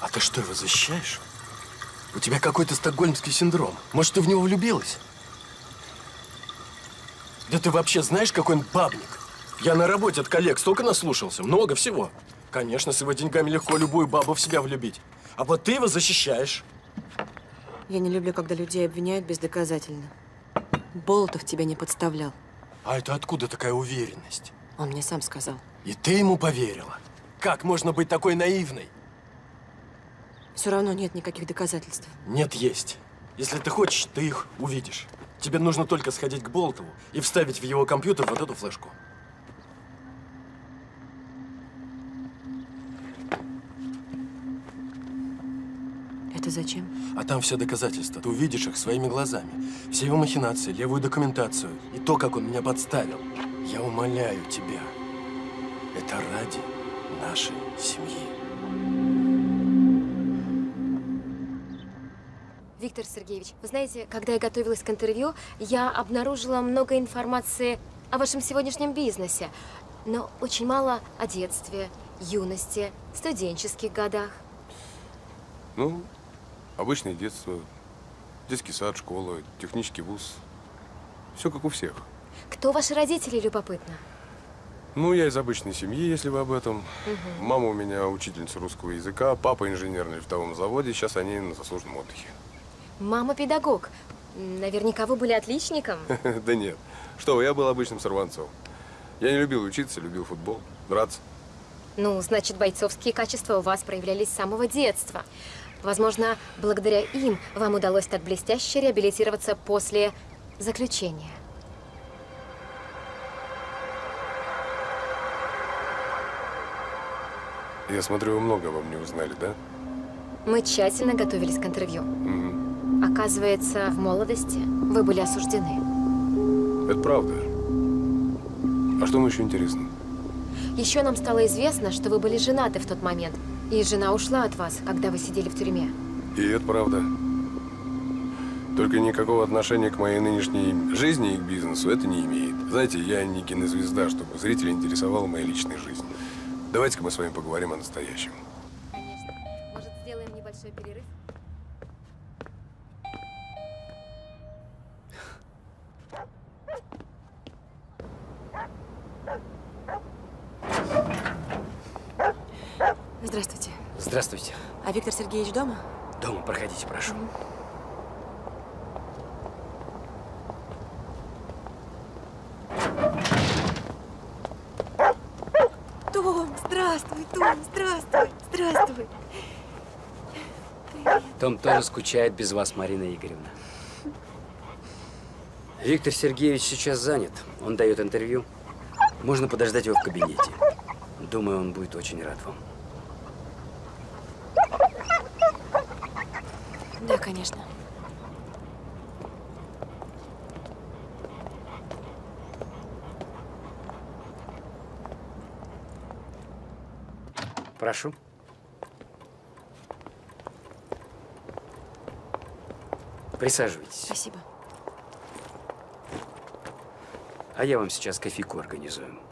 А ты что, его защищаешь? У тебя какой-то стокгольмский синдром. Может, ты в него влюбилась? Да ты вообще знаешь, какой он бабник? Я на работе от коллег столько наслушался, много всего. Конечно, с его деньгами легко любую бабу в себя влюбить. А вот ты его защищаешь. Я не люблю, когда людей обвиняют бездоказательно. Болотов тебя не подставлял. А это откуда такая уверенность? Он мне сам сказал. И ты ему поверила? Как можно быть такой наивной? Все равно нет никаких доказательств. Нет, есть. Если ты хочешь, ты их увидишь. Тебе нужно только сходить к Болтову и вставить в его компьютер вот эту флешку. Это зачем? А там все доказательства. Ты увидишь их своими глазами. Все его махинации, левую документацию и то, как он меня подставил. Я умоляю тебя. Это ради нашей семьи. Виктор Сергеевич, вы знаете, когда я готовилась к интервью, я обнаружила много информации о вашем сегодняшнем бизнесе, но очень мало о детстве, юности, студенческих годах. Ну, обычное детство, детский сад, школа, технический вуз. Все как у всех. Кто ваши родители, любопытно? Ну, я из обычной семьи, если вы об этом. Мгм. Мама у меня учительница русского языка, папа инженер на лифтовом заводе, сейчас они на заслуженном отдыхе. Мама педагог. Наверняка вы были отличником. Да нет. Что вы, я был обычным сорванцом. Я не любил учиться, любил футбол, драться. Ну, значит, бойцовские качества у вас проявлялись с самого детства. Возможно, благодаря им вам удалось так блестяще реабилитироваться после заключения. Я смотрю, вы много обо мне узнали, да? Мы тщательно готовились к интервью. Мгм. Оказывается, в молодости вы были осуждены. Это правда. А что мы еще интересно? Еще нам стало известно, что вы были женаты в тот момент, и жена ушла от вас, когда вы сидели в тюрьме. И это правда. Только никакого отношения к моей нынешней жизни и к бизнесу это не имеет. Знаете, я не кинозвезда, чтобы зрителей интересовала моя личная жизнь. Давайте-ка мы с вами поговорим о настоящем. Здравствуйте. Здравствуйте. А Виктор Сергеевич дома? Дома, проходите, прошу. Том, здравствуй, Том, здравствуй, здравствуй. Том тоже скучает без вас, Марина Игоревна. Виктор Сергеевич сейчас занят. Он дает интервью. Можно подождать его в кабинете. Думаю, он будет очень рад вам. Да, конечно. Прошу. Присаживайтесь. Спасибо. А я вам сейчас кофейку организую.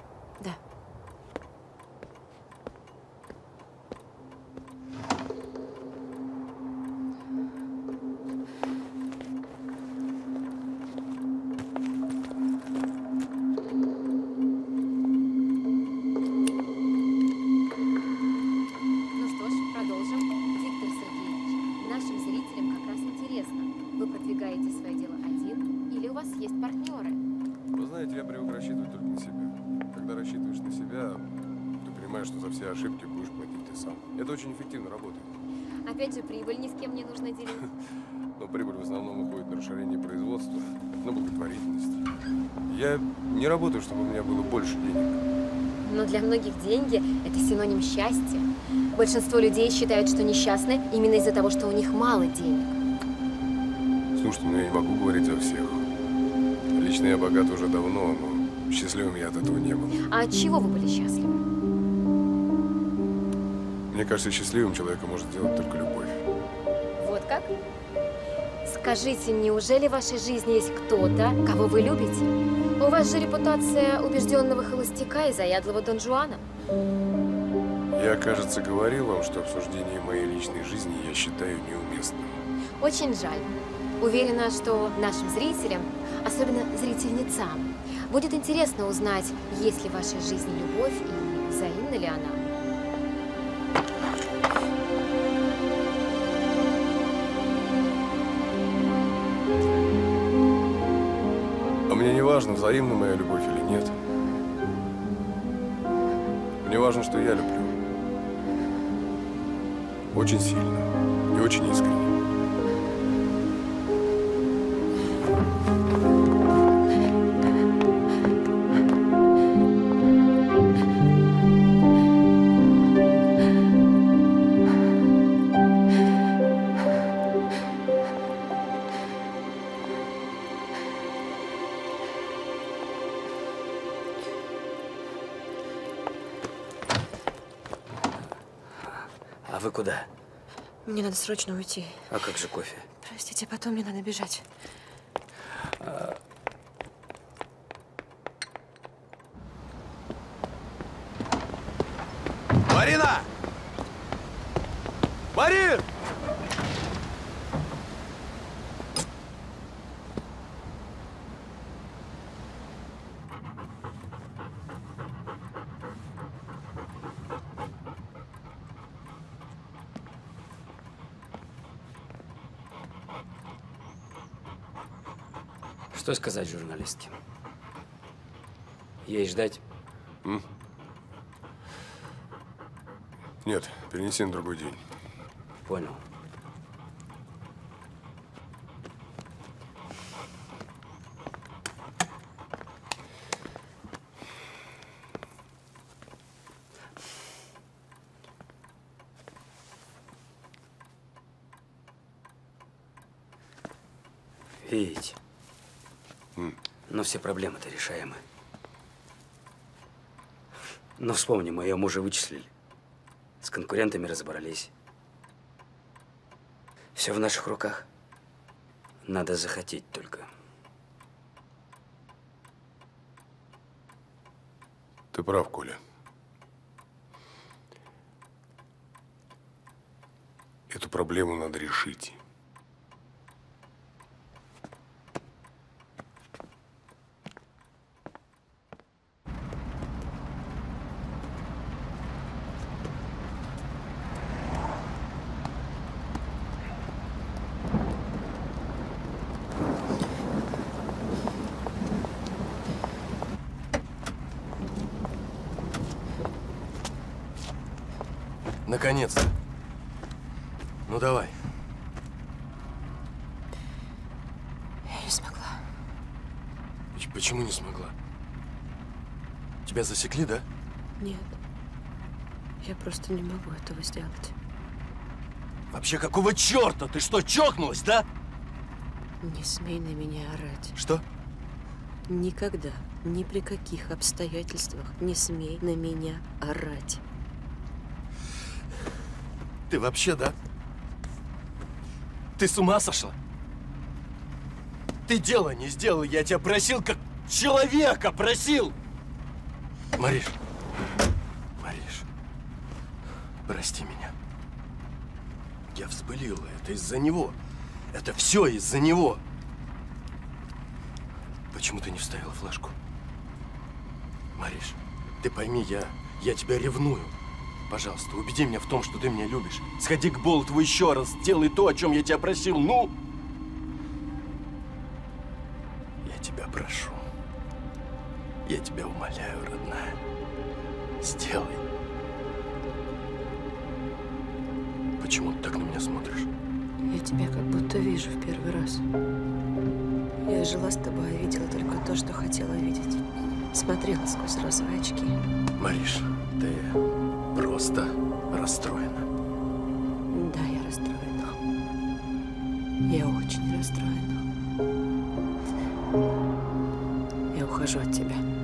Прибыль ни с кем не нужно делить. Но прибыль в основном уходит на расширение производства, на благотворительность. Я не работаю, чтобы у меня было больше денег. Но для многих деньги – это синоним счастья. Большинство людей считают, что несчастны именно из-за того, что у них мало денег. Слушайте, ну я не могу говорить за всех. Лично я богат уже давно, но счастливым я от этого не был. А от чего вы были счастливы? Мне кажется, счастливым человека может сделать только любовь. Как? Скажите, неужели в вашей жизни есть кто-то, кого вы любите? У вас же репутация убежденного холостяка и заядлого Дон Жуана. Я, кажется, говорил вам, что обсуждение моей личной жизни я считаю неуместным. Очень жаль. Уверена, что нашим зрителям, особенно зрительницам, будет интересно узнать, есть ли в вашей жизни любовь и взаимна ли она. Мне не важно, взаимна моя любовь или нет. Мне важно, что я люблю. Очень сильно и очень искренне. Надо срочно уйти. А как же кофе? Простите, потом мне надо бежать. А, Марина! Марин! Сказать журналистке? Ей ждать? М? Нет, перенеси на другой день. Понял. Видите? Но все проблемы-то решаемы. Но вспомни, ее мужа вычислили. С конкурентами разобрались. Все в наших руках. Надо захотеть только. Ты прав, Коля. Эту проблему надо решить. Наконец-то. Ну давай. Я не смогла. Поч- Почему не смогла? Тебя засекли, да? Нет. Я просто не могу этого сделать. Вообще, какого черта? Ты что, чокнулась, да? Не смей на меня орать. Что? Никогда, ни при каких обстоятельствах не смей на меня орать. Ты вообще, да? Ты с ума сошла? Ты дело не сделал, я тебя просил, как человека просил! Мариш, Мариш, прости меня. Я взбылила, это из-за него. Это все из-за него. Почему ты не вставила флешку? Мариш, ты пойми, я, я тебя ревную. Пожалуйста, убеди меня в том, что ты меня любишь. Сходи к Болотову еще раз, сделай то, о чем я тебя просил. Ну! Я тебя прошу. Я тебя умоляю. Сделай. Почему ты так на меня смотришь? Я тебя как будто вижу в первый раз. Я жила с тобой, а видела только то, что хотела видеть. Смотрела сквозь розовые очки. Мариш, ты просто расстроена. Да, я расстроена. Я очень расстроена. Я ухожу от тебя.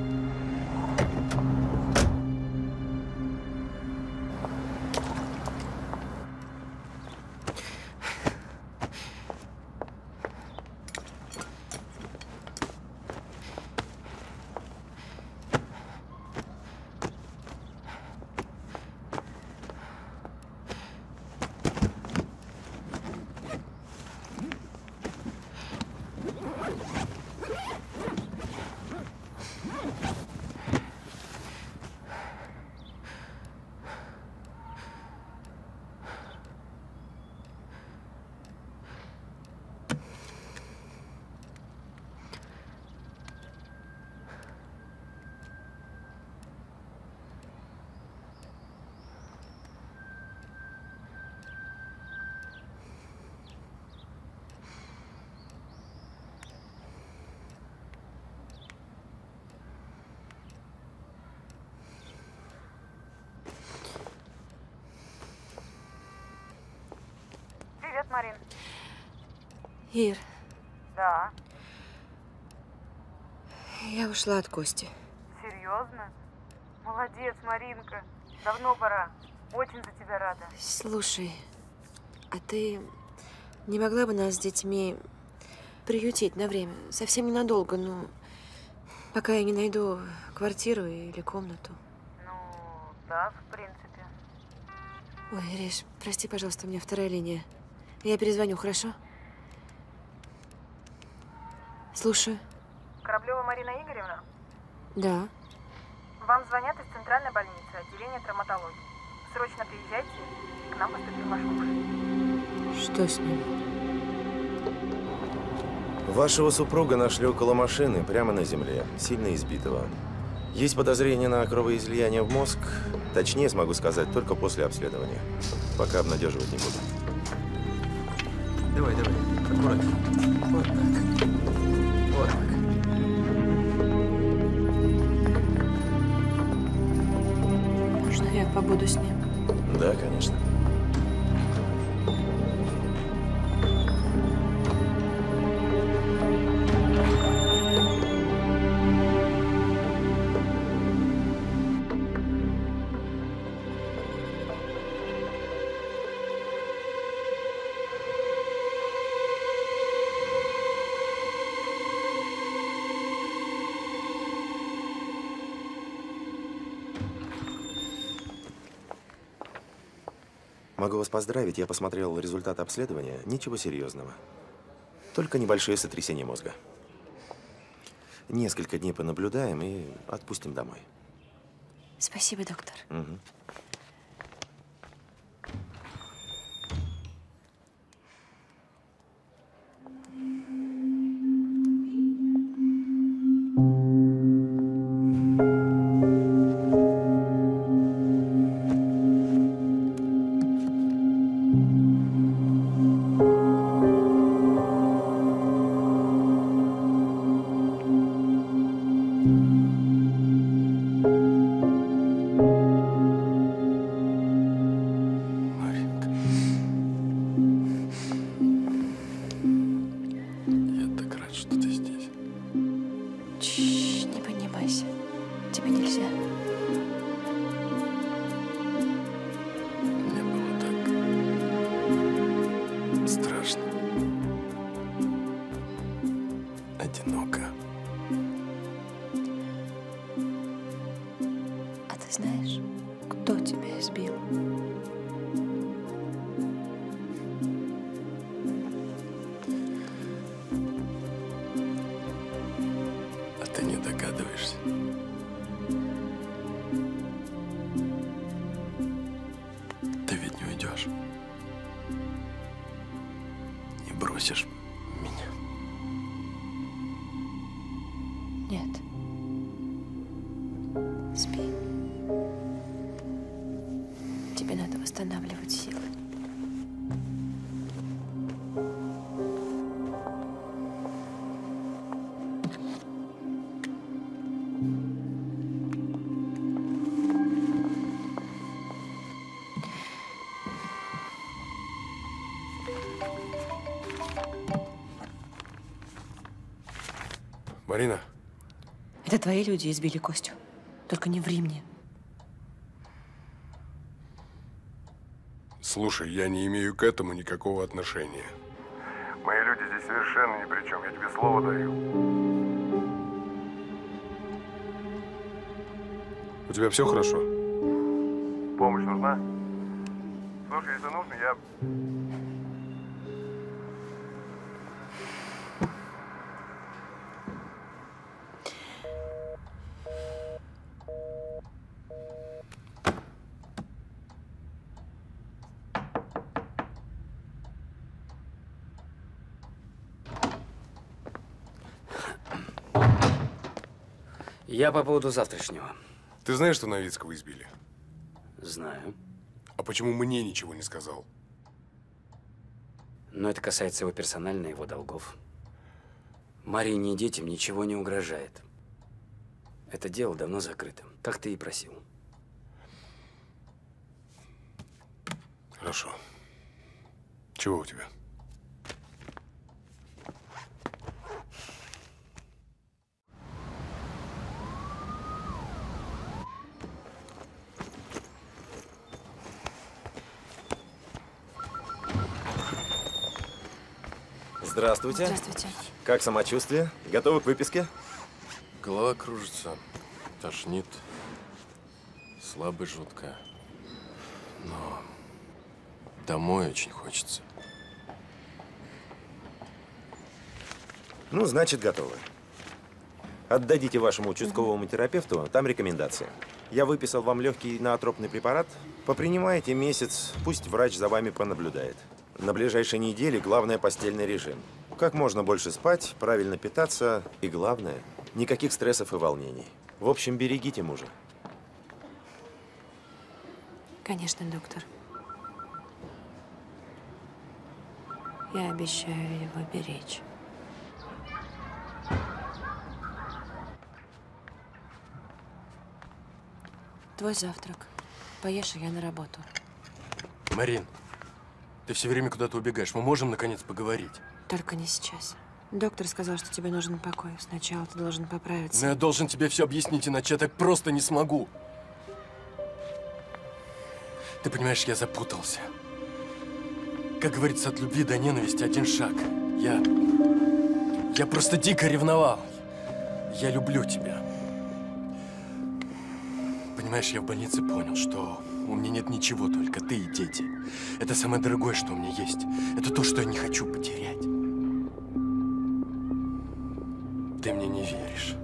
Марин. Ир, Да. я ушла от Кости. Серьезно? Молодец, Маринка. Давно пора. Очень за тебя рада. Слушай, а ты не могла бы нас с детьми приютить на время? Совсем ненадолго, ну, пока я не найду квартиру или комнату. Ну, да, в принципе. Ой, Ириш, прости, пожалуйста, у меня вторая линия. Я перезвоню, хорошо? Слушаю. Кораблева Марина Игоревна, Да. вам звонят из центральной больницы, отделения травматологии. Срочно приезжайте, к нам поступил ваш муж. Что с ним? Вашего супруга нашли около машины, прямо на земле, сильно избитого. Есть подозрение на кровоизлияние в мозг. Точнее смогу сказать только после обследования. Пока обнадеживать не буду. Давай, давай, аккуратно. Вот так. Вот так. Можно я побуду с ним? Да, конечно. Поздравить, я посмотрел результаты обследования. Ничего серьезного. Только небольшое сотрясение мозга. Несколько дней понаблюдаем и отпустим домой. Спасибо, доктор. Мгм. Это твои люди избили Костю. Только не ври мне. слушай, я не имею к этому никакого отношения. Мои люди здесь совершенно ни при чем, я тебе слово даю. У тебя все хорошо? Я по поводу завтрашнего. Ты знаешь, что Новицкого избили? Знаю. А почему мне ничего не сказал? Но это касается его персонально, его долгов. Марине и детям ничего не угрожает. Это дело давно закрыто, как ты и просил. Хорошо. Чего у тебя? Здравствуйте. Здравствуйте. Как самочувствие? Готовы к выписке? Голова кружится, тошнит, слабо жутко. Но домой очень хочется. Ну, значит, готовы. Отдадите вашему участковому терапевту, там рекомендации. Я выписал вам легкий наотропный препарат. Попринимайте месяц, пусть врач за вами понаблюдает. На ближайшей неделе главное постельный режим. Как можно больше спать, правильно питаться и главное, никаких стрессов и волнений. В общем, берегите мужа. Конечно, доктор. Я обещаю его беречь. Твой завтрак. Поешь, и я на работу. Марин, ты все время куда-то убегаешь. Мы можем, наконец, поговорить? Только не сейчас. Доктор сказал, что тебе нужен покой. Сначала ты должен поправиться. Но я должен тебе все объяснить, иначе я так просто не смогу. Ты понимаешь, я запутался. Как говорится, от любви до ненависти один шаг. Я... Я просто дико ревновал. Я люблю тебя. Понимаешь, я в больнице понял, что у меня нет ничего, только ты и дети. Это самое дорогое, что у меня есть. Это то, что я не хочу потерять. Ты мне не веришь.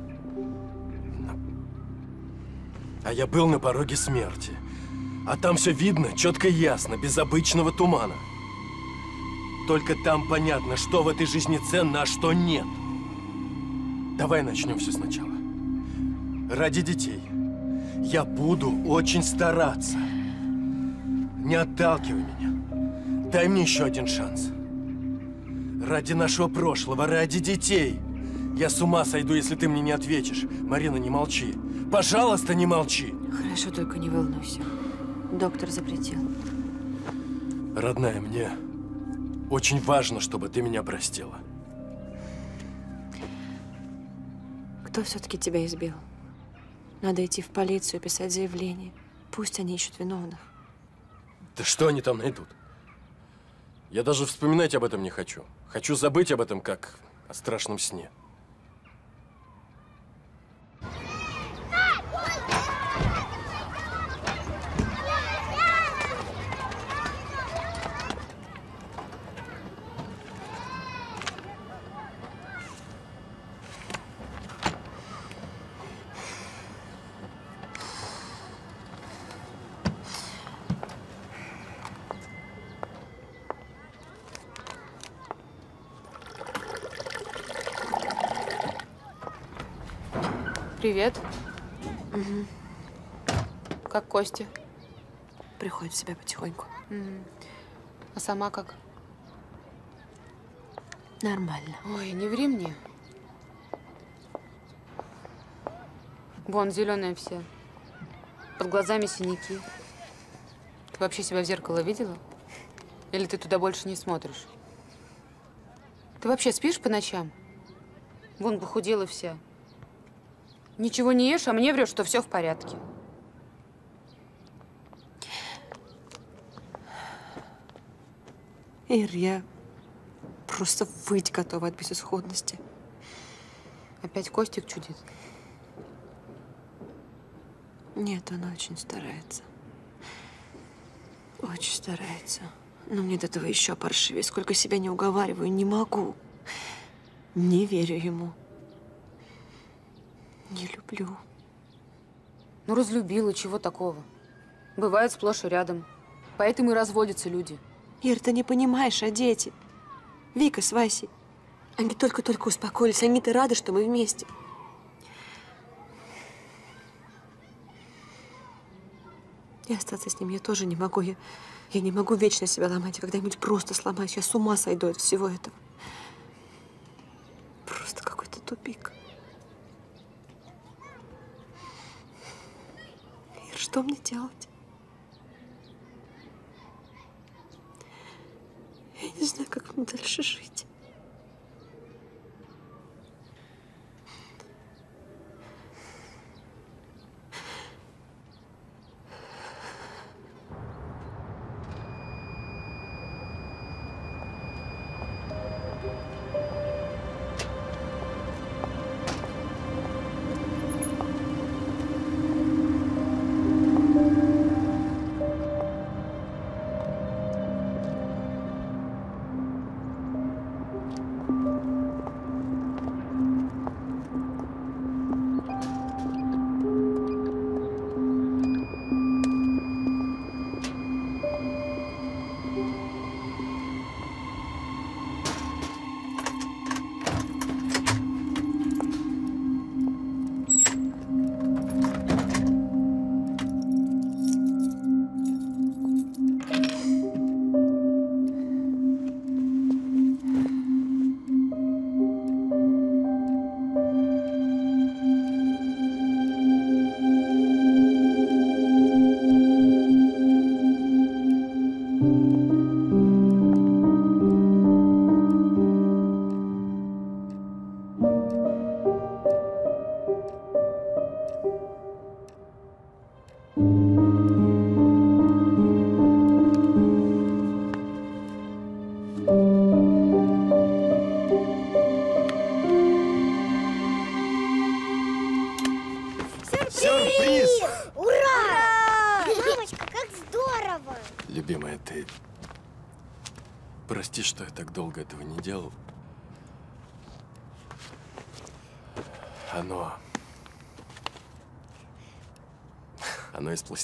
Но- А я был на пороге смерти. А там все видно, четко и ясно, без обычного тумана. Только там понятно, что в этой жизни ценно, а что нет. Давай начнем все сначала. Ради детей. Я буду очень стараться. Не отталкивай меня. Дай мне еще один шанс. Ради нашего прошлого, ради детей. Я с ума сойду, если ты мне не ответишь. Марина, не молчи. Пожалуйста, не молчи. Хорошо, только не волнуйся. Доктор запретил. Родная, мне очень важно, чтобы ты меня простила. Кто все-таки тебя избил? Надо идти в полицию, писать заявление. Пусть они ищут виновных. Да что они там найдут? Я даже вспоминать об этом не хочу. Хочу забыть об этом, как о страшном сне. Привет. Как Костя? Приходит в себя потихоньку. А сама как? Нормально. Ой, не ври мне. Вон, зеленая вся. Под глазами синяки. Ты вообще себя в зеркало видела? Или ты туда больше не смотришь? Ты вообще спишь по ночам? Вон, похудела вся. Ничего не ешь, а мне врешь, что все в порядке. Ир, я просто выйти готова от безысходности. Опять Костик чудит? Нет, он очень старается. Очень старается. Но мне до этого еще паршивее. Сколько себя не уговариваю, не могу. Не верю ему. Не люблю. Ну, разлюбила, чего такого? Бывает сплошь и рядом. Поэтому и разводятся люди. Ир, ты не понимаешь, а дети? Вика с Васей. Они только-только успокоились. Они-то рады, что мы вместе. И остаться с ним я тоже не могу. Я, я не могу вечно себя ломать. Когда-нибудь просто сломаюсь. Я с ума сойду от всего этого. Просто какой-то тупик. Ир, что мне делать? Я не знаю, как мне дальше жить.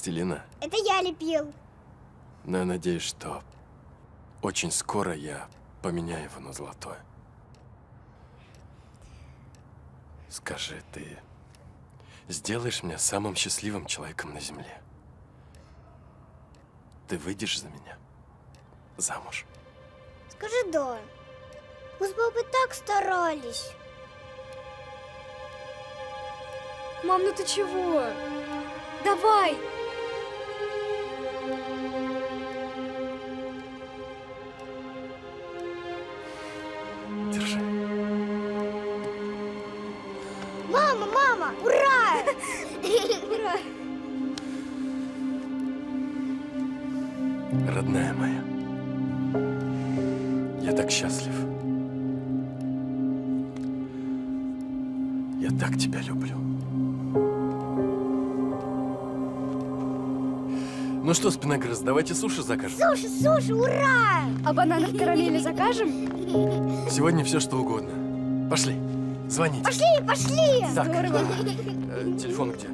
Пластилина. Это я лепил. Но я надеюсь, что очень скоро я поменяю его на золотое. Скажи, ты сделаешь меня самым счастливым человеком на земле? Ты выйдешь за меня замуж? Скажи да. Мы с папой так старались. Мам, ну ты чего? Давай! Родная моя, я так счастлив. Я так тебя люблю. Ну что, спиногрыз, давайте суши закажем. Суши, суши, ура! А бананов карамели закажем? Сегодня все что угодно. Пошли, звоните. Пошли, пошли! Так. Э, телефон где?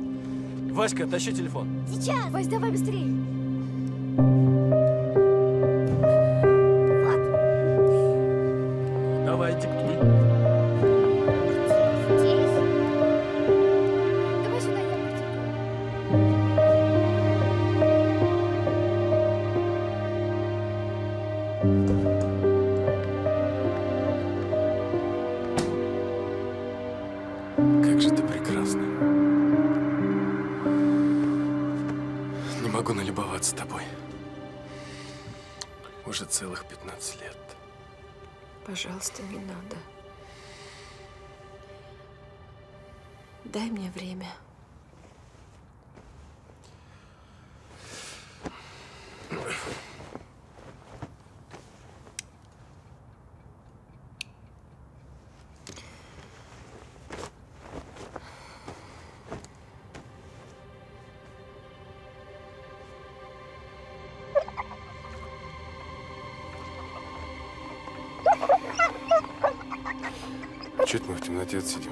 Васька, тащи телефон. Сейчас. Вась, давай быстрее. Чё мы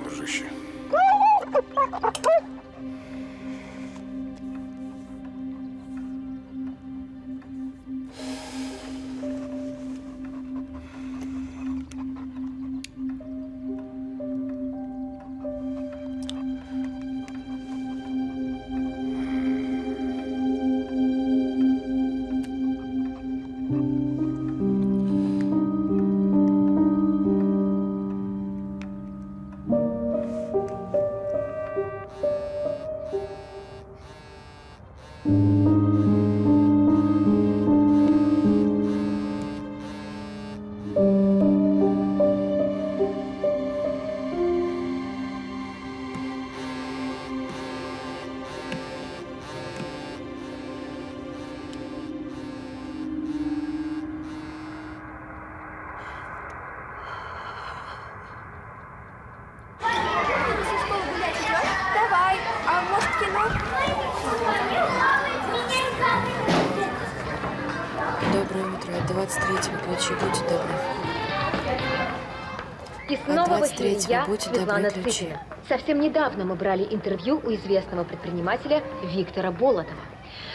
я, будьте Светлана добры, ключи. Цыпина. Совсем недавно мы брали интервью у известного предпринимателя Виктора Болотова.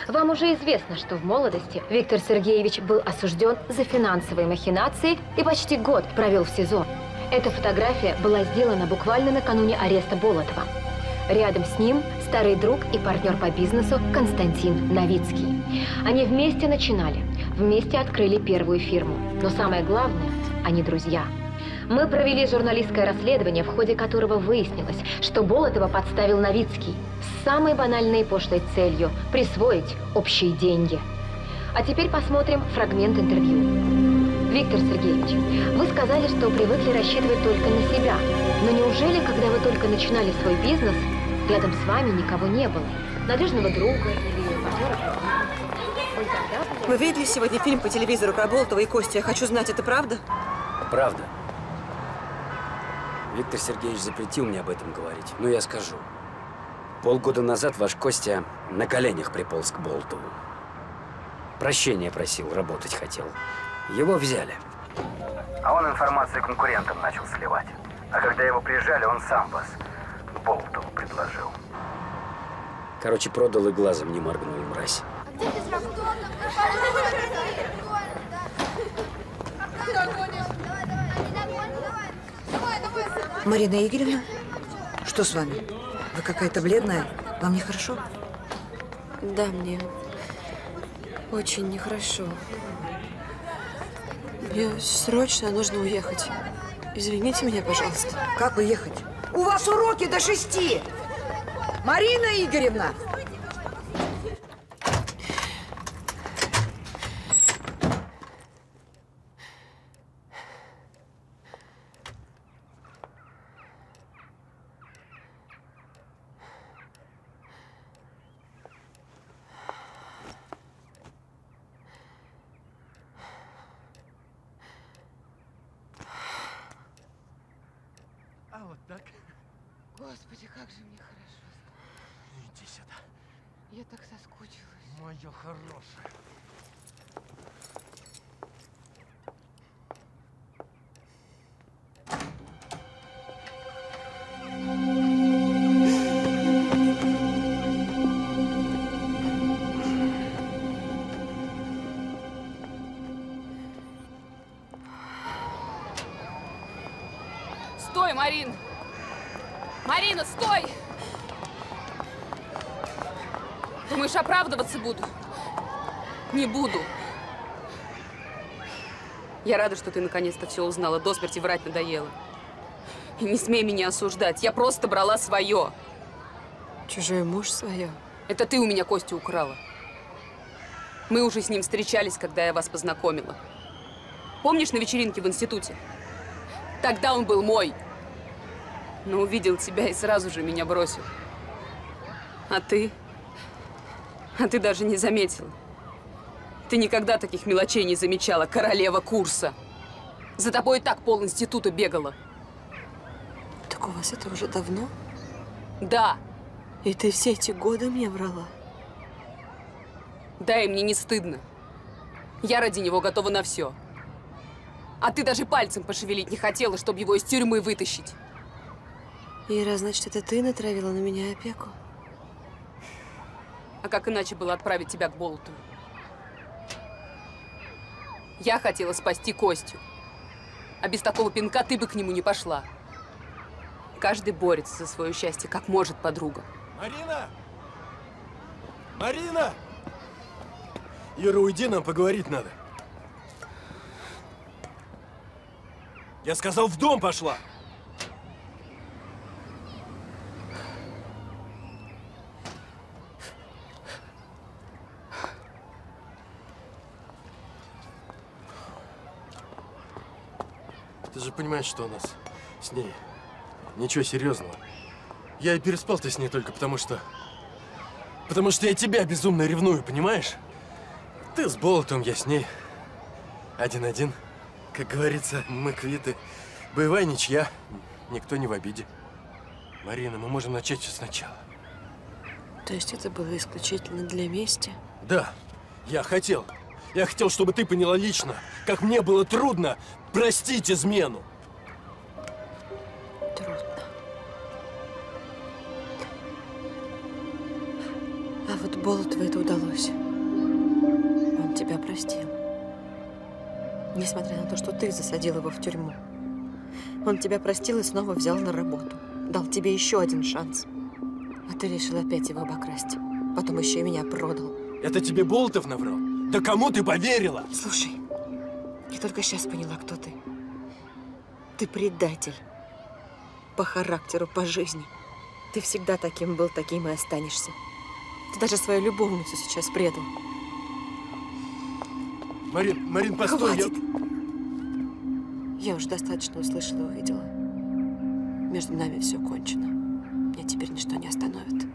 Вам уже известно, что в молодости Виктор Сергеевич был осужден за финансовые махинации и почти год провел в СИЗО. Эта фотография была сделана буквально накануне ареста Болотова. Рядом с ним старый друг и партнер по бизнесу Константин Новицкий. Они вместе начинали, вместе открыли первую фирму. Но самое главное, они друзья. Мы провели журналистское расследование, в ходе которого выяснилось, что Болотова подставил Новицкий с самой банальной и пошлой целью – присвоить общие деньги. А теперь посмотрим фрагмент интервью. Виктор Сергеевич, вы сказали, что привыкли рассчитывать только на себя. Но неужели, когда вы только начинали свой бизнес, рядом с вами никого не было? Надежного друга или партнера? Вы видели сегодня фильм по телевизору про Болтова и Костю? Я хочу знать, это правда? Правда. Виктор Сергеевич запретил мне об этом говорить, но я скажу. Полгода назад ваш Костя на коленях приполз к Болтову. Прощения просил, работать хотел. Его взяли. А он информацию конкурентам начал сливать. А когда его прижали, он сам вас Болтову предложил. Короче, продал и глазом не моргнул, мразь. Марина Игоревна, что с вами? Вы какая-то бледная. Вам нехорошо? Да, мне очень нехорошо. Мне срочно нужно уехать. Извините меня, пожалуйста. Как уехать? У вас уроки до шести! Марина Игоревна! Оправдываться буду? Не буду. Я рада, что ты наконец-то все узнала. До смерти врать надоело. И не смей меня осуждать. Я просто брала свое. Чужой муж свое? Это ты у меня Костю украла. Мы уже с ним встречались, когда я вас познакомила. Помнишь на вечеринке в институте? Тогда он был мой. Но увидел тебя и сразу же меня бросил. А ты? А ты даже не заметила. Ты никогда таких мелочей не замечала, королева курса. За тобой и так пол института бегала. Так у вас это уже давно? Да. И ты все эти годы мне врала? Да, и мне не стыдно. Я ради него готова на все. А ты даже пальцем пошевелить не хотела, чтобы его из тюрьмы вытащить. Ира, значит, это ты натравила на меня опеку? А как иначе было отправить тебя к Болоту? Я хотела спасти Костю. А без такого пинка ты бы к нему не пошла. Каждый борется за свое счастье, как может подруга. Марина! Марина! Ира, уйди, нам поговорить надо. Я сказал, в дом пошла! Же понимаешь, что у нас с ней ничего серьезного. Я и переспал-то с ней только потому, что... Потому что я тебя безумно ревную, понимаешь? Ты с Болотом, я с ней. Один-один. Как говорится, мы квиты. Боевая ничья. Никто не в обиде. Марина, мы можем начать все сначала. То есть это было исключительно для мести? Да, я хотел. Я хотел, чтобы ты поняла лично, как мне было трудно простить измену. Трудно. А вот Болотову это удалось. Он тебя простил. Несмотря на то, что ты засадил его в тюрьму. Он тебя простил и снова взял на работу. Дал тебе еще один шанс. А ты решил опять его обокрасть. Потом еще и меня продал. Это тебе Болтов наврал? Да кому ты поверила? Слушай, я только сейчас поняла, кто ты. Ты предатель. По характеру, по жизни. Ты всегда таким был, таким и останешься. Ты даже свою любовницу сейчас предал. Марин, Марин, постой. Хватит. Я уже достаточно услышала и увидела. Между нами все кончено. Меня теперь ничто не остановит.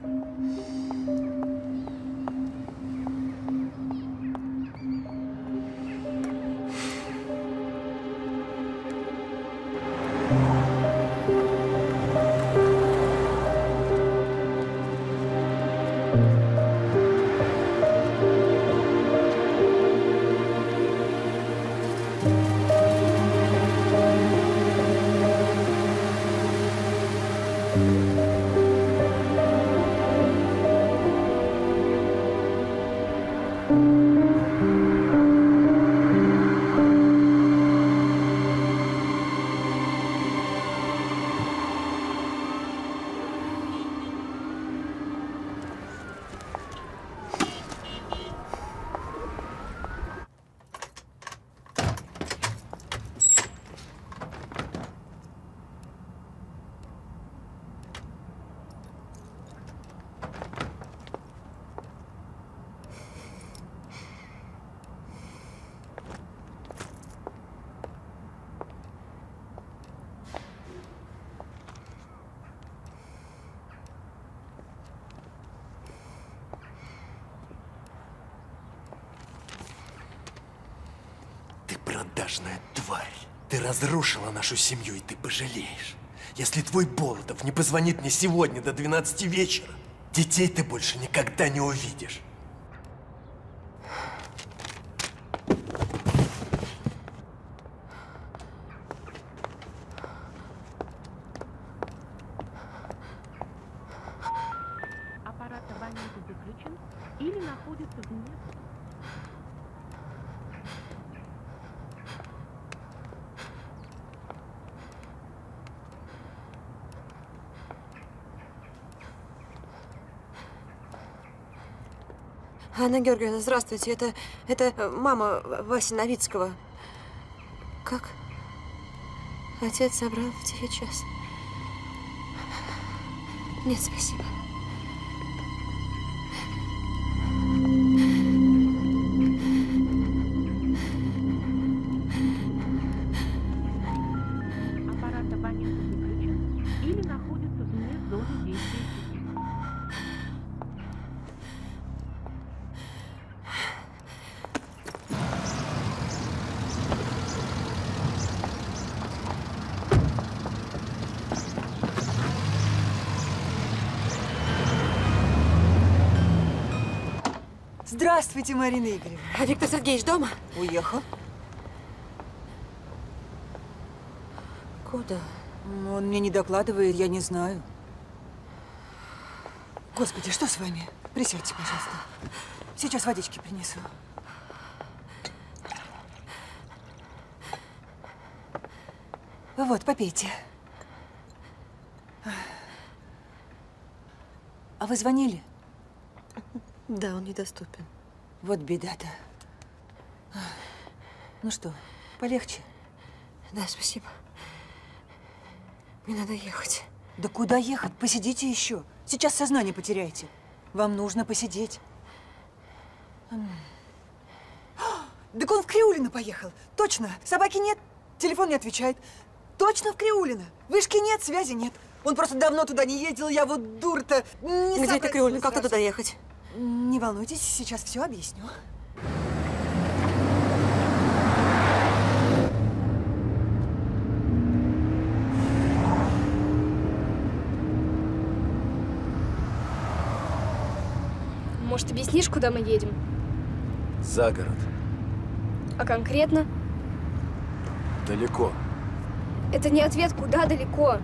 Разрушила нашу семью, и ты пожалеешь. Если твой Болотов не позвонит мне сегодня до 12 вечера, детей ты больше никогда не увидишь. Георгиевна, здравствуйте. Это, это э, мама Васи Новицкого. Как? Отец забрал в тихий час. Нет, спасибо. Здравствуйте, Марина Игоревна. А Виктор Сергеевич дома? Уехал. Куда? Он мне не докладывает, я не знаю. Господи, что с вами? Присядьте, пожалуйста. Сейчас водички принесу. Вот, попейте. А вы звонили? Да, он недоступен. Вот беда-то. Ну что, полегче? Да, спасибо. Мне надо ехать. Да куда ехать? Посидите еще. Сейчас сознание потеряете. Вам нужно посидеть. Так он в Криулино поехал. Точно. Собаки нет, телефон не отвечает. Точно в Криулино. Вышки нет, связи нет. Он просто давно туда не ездил, я вот дур-то. не Где это сообразила Как туда ехать? Не волнуйтесь, сейчас все объясню. Может, объяснишь, куда мы едем? За город. А конкретно? Далеко. Это не ответ, куда далеко.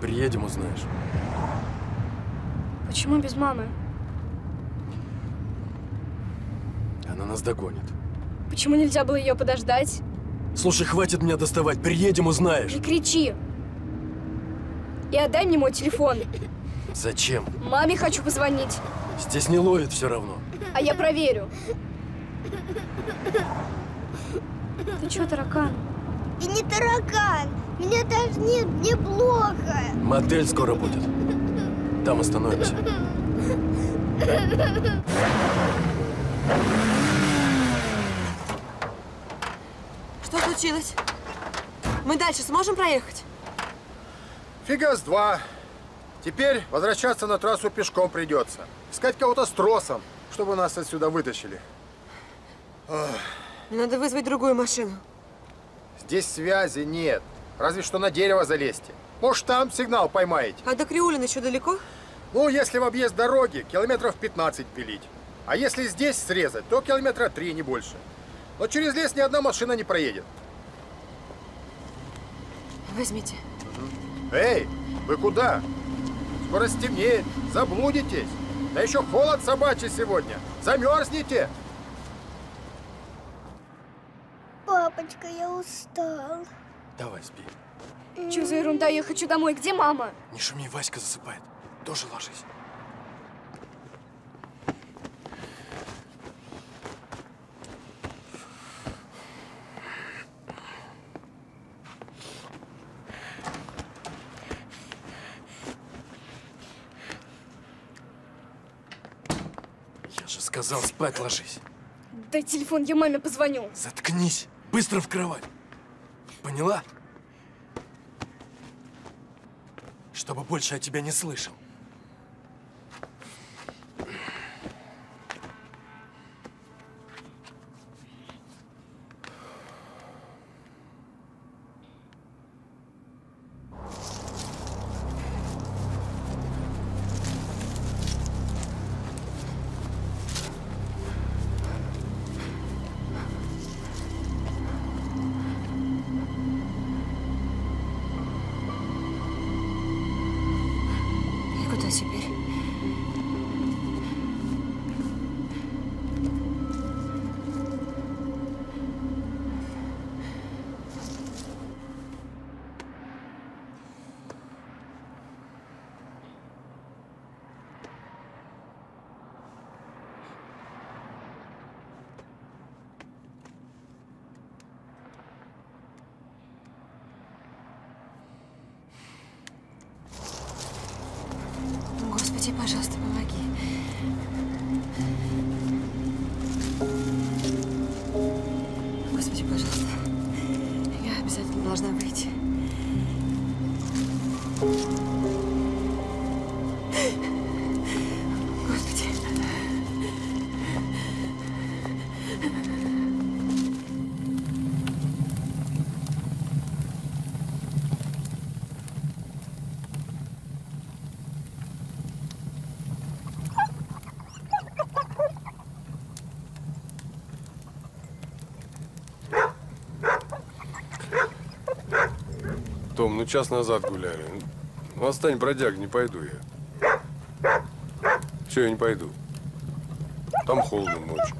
Приедем, узнаешь. Почему без мамы? Она нас догонит. Почему нельзя было ее подождать? Слушай, хватит меня доставать. Приедем, узнаешь. Не кричи. И отдай мне мой телефон. Зачем? Маме хочу позвонить. Здесь не ловит все равно. А я проверю. Ты чё, таракан? И не таракан. Меня тошнит, мне плохо. Мотель скоро будет. Там остановимся. Что случилось? Мы дальше сможем проехать? Фига с два. Теперь возвращаться на трассу пешком придется. Искать кого-то с тросом, чтобы нас отсюда вытащили. Ох, Надо вызвать другую машину. здесь связи нет. Разве что на дерево залезьте. Может, там сигнал поймаете. А до Криулина еще далеко? Ну, если в объезд дороги, километров 15 пилить. А если здесь срезать, то километра три, не больше. Но через лес ни одна машина не проедет. Возьмите. Эй, вы куда? скоро стемнеет, заблудитесь. Да еще холод собачий сегодня. Замерзнете. Папочка, я устал. Давай, спи. Че за ерунда? Я хочу домой. Где мама? Не шуми, Васька засыпает. Тоже ложись. Я же сказал, спать ложись. Дай телефон, я маме позвоню. Заткнись. Быстро в кровать. Поняла? Чтобы больше я тебя не слышал. Ну час назад гуляли. Ну, отстань, бродяг, не пойду я. Все, я не пойду. Там холодно ночью.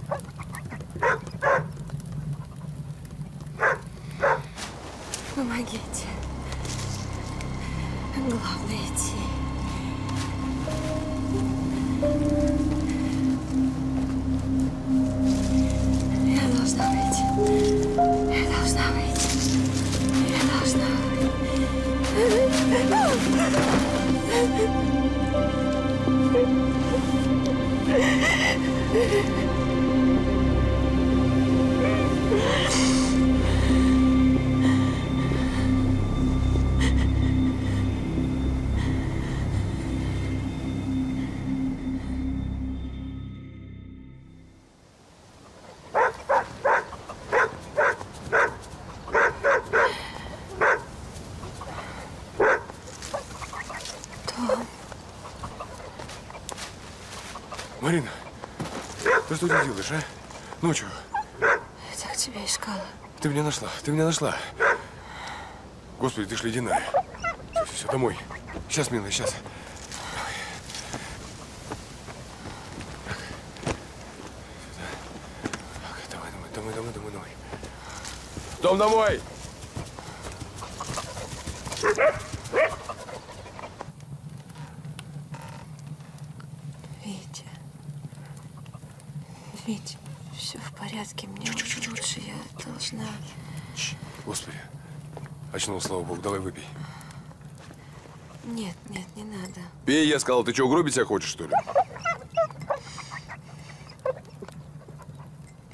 Нашла, ты меня нашла. Господи, ты ж ледяная. Все, все, все, домой. Сейчас, милая, сейчас. Давай, домой, домой, домой, домой. Дом домой! Витя. Витя, все в порядке. Мне лучше. Я должна... Господи. Очнулся, слава богу. Давай выпей. Нет, нет, не надо. Пей, я сказал. Ты что, угробить себя хочешь, что ли?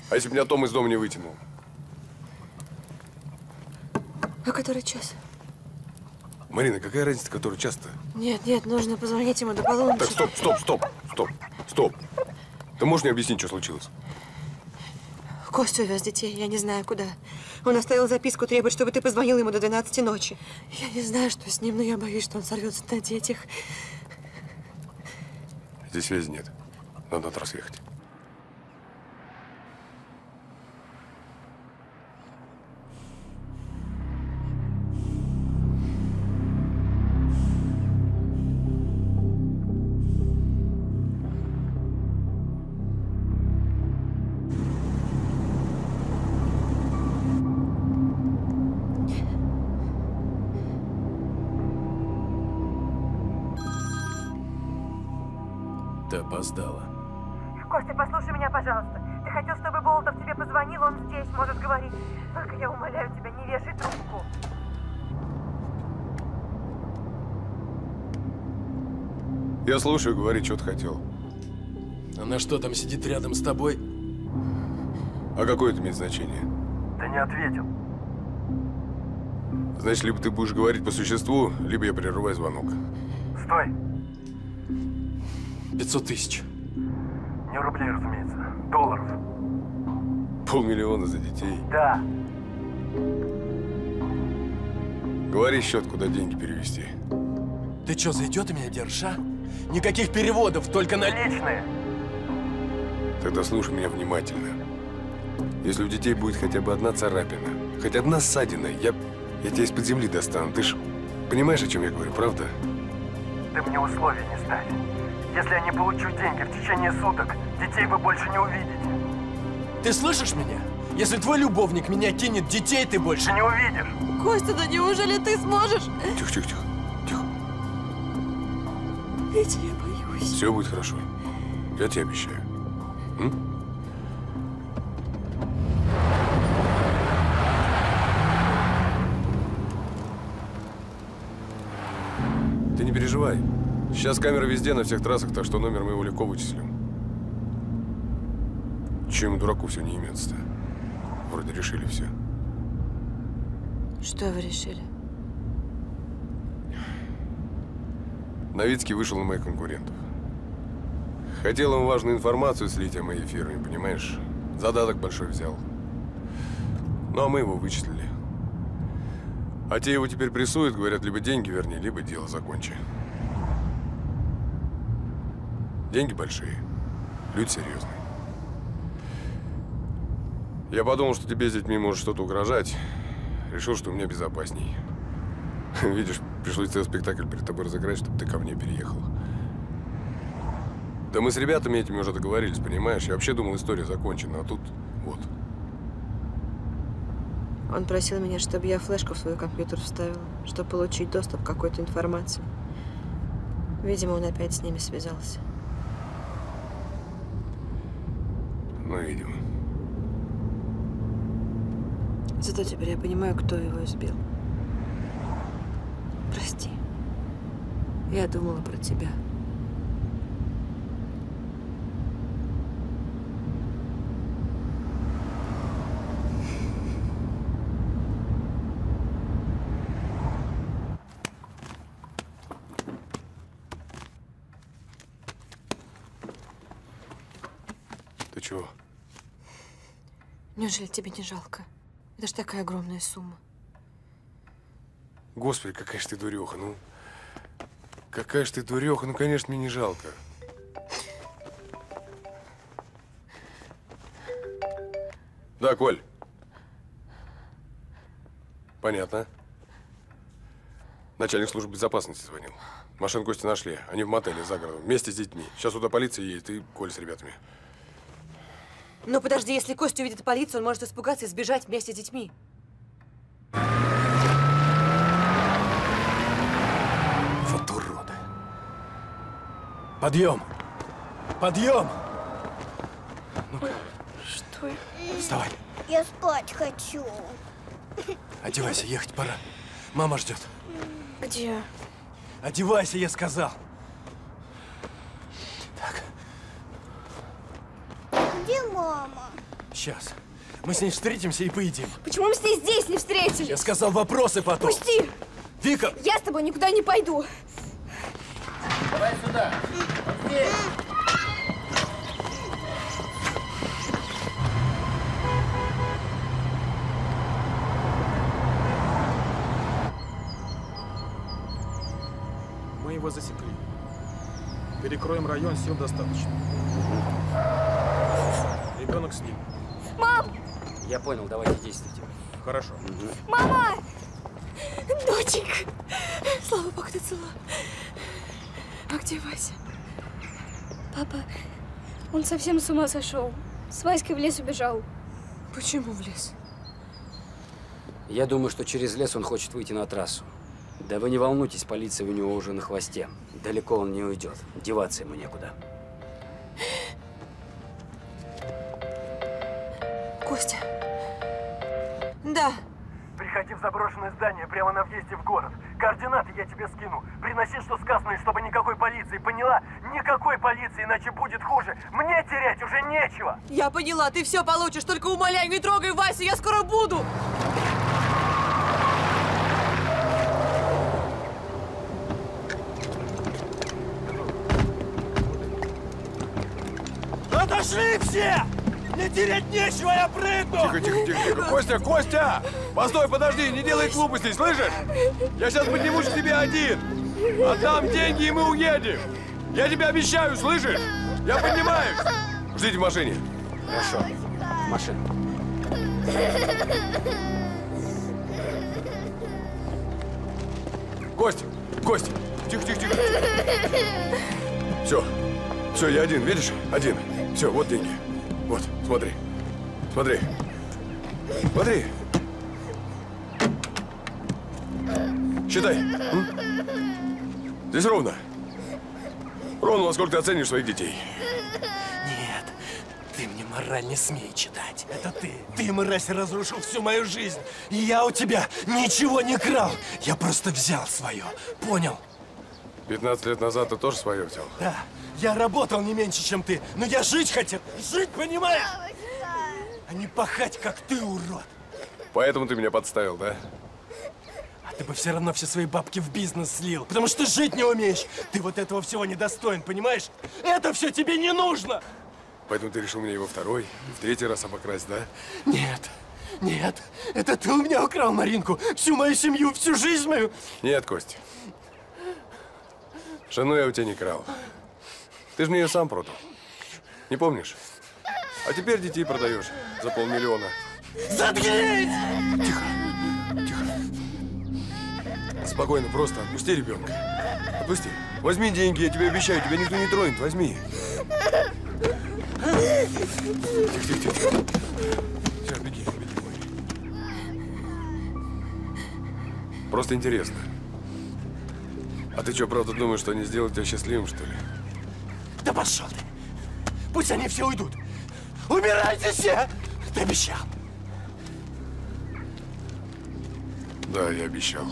А если бы меня Том из дома не вытянул? А который час? Марина, какая разница, который час-то? Нет, нет, нужно позвонить ему до полуночи. Так, стоп, стоп, стоп, стоп, стоп. Ты можешь мне объяснить, что случилось? Костя увез детей, я не знаю куда. Он оставил записку, требует, чтобы ты позвонил ему до 12 ночи. Я не знаю, что с ним, но я боюсь, что он сорвется на детях. Здесь связи нет. Надо на трасс ехать. Слушаю, говори, что ты хотел. Она что, там сидит рядом с тобой? А какое это имеет значение? Ты не ответил. Значит, либо ты будешь говорить по существу, либо я прерываю звонок. Стой. 500 тысяч. Не рублей, разумеется. Долларов. Полмиллиона за детей. Да. Говори счет, куда деньги перевести. Ты что, за идиота меня держишь, а? Никаких переводов, только на... Личные. Тогда слушай меня внимательно. Если у детей будет хотя бы одна царапина, хоть одна ссадина, я, я тебя из-под земли достану. Ты ж понимаешь, о чем я говорю, правда? Ты мне условий не ставь. Если я не получу деньги в течение суток, детей вы больше не увидите. Ты слышишь меня? Если твой любовник меня кинет, детей ты больше не увидишь. Костя, да неужели ты сможешь? Тихо, тихо, тихо. Я боюсь. Все будет хорошо. Я тебе обещаю. М? Ты не переживай. Сейчас камеры везде, на всех трассах, так что номер мы его легко вычислим. Чем дураку все не имется-то? Вроде решили все. Что вы решили? Новицкий вышел на моих конкурентов. Хотел им важную информацию слить о моей фирме, понимаешь? Задаток большой взял. Ну, а мы его вычислили. А те его теперь прессуют, говорят, либо деньги верни, либо дело закончи. Деньги большие, люди серьезные. Я подумал, что тебе с детьми может что-то угрожать. Решил, что меня безопасней. Видишь, пришлось целый спектакль перед тобой разыграть, чтобы ты ко мне переехал. Да мы с ребятами этими уже договорились, понимаешь? Я вообще думал, история закончена, а тут вот. Он просил меня, чтобы я флешку в свой компьютер вставила, чтобы получить доступ к какой-то информации. Видимо, он опять с ними связался. Ну, видимо. Зато теперь я понимаю, кто его избил. Прости. Я думала про тебя. Ты чего? Неужели тебе не жалко? Это ж такая огромная сумма. Господи, какая ж ты дуреха, ну. Какая ж ты дуреха, ну, конечно, мне не жалко. Да, Коль. Понятно. Начальник службы безопасности звонил. Машин Кости нашли. Они в мотеле за городом. Вместе с детьми. Сейчас туда полиция едет и Коль с ребятами. Ну подожди, если Костя увидит полицию, он может испугаться и сбежать вместе с детьми. Вот уроды. Подъем! Подъем! Ну-ка, Что? вставай. Я спать хочу. Одевайся, ехать пора. Мама ждет. Где? Одевайся, я сказал. Где мама? Сейчас. Мы с ней встретимся и поедим. Почему мы с ней здесь не встретились? Я сказал вопросы потом. Пусти! Вика! Я с тобой никуда не пойду. Давай сюда. Мы его засекли. Перекроем район, сил достаточно. Ребенок с ним. Мам! Я понял, давайте действуйте. Хорошо. Мама! Доченька! Слава Богу, ты цела. А где Вася? Папа, он совсем с ума сошел. С Васькой в лес убежал. Почему в лес? Я думаю, что через лес он хочет выйти на трассу. Да вы не волнуйтесь, полиция у него уже на хвосте. Далеко он не уйдет. Деваться ему некуда. Костя. Да. Приходи в заброшенное здание прямо на въезде в город. Координаты я тебе скину. Приноси, что сказано, и чтобы никакой полиции, поняла? Никакой полиции, иначе будет хуже. Мне терять уже нечего. Я поняла, ты все получишь, только умоляй, не трогай Васю, я скоро буду. Отошли все! Мне терять нечего, я прыгну! Тихо, тихо, тихо, тихо. Костя, Костя! Постой, подожди, не делай глупостей, слышишь? Я сейчас поднимусь к тебе один. Отдам деньги, и мы уедем. Я тебе обещаю, слышишь? Я поднимаюсь. Ждите в машине. Хорошо. Машина. Кость, Кость, тихо, тихо, тихо. Все, все, я один, видишь? Один. Все, вот деньги. Вот, смотри. Смотри. Смотри. Считай. М? Здесь ровно. Ровно, во сколько ты оценишь своих детей. Нет, ты мне мораль не смей читать. Это ты. Ты, мразь, разрушил всю мою жизнь. И я у тебя ничего не крал. Я просто взял свое. Понял? 15 лет назад ты тоже свое взял. Да, я работал не меньше, чем ты. Но я жить хотел. Жить, понимаешь? А не пахать, как ты, урод. Поэтому ты меня подставил, да? А ты бы все равно все свои бабки в бизнес слил. Потому что жить не умеешь. Ты вот этого всего не достоин, понимаешь? Это все тебе не нужно. Поэтому ты решил меня его второй, в третий раз обокрасть, да? Нет, нет. Это ты у меня украл Маринку. Всю мою семью, всю жизнь мою. Нет, Кость. Жену я у тебя не крал. Ты же мне ее сам продал. Не помнишь? А теперь детей продаешь за полмиллиона. Заткнись! Тихо, тихо. Спокойно, просто отпусти ребенка. Отпусти. Возьми деньги, я тебе обещаю, тебя никто не тронет. Возьми. Тихо, тихо, тихо. Все, беги, беги. Просто интересно. А ты что, правда думаешь, что они сделают тебя счастливым, что ли? Да пошел ты. Пусть они все уйдут. Убирайте все! Ты обещал. Да, я обещал.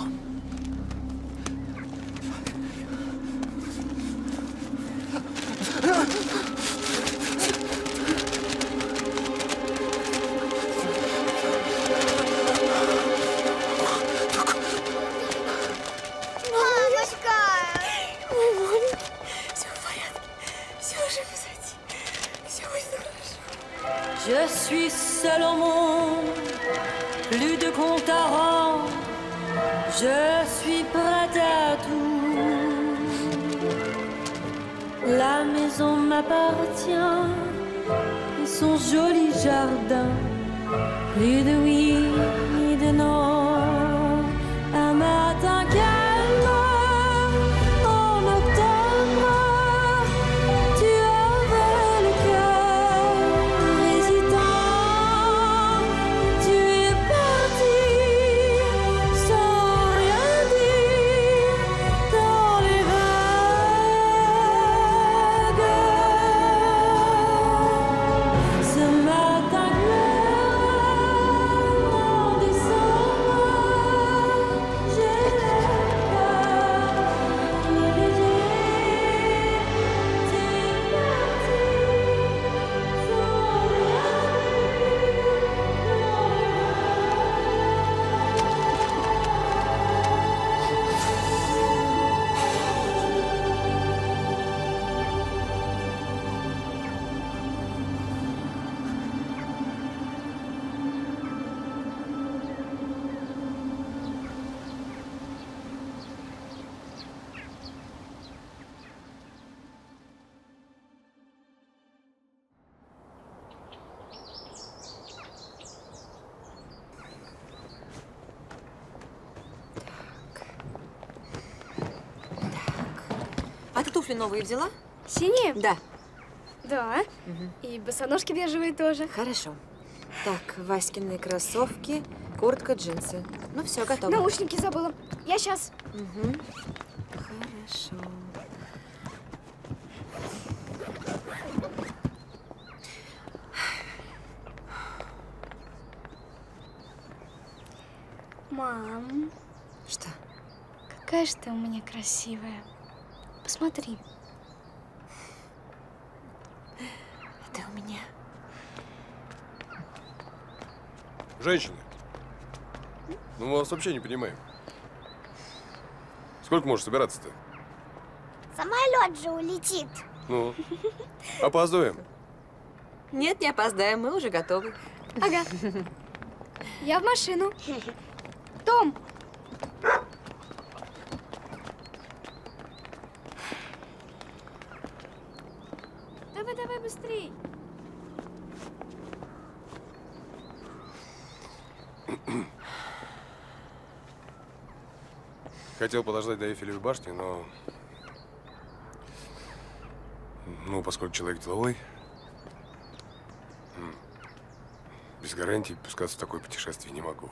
туфли новые взяла? Синие? Да. Да. Угу. И босоножки бежевые тоже. Хорошо. Так, Васькины кроссовки, куртка, джинсы. Ну все, готово. Наушники забыла. Я сейчас. Угу. Хорошо. Мам. Что? Какая же ты у меня красивая. Посмотри. Ты у меня. Женщины. Ну, мы вас вообще не понимаем. Сколько можешь собираться-то? Самолет же улетит. Ну, опаздываем. Нет, не опоздаем, мы уже готовы. Ага. Я в машину. Том! Давай, давай быстрей. Хотел подождать до Эйфелевой башни, но... Ну, поскольку человек деловой, без гарантии пускаться в такое путешествие не могу.